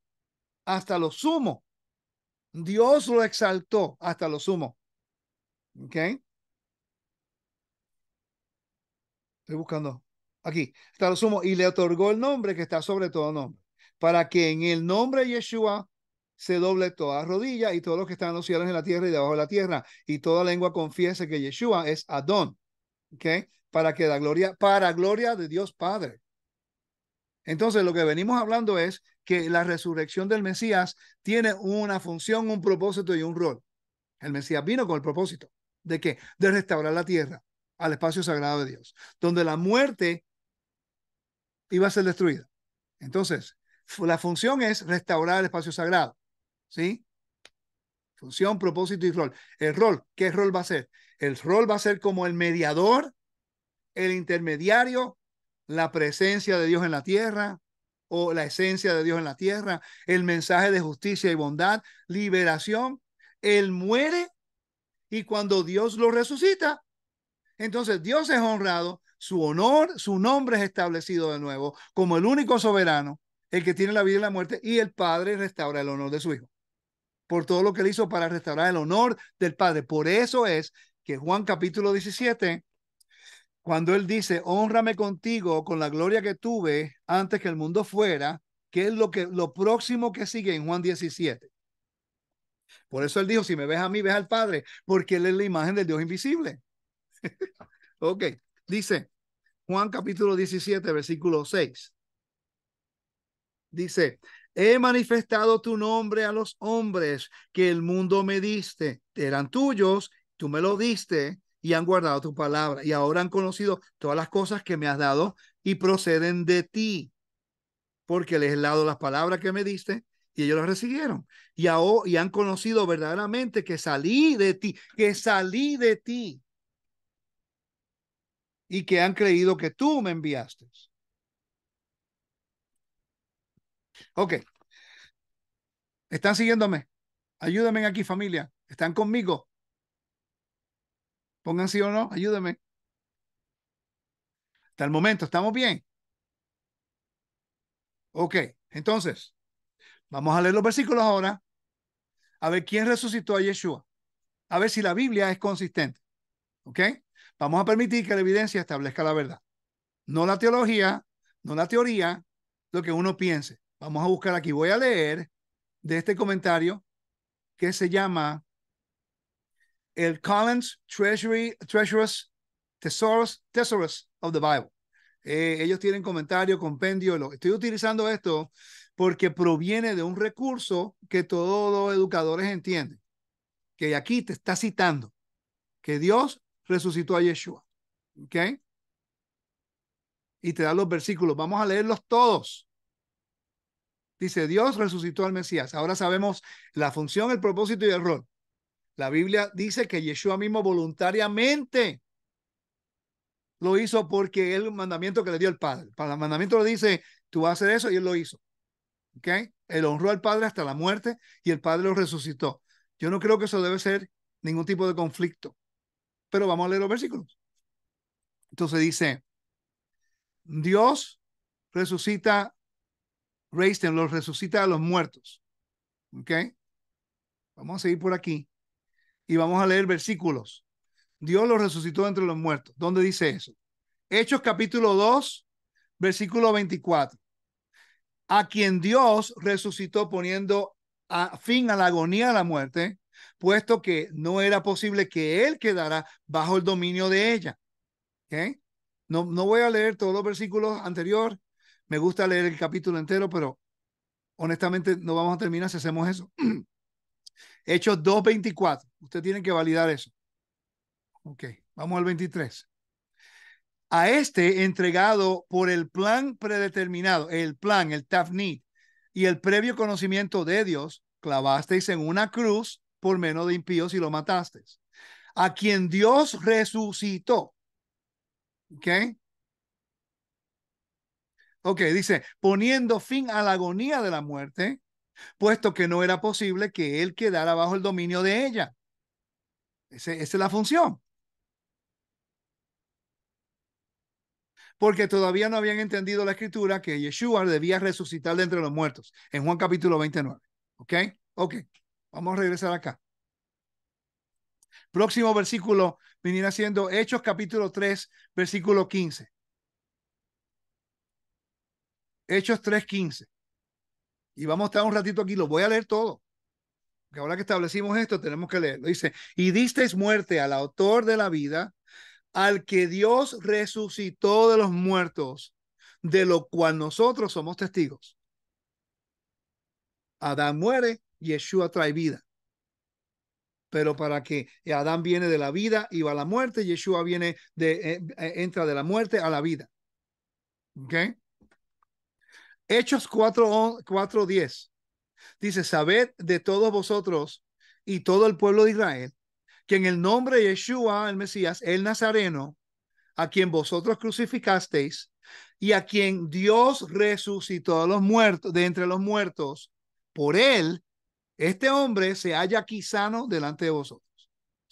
hasta lo sumo. Dios lo exaltó hasta lo sumo. ¿Ok? Estoy buscando. Aquí está lo sumo. Y le otorgó el nombre que está sobre todo nombre. Para que en el nombre de Yeshua se doble toda rodilla y todos los que están en los cielos, en la tierra y debajo de la tierra. Y toda lengua confiese que Yeshua es Adón. ¿Ok? Para que la gloria, para gloria de Dios Padre. Entonces, lo que venimos hablando es que la resurrección del Mesías tiene una función, un propósito y un rol. El Mesías vino con el propósito de que de restaurar la tierra, al espacio sagrado de Dios, donde la muerte iba a ser destruida. Entonces, la función es restaurar el espacio sagrado. ¿Sí? Función, propósito y rol. El rol, ¿qué rol va a ser? El rol va a ser como el mediador, el intermediario, la presencia de Dios en la tierra o la esencia de Dios en la tierra, el mensaje de justicia y bondad, liberación. Él muere y cuando Dios lo resucita, entonces Dios es honrado, su honor, su nombre es establecido de nuevo como el único soberano, el que tiene la vida y la muerte, y el Padre restaura el honor de su Hijo. Por todo lo que él hizo para restaurar el honor del Padre. Por eso es que Juan capítulo 17, cuando él dice, honrame contigo con la gloria que tuve antes que el mundo fuera, que es lo, que, lo próximo que sigue en Juan 17. Por eso él dijo, si me ves a mí, ves al Padre, porque él es la imagen del Dios invisible. ok, dice, Juan capítulo 17, versículo 6. Dice, he manifestado tu nombre a los hombres que el mundo me diste. Eran tuyos, tú me lo diste y han guardado tu palabra. Y ahora han conocido todas las cosas que me has dado y proceden de ti. Porque les he dado las palabras que me diste y ellos las recibieron. Y, ahora, y han conocido verdaderamente que salí de ti, que salí de ti. Y que han creído que tú me enviaste. Ok. ¿Están siguiéndome? Ayúdenme aquí, familia. ¿Están conmigo? Pongan sí o no, ayúdenme. Hasta el momento, ¿estamos bien? Ok, entonces, vamos a leer los versículos ahora. A ver quién resucitó a Yeshua. A ver si la Biblia es consistente. ¿Ok? Vamos a permitir que la evidencia establezca la verdad. No la teología, no la teoría, lo que uno piense. Vamos a buscar aquí. Voy a leer de este comentario que se llama el Collins Treasury, Treasurers, Tesoros, Tesoros of the Bible. Eh, ellos tienen comentario, compendio. Lo, estoy utilizando esto porque proviene de un recurso que todos los educadores entienden. Que aquí te está citando que Dios resucitó a Yeshua. ¿Ok? Y te da los versículos. Vamos a leerlos todos. Dice, Dios resucitó al Mesías. Ahora sabemos la función, el propósito y el rol. La Biblia dice que Yeshua mismo voluntariamente lo hizo porque el mandamiento que le dio el Padre. Para el mandamiento le dice, tú vas a hacer eso y él lo hizo. ¿Ok? Él honró al Padre hasta la muerte y el Padre lo resucitó. Yo no creo que eso debe ser ningún tipo de conflicto. Pero vamos a leer los versículos. Entonces dice, Dios resucita Raisten los resucita a los muertos. ¿Ok? Vamos a seguir por aquí y vamos a leer versículos. Dios los resucitó entre los muertos. ¿Dónde dice eso? Hechos capítulo 2, versículo 24. A quien Dios resucitó poniendo fin a la agonía de la muerte, puesto que no era posible que él quedara bajo el dominio de ella. ¿Ok? No, no voy a leer todos los versículos anteriores me gusta leer el capítulo entero, pero honestamente no vamos a terminar si hacemos eso. Hechos 2.24. Usted tiene que validar eso. Ok, vamos al 23. A este entregado por el plan predeterminado, el plan, el tafnit y el previo conocimiento de Dios, clavasteis en una cruz por menos de impíos y lo matasteis. A quien Dios resucitó. ¿Ok? Ok, dice, poniendo fin a la agonía de la muerte, puesto que no era posible que él quedara bajo el dominio de ella. esa es la función. Porque todavía no habían entendido la escritura que Yeshua debía resucitar de entre los muertos, en Juan capítulo 29. ¿Ok? Ok, vamos a regresar acá. Próximo versículo venir siendo Hechos capítulo 3, versículo 15. Hechos 3.15. Y vamos a estar un ratito aquí, lo voy a leer todo. Ahora que establecimos esto, tenemos que leerlo. Dice, y disteis muerte al autor de la vida, al que Dios resucitó de los muertos, de lo cual nosotros somos testigos. Adán muere, Yeshua trae vida. Pero para que Adán viene de la vida y va a la muerte, Yeshua viene de, eh, eh, entra de la muerte a la vida. ¿Ok? Hechos 4.10 dice, sabed de todos vosotros y todo el pueblo de Israel, que en el nombre de Yeshua, el Mesías, el Nazareno, a quien vosotros crucificasteis y a quien Dios resucitó los muertos, de entre los muertos, por él, este hombre se halla aquí sano delante de vosotros.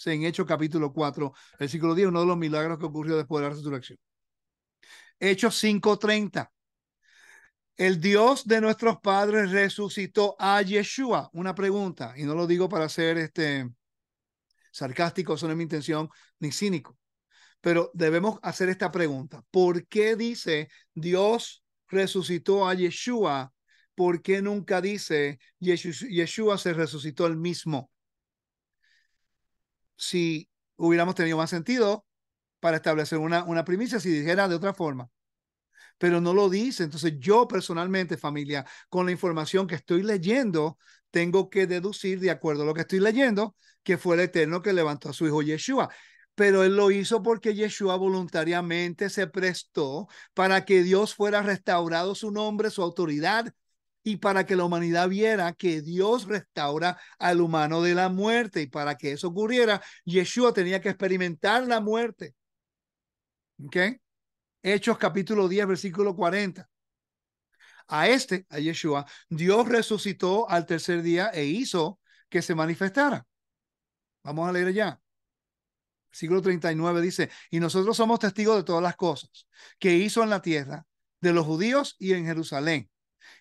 En Hechos capítulo 4, versículo 10, uno de los milagros que ocurrió después de la resurrección. Hechos 5.30 el Dios de nuestros padres resucitó a Yeshua. Una pregunta, y no lo digo para ser este sarcástico, eso no es mi intención, ni cínico, pero debemos hacer esta pregunta. ¿Por qué dice Dios resucitó a Yeshua? ¿Por qué nunca dice Yeshua se resucitó el mismo? Si hubiéramos tenido más sentido, para establecer una, una primicia si dijera de otra forma. Pero no lo dice. Entonces yo personalmente, familia, con la información que estoy leyendo, tengo que deducir de acuerdo a lo que estoy leyendo que fue el Eterno que levantó a su hijo Yeshua. Pero él lo hizo porque Yeshua voluntariamente se prestó para que Dios fuera restaurado su nombre, su autoridad, y para que la humanidad viera que Dios restaura al humano de la muerte. Y para que eso ocurriera, Yeshua tenía que experimentar la muerte. ¿Ok? Hechos capítulo 10, versículo 40. A este, a Yeshua, Dios resucitó al tercer día e hizo que se manifestara. Vamos a leer ya. Versículo 39 dice, y nosotros somos testigos de todas las cosas que hizo en la tierra de los judíos y en Jerusalén.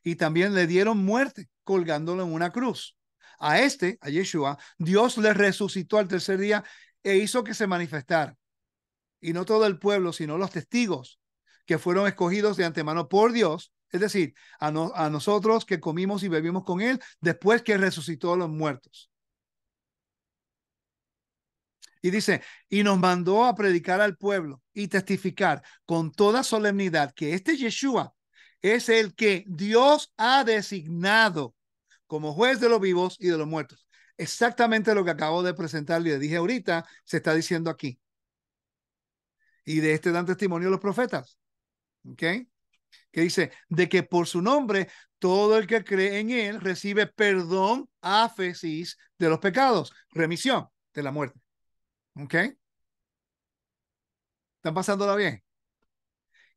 Y también le dieron muerte colgándolo en una cruz. A este, a Yeshua, Dios le resucitó al tercer día e hizo que se manifestara. Y no todo el pueblo, sino los testigos que fueron escogidos de antemano por Dios, es decir, a, a nosotros que comimos y bebimos con él después que resucitó a los muertos. Y dice, y nos mandó a predicar al pueblo y testificar con toda solemnidad que este Yeshua es el que Dios ha designado como juez de los vivos y de los muertos. Exactamente lo que acabo de presentar y le dije ahorita, se está diciendo aquí. Y de este dan testimonio los profetas. ¿Ok? Que dice, de que por su nombre todo el que cree en él recibe perdón, áfesis de los pecados, remisión de la muerte. ¿Ok? ¿Están pasándola bien?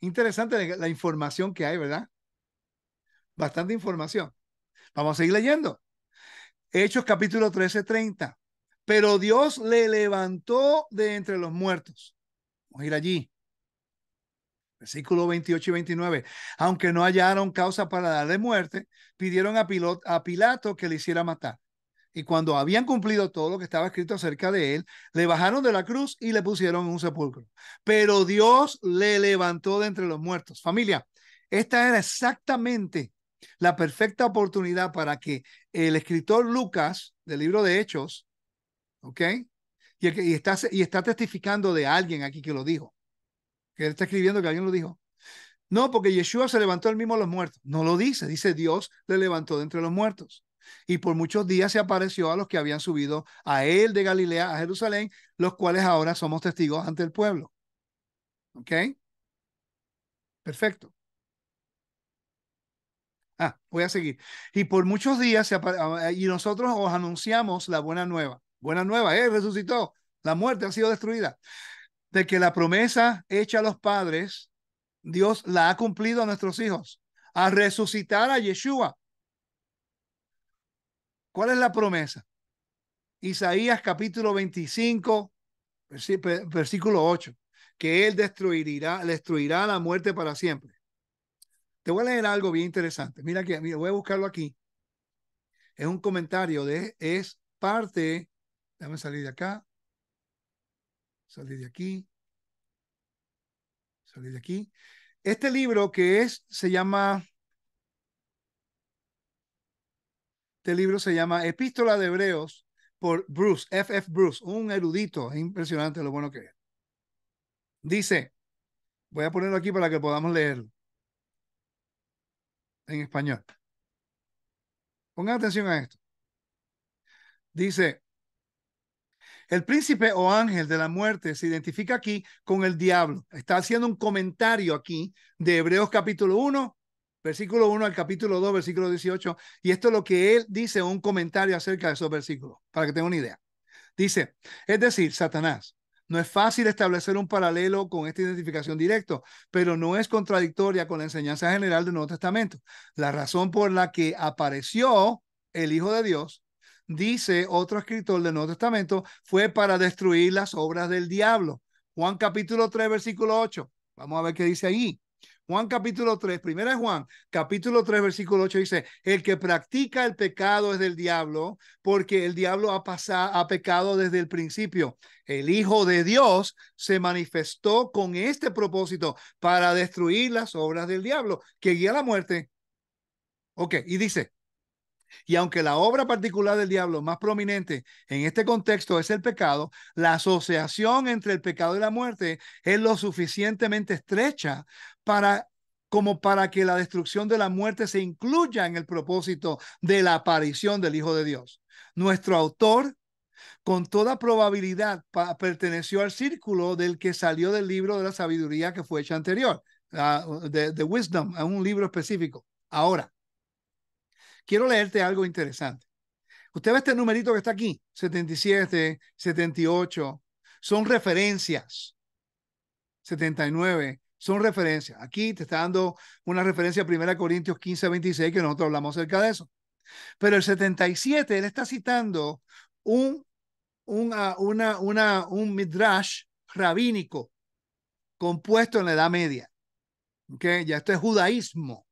Interesante la información que hay, ¿verdad? Bastante información. Vamos a seguir leyendo. Hechos capítulo 13, 30. Pero Dios le levantó de entre los muertos. Vamos a ir allí. Versículo 28 y 29. Aunque no hallaron causa para darle muerte, pidieron a, a Pilato que le hiciera matar. Y cuando habían cumplido todo lo que estaba escrito acerca de él, le bajaron de la cruz y le pusieron en un sepulcro. Pero Dios le levantó de entre los muertos. Familia, esta era exactamente la perfecta oportunidad para que el escritor Lucas del libro de Hechos, ¿ok? Y, está testificando de alguien aquí que lo dijo, que él está escribiendo que alguien lo dijo. No, porque Yeshua se levantó el mismo a los muertos. No lo dice, dice Dios le levantó de entre los muertos y por muchos días se apareció a los que habían subido a él de Galilea a Jerusalén, los cuales ahora somos testigos ante el pueblo. ¿Ok? Perfecto. Ah, voy a seguir. Y por muchos días se ah, y nosotros os anunciamos la buena nueva. Buena nueva, él resucitó. La muerte ha sido destruida. De que la promesa hecha a los padres, Dios la ha cumplido a nuestros hijos. A resucitar a Yeshua ¿Cuál es la promesa? Isaías capítulo 25, versículo 8, que Él destruirá, destruirá la muerte para siempre. Te voy a leer algo bien interesante. Mira que voy a buscarlo aquí. Es un comentario de, es parte, déjame salir de acá, salir de aquí, salir de aquí. Este libro que es, se llama Este libro se llama Epístola de Hebreos por Bruce, F. F. Bruce, un erudito. Es impresionante lo bueno que es. Dice, voy a ponerlo aquí para que podamos leerlo en español. Pongan atención a esto. Dice, el príncipe o ángel de la muerte se identifica aquí con el diablo. Está haciendo un comentario aquí de Hebreos capítulo 1, versículo 1 al capítulo 2, versículo 18. Y esto es lo que él dice, un comentario acerca de esos versículos, para que tengan una idea. Dice, es decir, Satanás. No es fácil establecer un paralelo con esta identificación directa, pero no es contradictoria con la enseñanza general del Nuevo Testamento. La razón por la que apareció el Hijo de Dios, dice otro escritor del Nuevo Testamento, fue para destruir las obras del diablo. Juan capítulo 3, versículo 8. Vamos a ver qué dice ahí. Juan capítulo 3, primera de Juan, capítulo 3, versículo 8 dice, el que practica el pecado es del diablo, porque el diablo ha pasado, ha pecado desde el principio. El Hijo de Dios se manifestó con este propósito para destruir las obras del diablo, que guía la muerte. Ok, y dice, Y aunque la obra particular del diablo más prominente en este contexto es el pecado, la asociación entre el pecado y la muerte es lo suficientemente estrecha para como para que la destrucción de la muerte se incluya en el propósito de la aparición del Hijo de Dios. Nuestro autor, con toda probabilidad, perteneció al círculo del que salió del libro de la sabiduría que fue hecho anterior, de Wisdom, a un libro específico. Ahora, quiero leerte algo interesante. Usted ve este numerito que está aquí, 77, 78, son referencias. 79, son referencias. Aquí te está dando una referencia a 1 Corintios 15, 26, que nosotros hablamos acerca de eso. Pero el 77, él está citando un, una, una, una, un midrash rabínico compuesto en la Edad Media. ¿Okay? Ya esto es judaísmo.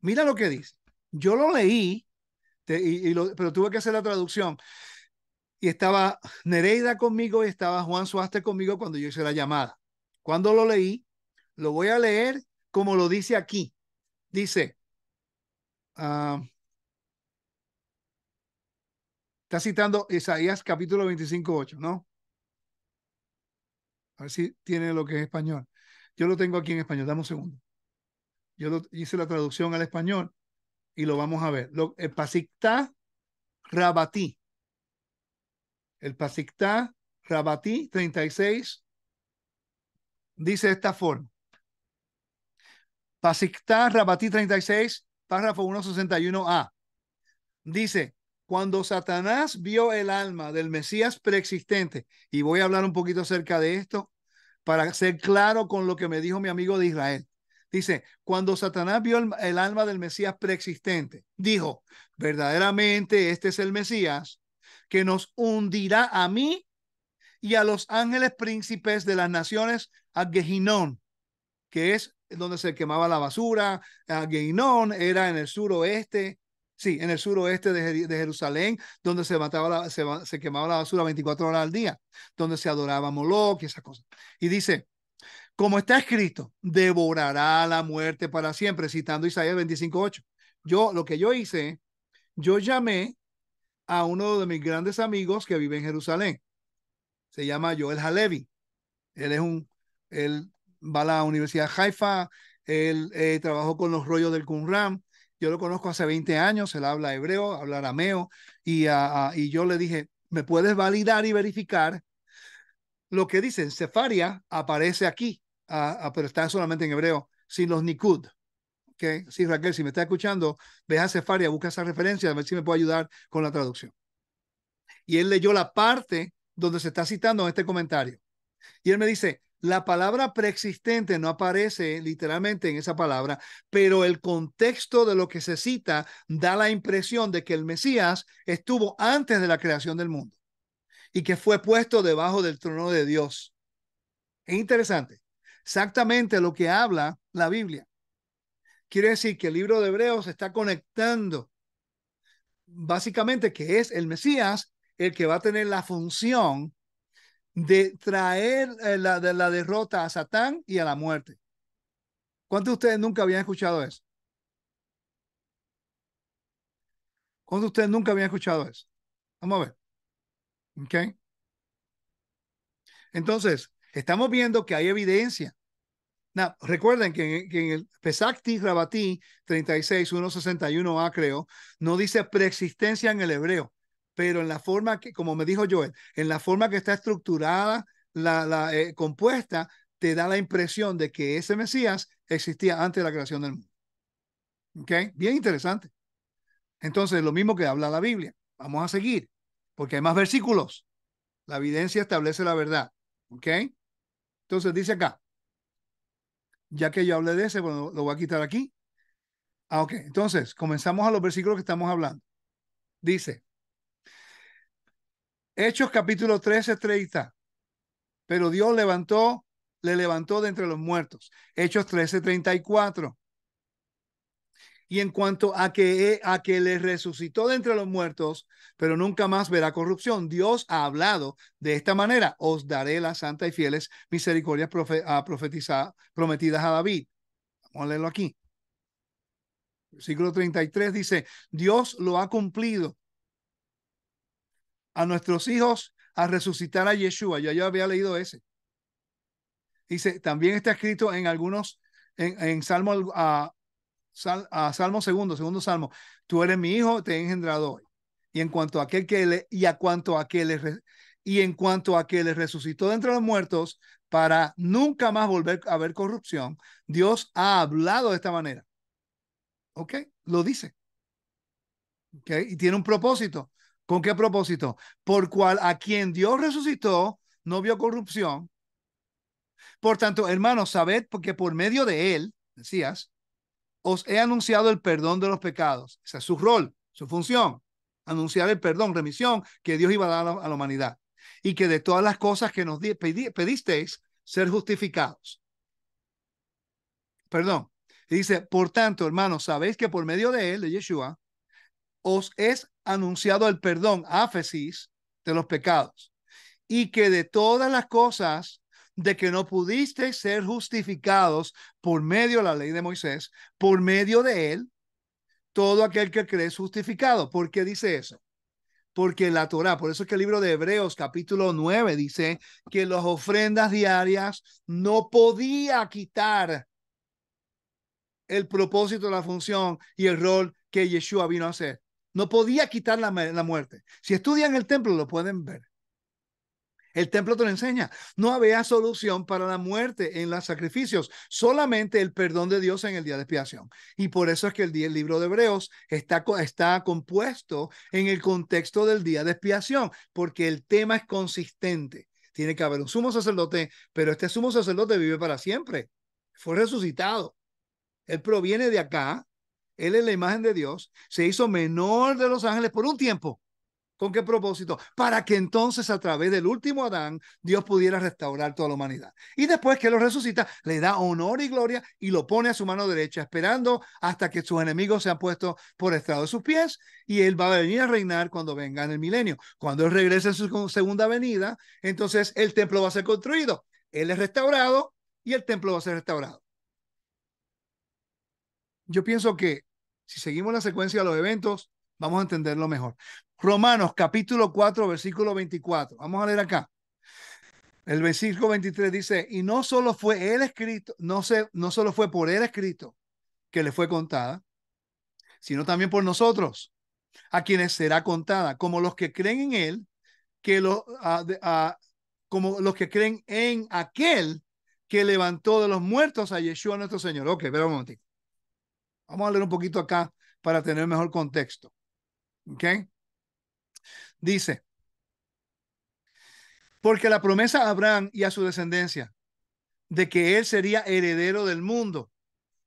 Mira lo que dice. Yo lo leí, y, pero tuve que hacer la traducción. Y estaba Nereida conmigo y estaba Juan Suaste conmigo cuando yo hice la llamada. Cuando lo leí, lo voy a leer como lo dice aquí. Dice, uh, está citando Isaías capítulo 25, 8, ¿no? A ver si tiene lo que es español. Yo lo tengo aquí en español, dame un segundo. Yo lo, hice la traducción al español y lo vamos a ver. Lo, el Pasicta Rabatí. El Pasicta Rabatí 36 dice de esta forma. Pasicta Rabatí 36, párrafo 161a. Dice, cuando Satanás vio el alma del Mesías preexistente, y voy a hablar un poquito acerca de esto para ser claro con lo que me dijo mi amigo de Israel. Dice, cuando Satanás vio el, alma del Mesías preexistente, dijo, verdaderamente este es el Mesías que nos hundirá a mí y a los ángeles príncipes de las naciones a Gehinón, que es donde se quemaba la basura. A Gehinón era en el suroeste, sí, en el suroeste de, Jerusalén, donde se, mataba la, se, quemaba la basura 24 horas al día, donde se adoraba Moloch y esas cosas. Y dice, como está escrito, devorará la muerte para siempre, citando Isaías 25.8. Yo, lo que yo hice, yo llamé a uno de mis grandes amigos que vive en Jerusalén. Se llama Joel Halevi. Él es un, él va a la Universidad Haifa, él eh, trabajó con los rollos del Qumran. Yo lo conozco hace 20 años, él habla hebreo, habla arameo, y, y yo le dije, ¿me puedes validar y verificar lo que dicen? Cefaria aparece aquí pero está solamente en hebreo, sin los Nikud. Okay. Sí, Raquel, si me está escuchando, ve a Cefaria, busca esa referencia, a ver si me puede ayudar con la traducción. Y él leyó la parte donde se está citando este comentario. Y él me dice, la palabra preexistente no aparece literalmente en esa palabra, pero el contexto de lo que se cita da la impresión de que el Mesías estuvo antes de la creación del mundo y que fue puesto debajo del trono de Dios. Es interesante exactamente lo que habla la Biblia. Quiere decir que el libro de Hebreos está conectando básicamente que es el Mesías el que va a tener la función de traer eh, la, de la derrota a Satán y a la muerte. ¿Cuántos de ustedes nunca habían escuchado eso? ¿Cuántos de ustedes nunca habían escuchado eso? Vamos a ver. ¿Ok? Entonces, estamos viendo que hay evidencia recuerden que, en el Pesakti Rabatí 36, 161a creo, no dice preexistencia en el hebreo, pero en la forma que, como me dijo Joel, en la forma que está estructurada, la, la eh, compuesta, te da la impresión de que ese Mesías existía antes de la creación del mundo. ¿Ok? Bien interesante. Entonces, lo mismo que habla la Biblia. Vamos a seguir, porque hay más versículos. La evidencia establece la verdad. ¿Ok? Entonces dice acá, ya que yo hablé de ese, bueno, lo voy a quitar aquí. Ah, ok, entonces comenzamos a los versículos que estamos hablando. Dice, Hechos capítulo 13, 30. Pero Dios levantó, le levantó de entre los muertos. Hechos 13, 34. Y en cuanto a que, a que le resucitó de entre los muertos, pero nunca más verá corrupción, Dios ha hablado de esta manera, os daré las santas y fieles misericordias profe, prometidas a David. Vamos a leerlo aquí. Versículo 33 dice, Dios lo ha cumplido a nuestros hijos a resucitar a Yeshua. Ya yo había leído ese. Dice, también está escrito en algunos, en, en Salmo, a, Salmo segundo, segundo Salmo, tú eres mi hijo, te he engendrado hoy. Y en cuanto a aquel que le, y a cuanto a aquel y en cuanto a que resucitó de entre los muertos para nunca más volver a ver corrupción, Dios ha hablado de esta manera. ¿Ok? Lo dice. ¿Ok? Y tiene un propósito. ¿Con qué propósito? Por cual a quien Dios resucitó no vio corrupción. Por tanto, hermanos, sabed porque por medio de él, decías, os he anunciado el perdón de los pecados. Ese es su rol, su función. Anunciar el perdón, remisión que Dios iba a dar a la, humanidad. Y que de todas las cosas que nos pedisteis, ser justificados. Perdón. Dice, por tanto, hermanos, sabéis que por medio de él, de Yeshua, os es anunciado el perdón, áfesis, de los pecados. Y que de todas las cosas de que no pudiste ser justificados por medio de la ley de Moisés, por medio de él, todo aquel que cree es justificado. ¿Por qué dice eso? Porque la Torah, por eso es que el libro de Hebreos capítulo 9 dice que las ofrendas diarias no podía quitar el propósito, la función y el rol que Yeshua vino a hacer. No podía quitar la, la muerte. Si estudian el templo lo pueden ver. El templo te lo enseña. No había solución para la muerte en los sacrificios, solamente el perdón de Dios en el día de expiación. Y por eso es que el, libro de Hebreos está, está compuesto en el contexto del día de expiación, porque el tema es consistente. Tiene que haber un sumo sacerdote, pero este sumo sacerdote vive para siempre. Fue resucitado. Él proviene de acá. Él es la imagen de Dios. Se hizo menor de los ángeles por un tiempo ¿Con qué propósito? Para que entonces a través del último Adán Dios pudiera restaurar toda la humanidad. Y después que lo resucita, le da honor y gloria y lo pone a su mano derecha, esperando hasta que sus enemigos sean puestos por estrado de sus pies y él va a venir a reinar cuando venga en el milenio. Cuando él regrese en su segunda venida, entonces el templo va a ser construido. Él es restaurado y el templo va a ser restaurado. Yo pienso que si seguimos la secuencia de los eventos, vamos a entenderlo mejor. Romanos capítulo 4, versículo 24. Vamos a leer acá. El versículo 23 dice, y no solo fue él escrito, no, sé, no solo fue por él escrito que le fue contada, sino también por nosotros, a quienes será contada, como los que creen en él, que lo, como los que creen en aquel que levantó de los muertos a Yeshua nuestro Señor. Ok, pero un momentito. Vamos a leer un poquito acá para tener mejor contexto. Ok. Dice, porque la promesa a Abraham y a su descendencia de que él sería heredero del mundo,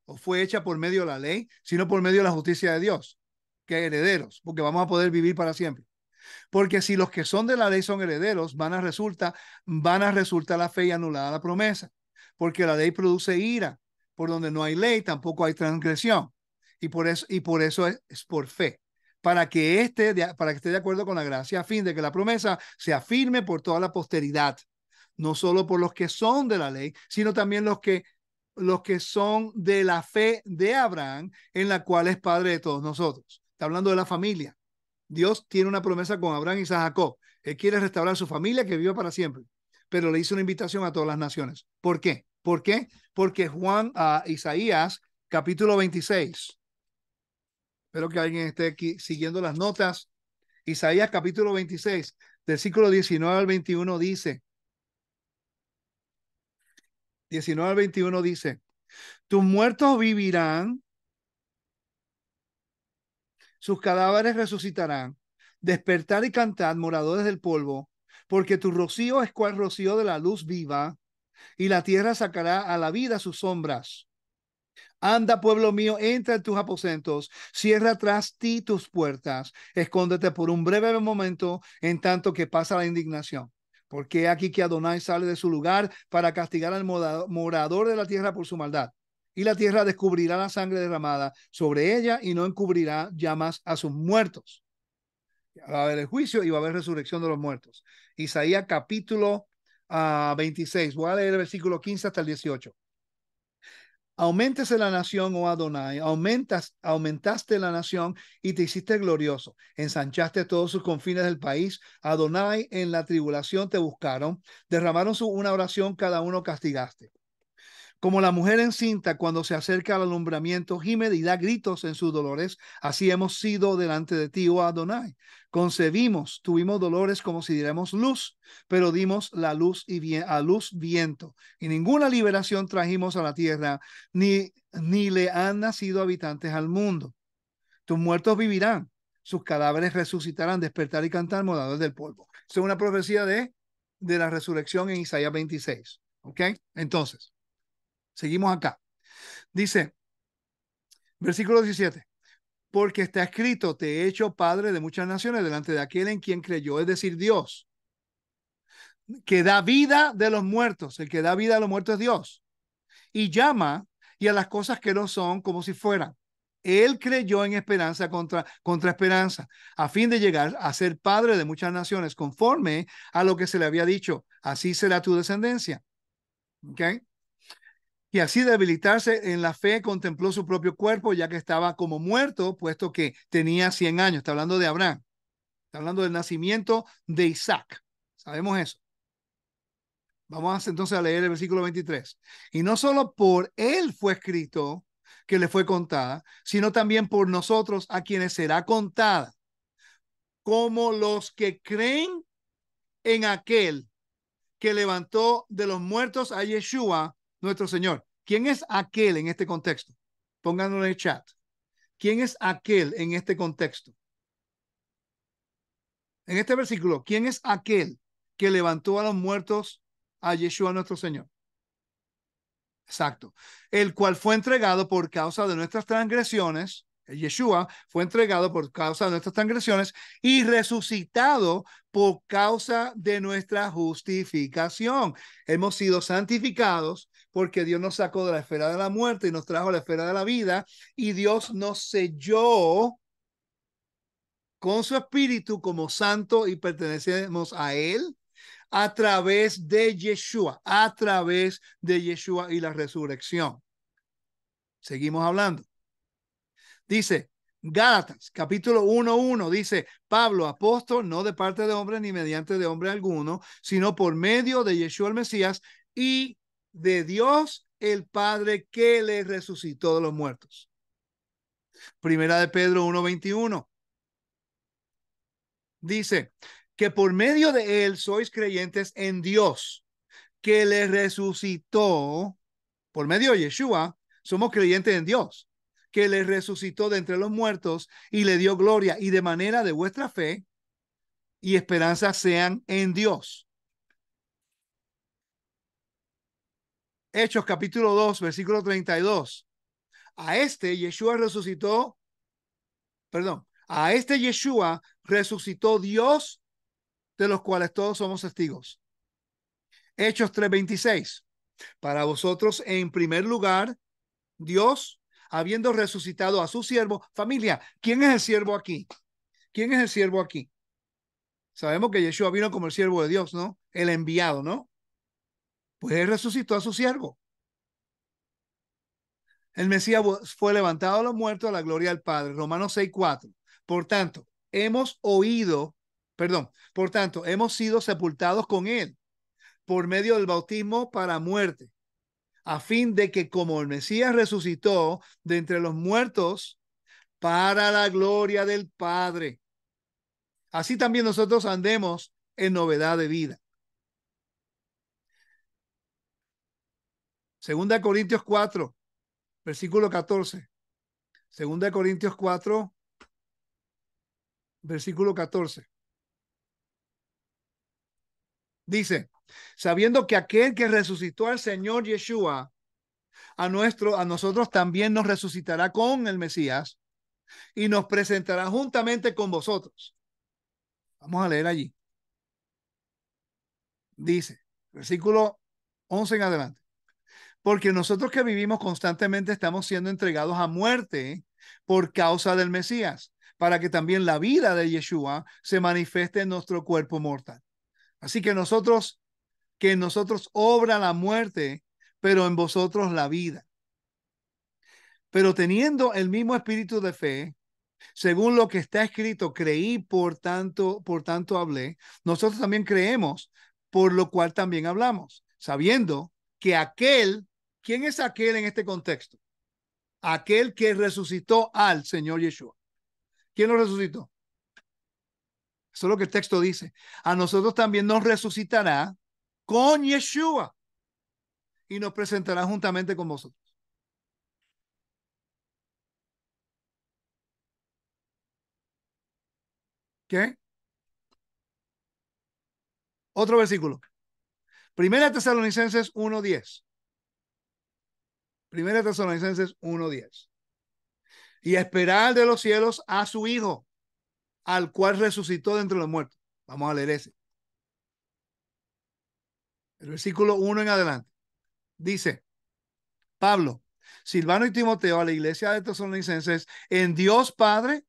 o fue hecha por medio de la ley, sino por medio de la justicia de Dios, que herederos, porque vamos a poder vivir para siempre. Porque si los que son de la ley son herederos, van a resultar, van a resultar la fe y anulada la promesa, porque la ley produce ira, por donde no hay ley, tampoco hay transgresión. Y por eso, y por eso es por fe para que, esté de, para que esté de acuerdo con la gracia, a fin de que la promesa se afirme por toda la posteridad, no solo por los que son de la ley, sino también los que los que son de la fe de Abraham, en la cual es padre de todos nosotros. Está hablando de la familia. Dios tiene una promesa con Abraham y Jacob. Él quiere restaurar su familia que viva para siempre, pero le hizo una invitación a todas las naciones. ¿Por qué? ¿Por qué? Porque Juan, a Isaías, capítulo 26, Espero que alguien esté aquí siguiendo las notas. Isaías capítulo 26, versículo 19 al 21 dice, 19 al 21 dice, tus muertos vivirán, sus cadáveres resucitarán, despertar y cantar, moradores del polvo, porque tu rocío es cual rocío de la luz viva, y la tierra sacará a la vida sus sombras. Anda, pueblo mío, entra en tus aposentos, cierra tras ti tus puertas, escóndete por un breve momento en tanto que pasa la indignación. Porque aquí que Adonai sale de su lugar para castigar al morador de la tierra por su maldad. Y la tierra descubrirá la sangre derramada sobre ella y no encubrirá ya más a sus muertos. Va a haber el juicio y va a haber resurrección de los muertos. Isaías capítulo 26. Ah, Voy a leer el versículo 15 hasta el 18. Aumentese la nación, oh Adonai, aumentas, aumentaste la nación y te hiciste glorioso. Ensanchaste todos sus confines del país. Adonai, en la tribulación te buscaron. Derramaron su, una oración, cada uno castigaste. Como la mujer encinta cuando se acerca al alumbramiento gime y da gritos en sus dolores, así hemos sido delante de ti, oh Adonai. Concebimos, tuvimos dolores como si diéramos luz, pero dimos la luz y a luz viento. Y ninguna liberación trajimos a la tierra, ni, ni le han nacido habitantes al mundo. Tus muertos vivirán, sus cadáveres resucitarán, despertar y cantar moradores del polvo. Es una profecía de, de la resurrección en Isaías 26. ¿Ok? Entonces. Seguimos acá. Dice, versículo 17, porque está escrito, te he hecho padre de muchas naciones delante de aquel en quien creyó, es decir, Dios, que da vida de los muertos, el que da vida a los muertos es Dios, y llama y a las cosas que no son como si fueran. Él creyó en esperanza contra, contra esperanza, a fin de llegar a ser padre de muchas naciones, conforme a lo que se le había dicho, así será tu descendencia. ¿Ok? Y así debilitarse en la fe contempló su propio cuerpo ya que estaba como muerto, puesto que tenía 100 años. Está hablando de Abraham. Está hablando del nacimiento de Isaac. Sabemos eso. Vamos entonces a leer el versículo 23. Y no solo por él fue escrito que le fue contada, sino también por nosotros a quienes será contada, como los que creen en aquel que levantó de los muertos a Yeshua, nuestro Señor. ¿Quién es aquel en este contexto? Pónganlo en el chat. ¿Quién es aquel en este contexto? En este versículo, ¿quién es aquel que levantó a los muertos a Yeshua nuestro Señor? Exacto. El cual fue entregado por causa de nuestras transgresiones. Yeshua fue entregado por causa de nuestras transgresiones y resucitado por causa de nuestra justificación. Hemos sido santificados porque Dios nos sacó de la esfera de la muerte y nos trajo a la esfera de la vida y Dios nos selló con su espíritu como santo y pertenecemos a él a través de Yeshua, a través de Yeshua y la resurrección. Seguimos hablando. Dice, Gálatas, capítulo 1.1, dice, Pablo, apóstol, no de parte de hombre ni mediante de hombre alguno, sino por medio de Yeshua el Mesías y de Dios el Padre que le resucitó de los muertos. Primera de Pedro 1.21. Dice que por medio de él sois creyentes en Dios, que le resucitó, por medio de Yeshua, somos creyentes en Dios, que le resucitó de entre los muertos y le dio gloria y de manera de vuestra fe y esperanza sean en Dios. Hechos capítulo 2, versículo 32. A este Yeshua resucitó, perdón, a este Yeshua resucitó Dios, de los cuales todos somos testigos. Hechos 3:26. Para vosotros, en primer lugar, Dios, habiendo resucitado a su siervo, familia, ¿quién es el siervo aquí? ¿Quién es el siervo aquí? Sabemos que Yeshua vino como el siervo de Dios, ¿no? El enviado, ¿no? Pues él resucitó a su siervo. El Mesías fue levantado a los muertos a la gloria del Padre. Romanos 6:4. Por tanto, hemos oído, perdón, por tanto, hemos sido sepultados con él por medio del bautismo para muerte, a fin de que como el Mesías resucitó de entre los muertos para la gloria del Padre, así también nosotros andemos en novedad de vida. Segunda Corintios 4, versículo 14. Segunda Corintios 4, versículo 14. Dice, sabiendo que aquel que resucitó al Señor Yeshua, a nuestro, a nosotros también nos resucitará con el Mesías y nos presentará juntamente con vosotros. Vamos a leer allí. Dice, versículo 11 en adelante. Porque nosotros que vivimos constantemente estamos siendo entregados a muerte por causa del Mesías, para que también la vida de Yeshua se manifieste en nuestro cuerpo mortal. Así que nosotros, que en nosotros obra la muerte, pero en vosotros la vida. Pero teniendo el mismo espíritu de fe, según lo que está escrito, creí, por tanto, por tanto hablé. Nosotros también creemos, por lo cual también hablamos, sabiendo que aquel, ¿quién es aquel en este contexto? Aquel que resucitó al Señor Yeshua. ¿Quién lo resucitó? Eso es lo que el texto dice. A nosotros también nos resucitará con Yeshua y nos presentará juntamente con vosotros. ¿Qué? Otro versículo. Primera Tesalonicenses 1.10. Primera Tesalonicenses 1.10. Y esperar de los cielos a su Hijo, al cual resucitó de entre los muertos. Vamos a leer ese. El versículo 1 en adelante. Dice, Pablo, Silvano y Timoteo a la iglesia de Tesalonicenses, en Dios Padre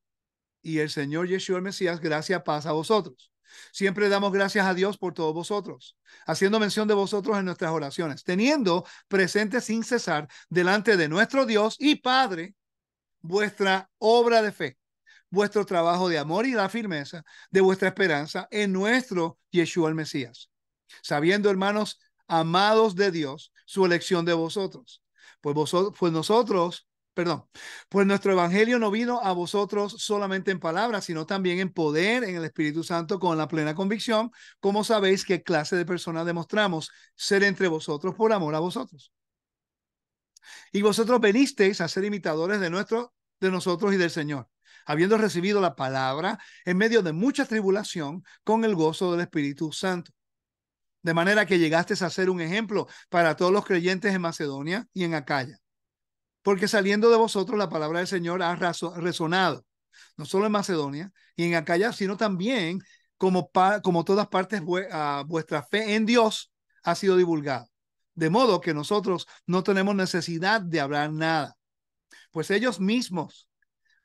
y el Señor Yeshua el Mesías, gracia, paz a vosotros. Siempre damos gracias a Dios por todos vosotros, haciendo mención de vosotros en nuestras oraciones, teniendo presente sin cesar delante de nuestro Dios y Padre vuestra obra de fe, vuestro trabajo de amor y la firmeza de vuestra esperanza en nuestro Yeshua el Mesías. Sabiendo, hermanos, amados de Dios, su elección de vosotros. Pues vosotros, pues nosotros perdón, pues nuestro evangelio no vino a vosotros solamente en palabras, sino también en poder, en el Espíritu Santo, con la plena convicción, como sabéis qué clase de personas demostramos ser entre vosotros por amor a vosotros. Y vosotros venisteis a ser imitadores de nuestro, de nosotros y del Señor, habiendo recibido la palabra en medio de mucha tribulación con el gozo del Espíritu Santo. De manera que llegasteis a ser un ejemplo para todos los creyentes en Macedonia y en Acaya porque saliendo de vosotros la palabra del Señor ha resonado, no solo en Macedonia y en Acaya, sino también como, como todas partes vuestra fe en Dios ha sido divulgada. De modo que nosotros no tenemos necesidad de hablar nada, pues ellos mismos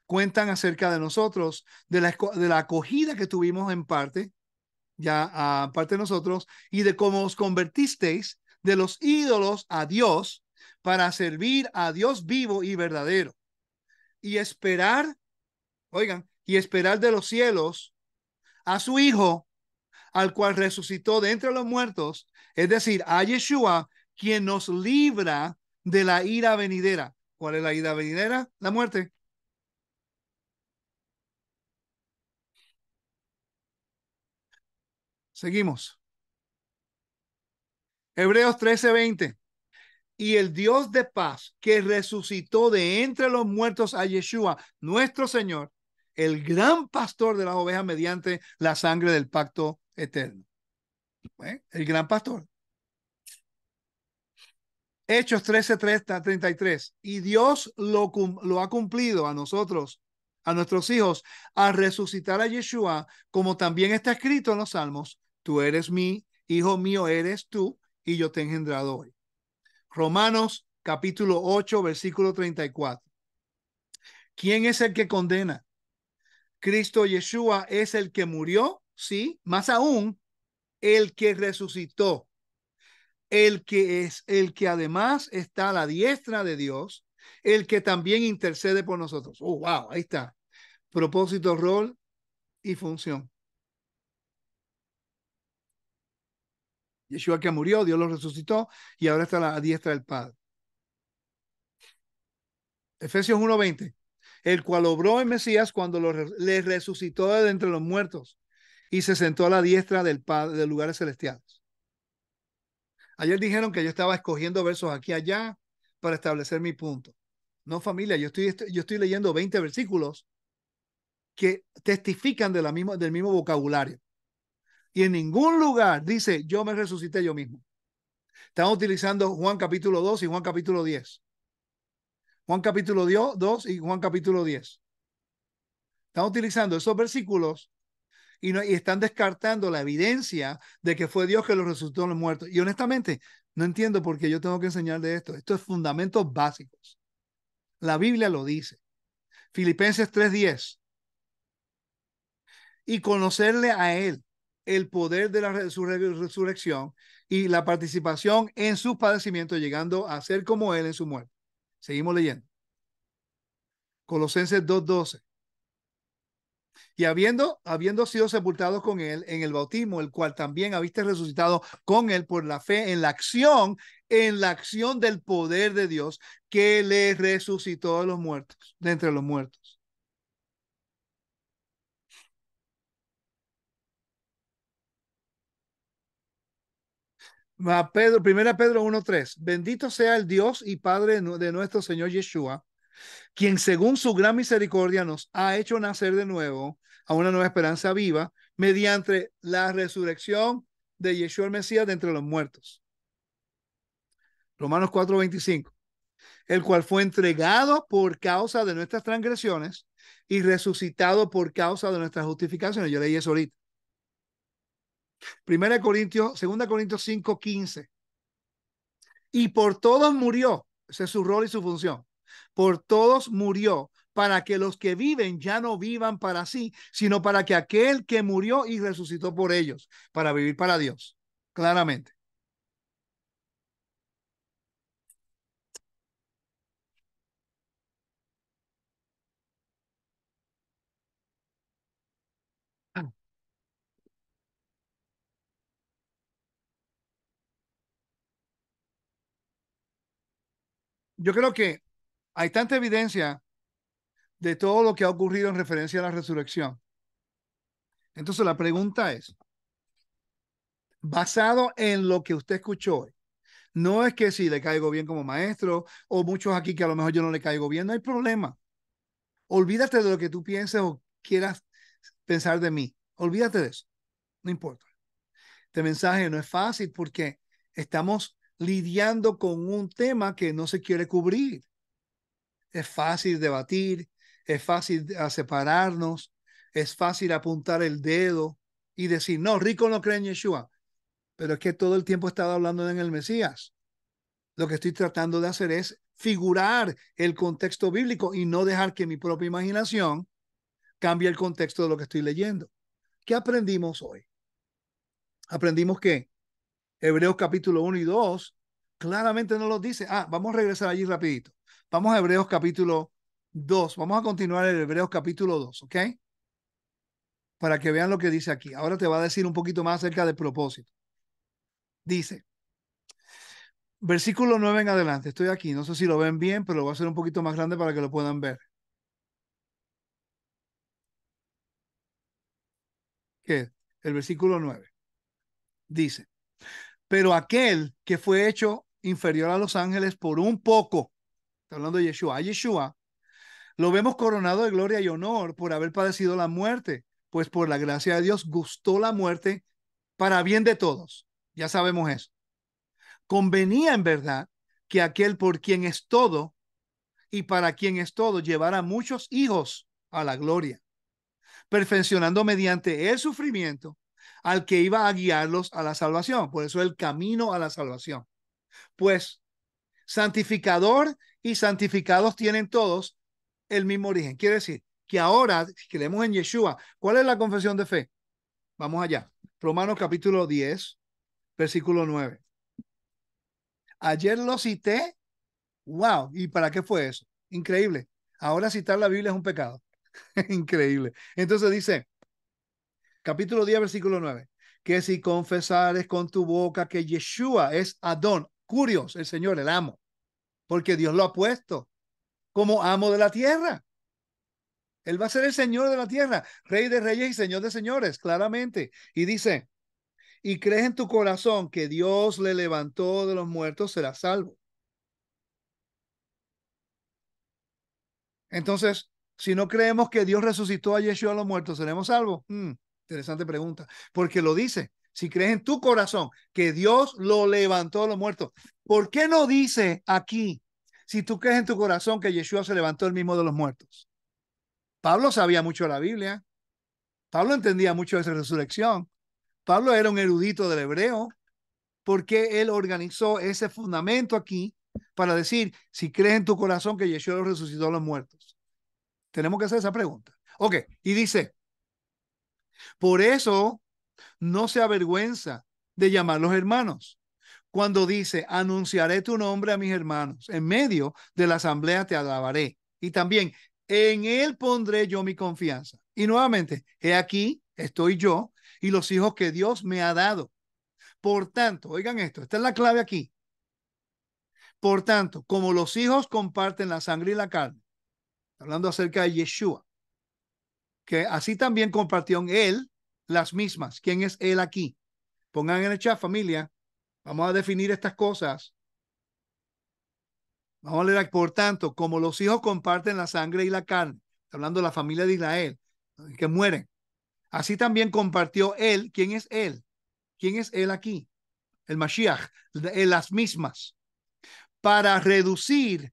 cuentan acerca de nosotros, de la, de la acogida que tuvimos en parte, ya aparte de nosotros, y de cómo os convertisteis de los ídolos a Dios para servir a Dios vivo y verdadero y esperar, oigan, y esperar de los cielos a su Hijo, al cual resucitó de entre los muertos, es decir, a Yeshua, quien nos libra de la ira venidera. ¿Cuál es la ira venidera? La muerte. Seguimos. Hebreos 13:20 y el Dios de paz que resucitó de entre los muertos a Yeshua, nuestro Señor, el gran pastor de las ovejas mediante la sangre del pacto eterno. ¿Eh? El gran pastor. Hechos 13, 33. Y Dios lo, lo ha cumplido a nosotros, a nuestros hijos, a resucitar a Yeshua, como también está escrito en los salmos, tú eres mi, hijo mío eres tú, y yo te he engendrado hoy. Romanos capítulo 8, versículo 34. ¿Quién es el que condena? Cristo Yeshua es el que murió, sí, más aún, el que resucitó, el que es, el que además está a la diestra de Dios, el que también intercede por nosotros. Oh, wow, ahí está. Propósito, rol y función. Yeshua que murió, Dios lo resucitó y ahora está a la diestra del Padre. Efesios 1:20, el cual obró en Mesías cuando lo, le resucitó de entre los muertos y se sentó a la diestra del Padre de lugares celestiales. Ayer dijeron que yo estaba escogiendo versos aquí y allá para establecer mi punto. No, familia, yo estoy, yo estoy leyendo 20 versículos que testifican de la misma, del mismo vocabulario. Y en ningún lugar dice, yo me resucité yo mismo. Están utilizando Juan capítulo 2 y Juan capítulo 10. Juan capítulo 2 y Juan capítulo 10. Están utilizando esos versículos y, y están descartando la evidencia de que fue Dios que los resucitó en los muertos. Y honestamente, no entiendo por qué yo tengo que enseñar de esto. Esto es fundamentos básicos. La Biblia lo dice. Filipenses 3:10. Y conocerle a Él el poder de la resurrección y la participación en sus padecimientos, llegando a ser como Él en su muerte. Seguimos leyendo. Colosenses 2.12. Y habiendo, habiendo sido sepultados con él en el bautismo, el cual también habiste resucitado con él por la fe en la acción, en la acción del poder de Dios que le resucitó de los muertos, de entre los muertos. Pedro, primera Pedro 1.3. Bendito sea el Dios y Padre de nuestro Señor Yeshua, quien según su gran misericordia nos ha hecho nacer de nuevo a una nueva esperanza viva mediante la resurrección de Yeshua el Mesías de entre los muertos. Romanos 4:25, el cual fue entregado por causa de nuestras transgresiones y resucitado por causa de nuestras justificaciones. Yo leí eso ahorita. Primera Corintios, segunda Corintios 5:15. Y por todos murió, ese es su rol y su función. Por todos murió para que los que viven ya no vivan para sí, sino para que aquel que murió y resucitó por ellos, para vivir para Dios, claramente. Yo creo que hay tanta evidencia de todo lo que ha ocurrido en referencia a la resurrección. Entonces la pregunta es, basado en lo que usted escuchó hoy, no es que si le caigo bien como maestro o muchos aquí que a lo mejor yo no le caigo bien, no hay problema. Olvídate de lo que tú pienses o quieras pensar de mí. Olvídate de eso. No importa. Este mensaje no es fácil porque estamos lidiando con un tema que no se quiere cubrir. Es fácil debatir, es fácil separarnos, es fácil apuntar el dedo y decir, no, Rico no cree en Yeshua, pero es que todo el tiempo he estado hablando en el Mesías. Lo que estoy tratando de hacer es figurar el contexto bíblico y no dejar que mi propia imaginación cambie el contexto de lo que estoy leyendo. ¿Qué aprendimos hoy? Aprendimos que Hebreos capítulo 1 y 2 claramente no lo dice. Ah, vamos a regresar allí rapidito. Vamos a Hebreos capítulo 2. Vamos a continuar en Hebreos capítulo 2, ¿ok? Para que vean lo que dice aquí. Ahora te va a decir un poquito más acerca del propósito. Dice, versículo 9 en adelante. Estoy aquí. No sé si lo ven bien, pero lo voy a hacer un poquito más grande para que lo puedan ver. ¿Qué? El versículo 9. Dice, pero aquel que fue hecho inferior a los ángeles por un poco, está hablando de Yeshua, a Yeshua, lo vemos coronado de gloria y honor por haber padecido la muerte, pues por la gracia de Dios gustó la muerte para bien de todos. Ya sabemos eso. Convenía en verdad que aquel por quien es todo y para quien es todo llevara muchos hijos a la gloria, perfeccionando mediante el sufrimiento al que iba a guiarlos a la salvación. Por eso el camino a la salvación. Pues santificador y santificados tienen todos el mismo origen. Quiere decir que ahora, si creemos en Yeshua, ¿cuál es la confesión de fe? Vamos allá. Romanos capítulo 10, versículo 9. Ayer lo cité. Wow. ¿Y para qué fue eso? Increíble. Ahora citar la Biblia es un pecado. Increíble. Entonces dice, capítulo 10, versículo 9, que si confesares con tu boca que Yeshua es Adón, Curios, el Señor, el amo, porque Dios lo ha puesto como amo de la tierra. Él va a ser el Señor de la tierra, Rey de reyes y Señor de señores, claramente. Y dice, y crees en tu corazón que Dios le levantó de los muertos, será salvo. Entonces, si no creemos que Dios resucitó a Yeshua a los muertos, ¿seremos salvos? Hmm, interesante pregunta, porque lo dice. Si crees en tu corazón que Dios lo levantó a los muertos, ¿por qué no dice aquí si tú crees en tu corazón que Yeshua se levantó el mismo de los muertos. Pablo sabía mucho de la Biblia. Pablo entendía mucho de esa resurrección. Pablo era un erudito del hebreo. porque él organizó ese fundamento aquí para decir, si crees en tu corazón que Yeshua lo resucitó a los muertos? Tenemos que hacer esa pregunta. Ok, y dice, por eso no se avergüenza de llamarlos hermanos, cuando dice, anunciaré tu nombre a mis hermanos, en medio de la asamblea te alabaré. Y también, en él pondré yo mi confianza. Y nuevamente, he aquí, estoy yo y los hijos que Dios me ha dado. Por tanto, oigan esto, esta es la clave aquí. Por tanto, como los hijos comparten la sangre y la carne, hablando acerca de Yeshua, que así también compartió él las mismas. ¿Quién es él aquí? Pongan en el chat, familia. Vamos a definir estas cosas. Vamos a leer, por tanto, como los hijos comparten la sangre y la carne, hablando de la familia de Israel, que mueren, así también compartió él. ¿Quién es él? ¿Quién es él aquí? El Mashiach, las mismas, para reducir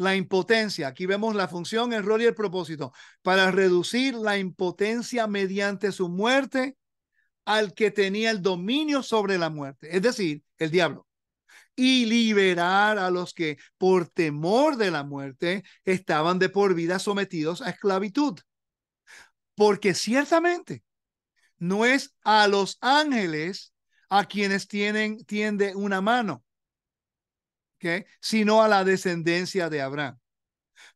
la impotencia. Aquí vemos la función, el rol y el propósito. Para reducir la impotencia mediante su muerte al que tenía el dominio sobre la muerte, es decir, el diablo. Y liberar a los que por temor de la muerte estaban de por vida sometidos a esclavitud. Porque ciertamente no es a los ángeles a quienes tienen, tiende una mano, sino a la descendencia de Abraham.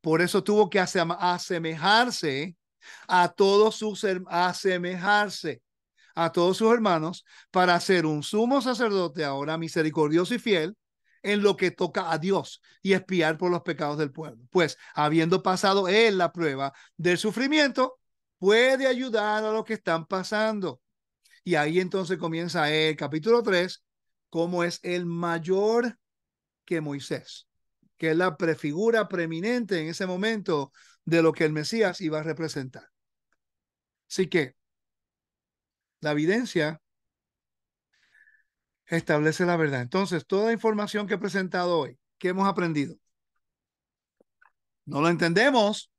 Por eso tuvo que asemejarse a todos sus asemejarse a todos sus hermanos para ser un sumo sacerdote ahora misericordioso y fiel en lo que toca a Dios y espiar por los pecados del pueblo. Pues habiendo pasado él la prueba del sufrimiento, puede ayudar a los que están pasando. Y ahí entonces comienza el capítulo 3, como es el mayor que Moisés, que es la prefigura preeminente en ese momento de lo que el Mesías iba a representar. Así que la evidencia establece la verdad. Entonces, toda información que he presentado hoy, que hemos aprendido, no lo entendemos.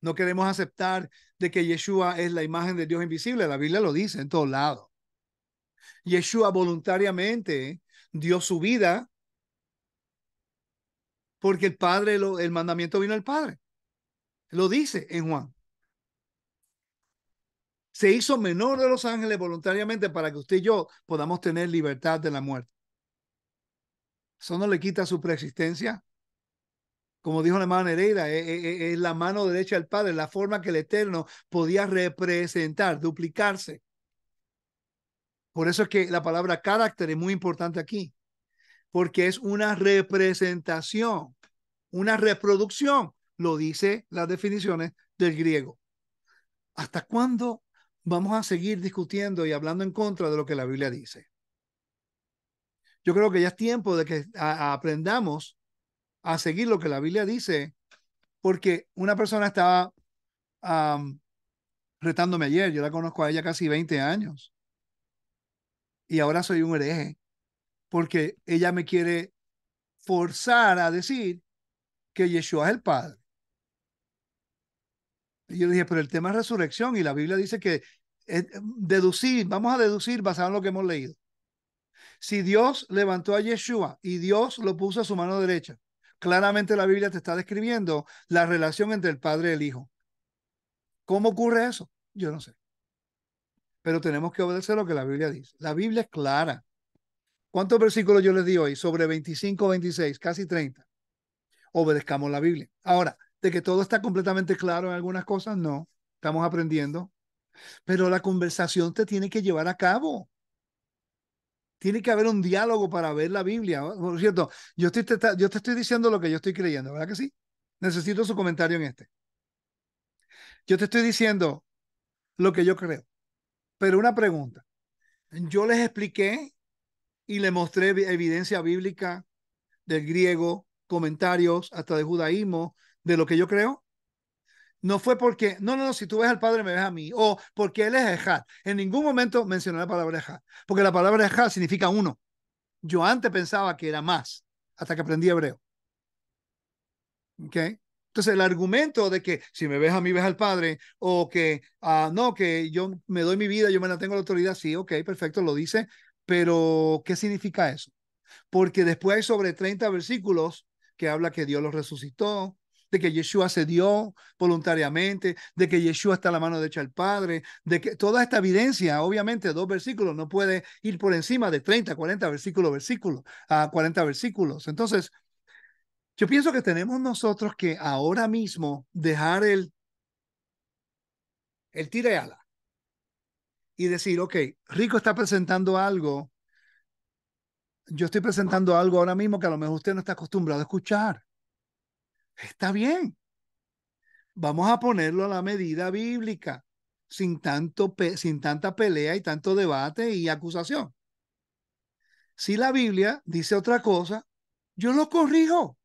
No queremos aceptar de que Yeshua es la imagen de Dios invisible. La Biblia lo dice en todos lados. Yeshua voluntariamente dio su vida porque el Padre, el mandamiento vino del Padre. Lo dice en Juan se hizo menor de los ángeles voluntariamente para que usted y yo podamos tener libertad de la muerte. Eso no le quita su preexistencia. Como dijo la hermana Nereida, es, e, e, es la mano derecha del Padre, la forma que el Eterno podía representar, duplicarse. Por eso es que la palabra carácter es muy importante aquí, porque es una representación, una reproducción, lo dice las definiciones del griego. ¿Hasta cuándo vamos a seguir discutiendo y hablando en contra de lo que la Biblia dice. Yo creo que ya es tiempo de que aprendamos a seguir lo que la Biblia dice, porque una persona estaba retándome ayer, yo la conozco a ella casi 20 años, y ahora soy un hereje, porque ella me quiere forzar a decir que Yeshua es el Padre. Y yo dije, pero el tema es resurrección y la Biblia dice que eh, deducir, vamos a deducir basado en lo que hemos leído. Si Dios levantó a Yeshua y Dios lo puso a su mano derecha, claramente la Biblia te está describiendo la relación entre el Padre y el Hijo. ¿Cómo ocurre eso? Yo no sé. Pero tenemos que obedecer lo que la Biblia dice. La Biblia es clara. ¿Cuántos versículos yo les di hoy? Sobre 25, 26, casi 30. Obedezcamos la Biblia. Ahora, de que todo está completamente claro en algunas cosas, no. Estamos aprendiendo. Pero la conversación te tiene que llevar a cabo. Tiene que haber un diálogo para ver la Biblia. Por cierto, yo, estoy, te, yo te estoy diciendo lo que yo estoy creyendo, ¿verdad que sí? Necesito su comentario en este. Yo te estoy diciendo lo que yo creo. Pero una pregunta. Yo les expliqué y le mostré evidencia bíblica del griego, comentarios hasta de judaísmo, de lo que yo creo? No fue porque, no, no, no, si tú ves al Padre me ves a mí, o porque Él es Ejad. En ningún momento mencioné la palabra Ejad, porque la palabra Ejad significa uno. Yo antes pensaba que era más, hasta que aprendí hebreo. ¿Ok? Entonces, el argumento de que si me ves a mí, ves al Padre, o que uh, no, que yo me doy mi vida, yo me la tengo la autoridad, sí, ok, perfecto, lo dice, pero ¿qué significa eso? Porque después hay sobre 30 versículos que habla que Dios los resucitó, de que Yeshua se dio voluntariamente, de que Yeshua está a la mano derecha del Padre, de que toda esta evidencia, obviamente, dos versículos no puede ir por encima de 30, 40 versículos, versículos, a 40 versículos. Entonces, Yo pienso que tenemos nosotros que ahora mismo dejar el, el ala y decir, ok, Rico está presentando algo. Yo estoy presentando algo ahora mismo que a lo mejor usted no está acostumbrado a escuchar. Está bien. Vamos a ponerlo a la medida bíblica, sin, tanto sin tanta pelea y tanto debate y acusación. Si la Biblia dice otra cosa, yo lo corrijo.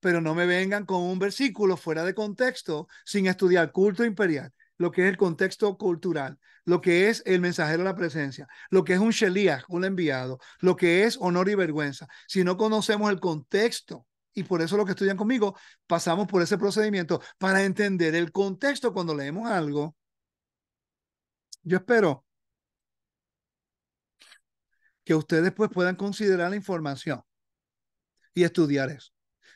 Pero no me vengan con un versículo fuera de contexto sin estudiar culto imperial, lo que es el contexto cultural, lo que es el mensajero de la presencia, lo que es un sheliach, un enviado, lo que es honor y vergüenza. Si no conocemos el contexto, y por eso lo que estudian conmigo, pasamos por ese procedimiento para entender el contexto cuando leemos algo. Yo espero que ustedes pues puedan considerar la información y estudiar eso.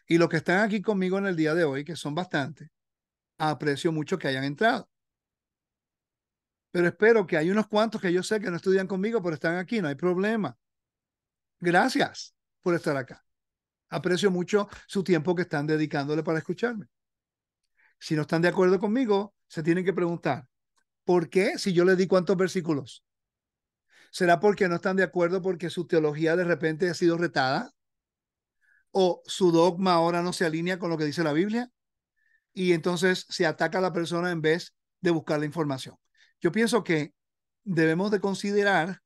Y los que están aquí conmigo en el día de hoy, que son bastantes, aprecio mucho que hayan entrado. Pero espero que hay unos cuantos que yo sé que no estudian conmigo, pero están aquí, no hay problema. Gracias por estar acá. Aprecio mucho su tiempo que están dedicándole para escucharme. Si no están de acuerdo conmigo, se tienen que preguntar, ¿por qué si yo les di cuántos versículos? ¿Será porque no están de acuerdo porque su teología de repente ha sido retada? ¿O su dogma ahora no se alinea con lo que dice la Biblia? Y entonces se ataca a la persona en vez de buscar la información. Yo pienso que debemos de considerar,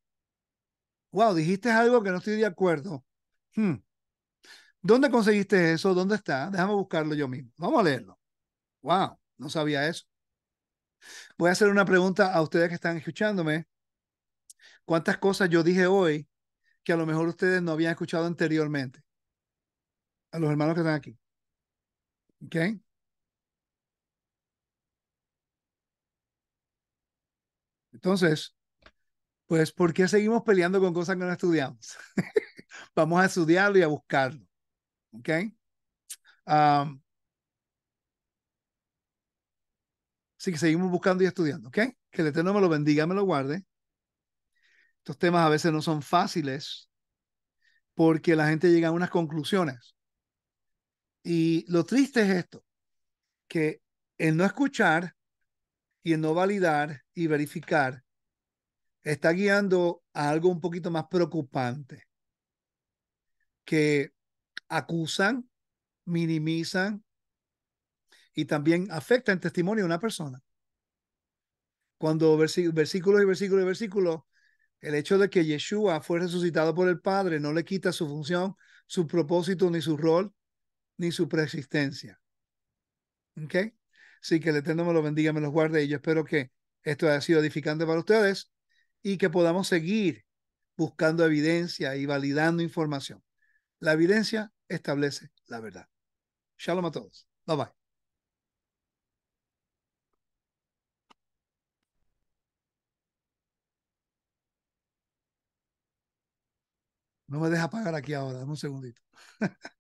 wow, dijiste algo que no estoy de acuerdo. Hmm. ¿Dónde conseguiste eso? ¿Dónde está? Déjame buscarlo yo mismo. Vamos a leerlo. Wow, no sabía eso. Voy a hacer una pregunta a ustedes que están escuchándome cuántas cosas yo dije hoy que a lo mejor ustedes no habían escuchado anteriormente. A los hermanos que están aquí. ¿Ok? Entonces, pues, ¿por qué seguimos peleando con cosas que no estudiamos? Vamos a estudiarlo y a buscarlo. ¿Ok? Así que seguimos buscando y estudiando. ¿Ok? Que el Eterno me lo bendiga, me lo guarde. Estos temas a veces no son fáciles porque la gente llega a unas conclusiones. Y lo triste es esto, que el no escuchar el no validar y verificar está guiando a algo un poquito más preocupante, que acusan, minimizan y también afecta en testimonio a una persona. Cuando versículos y versículos y versículos el hecho de que Yeshua fue resucitado por el Padre no le quita su función, su propósito, ni su rol, ni su preexistencia. ¿Ok? Así que el Eterno me lo bendiga, me los guarde y yo espero que esto haya sido edificante para ustedes y que podamos seguir buscando evidencia y validando información. La evidencia establece la verdad. Shalom a todos. Bye bye. No me deja pagar aquí ahora, un segundito.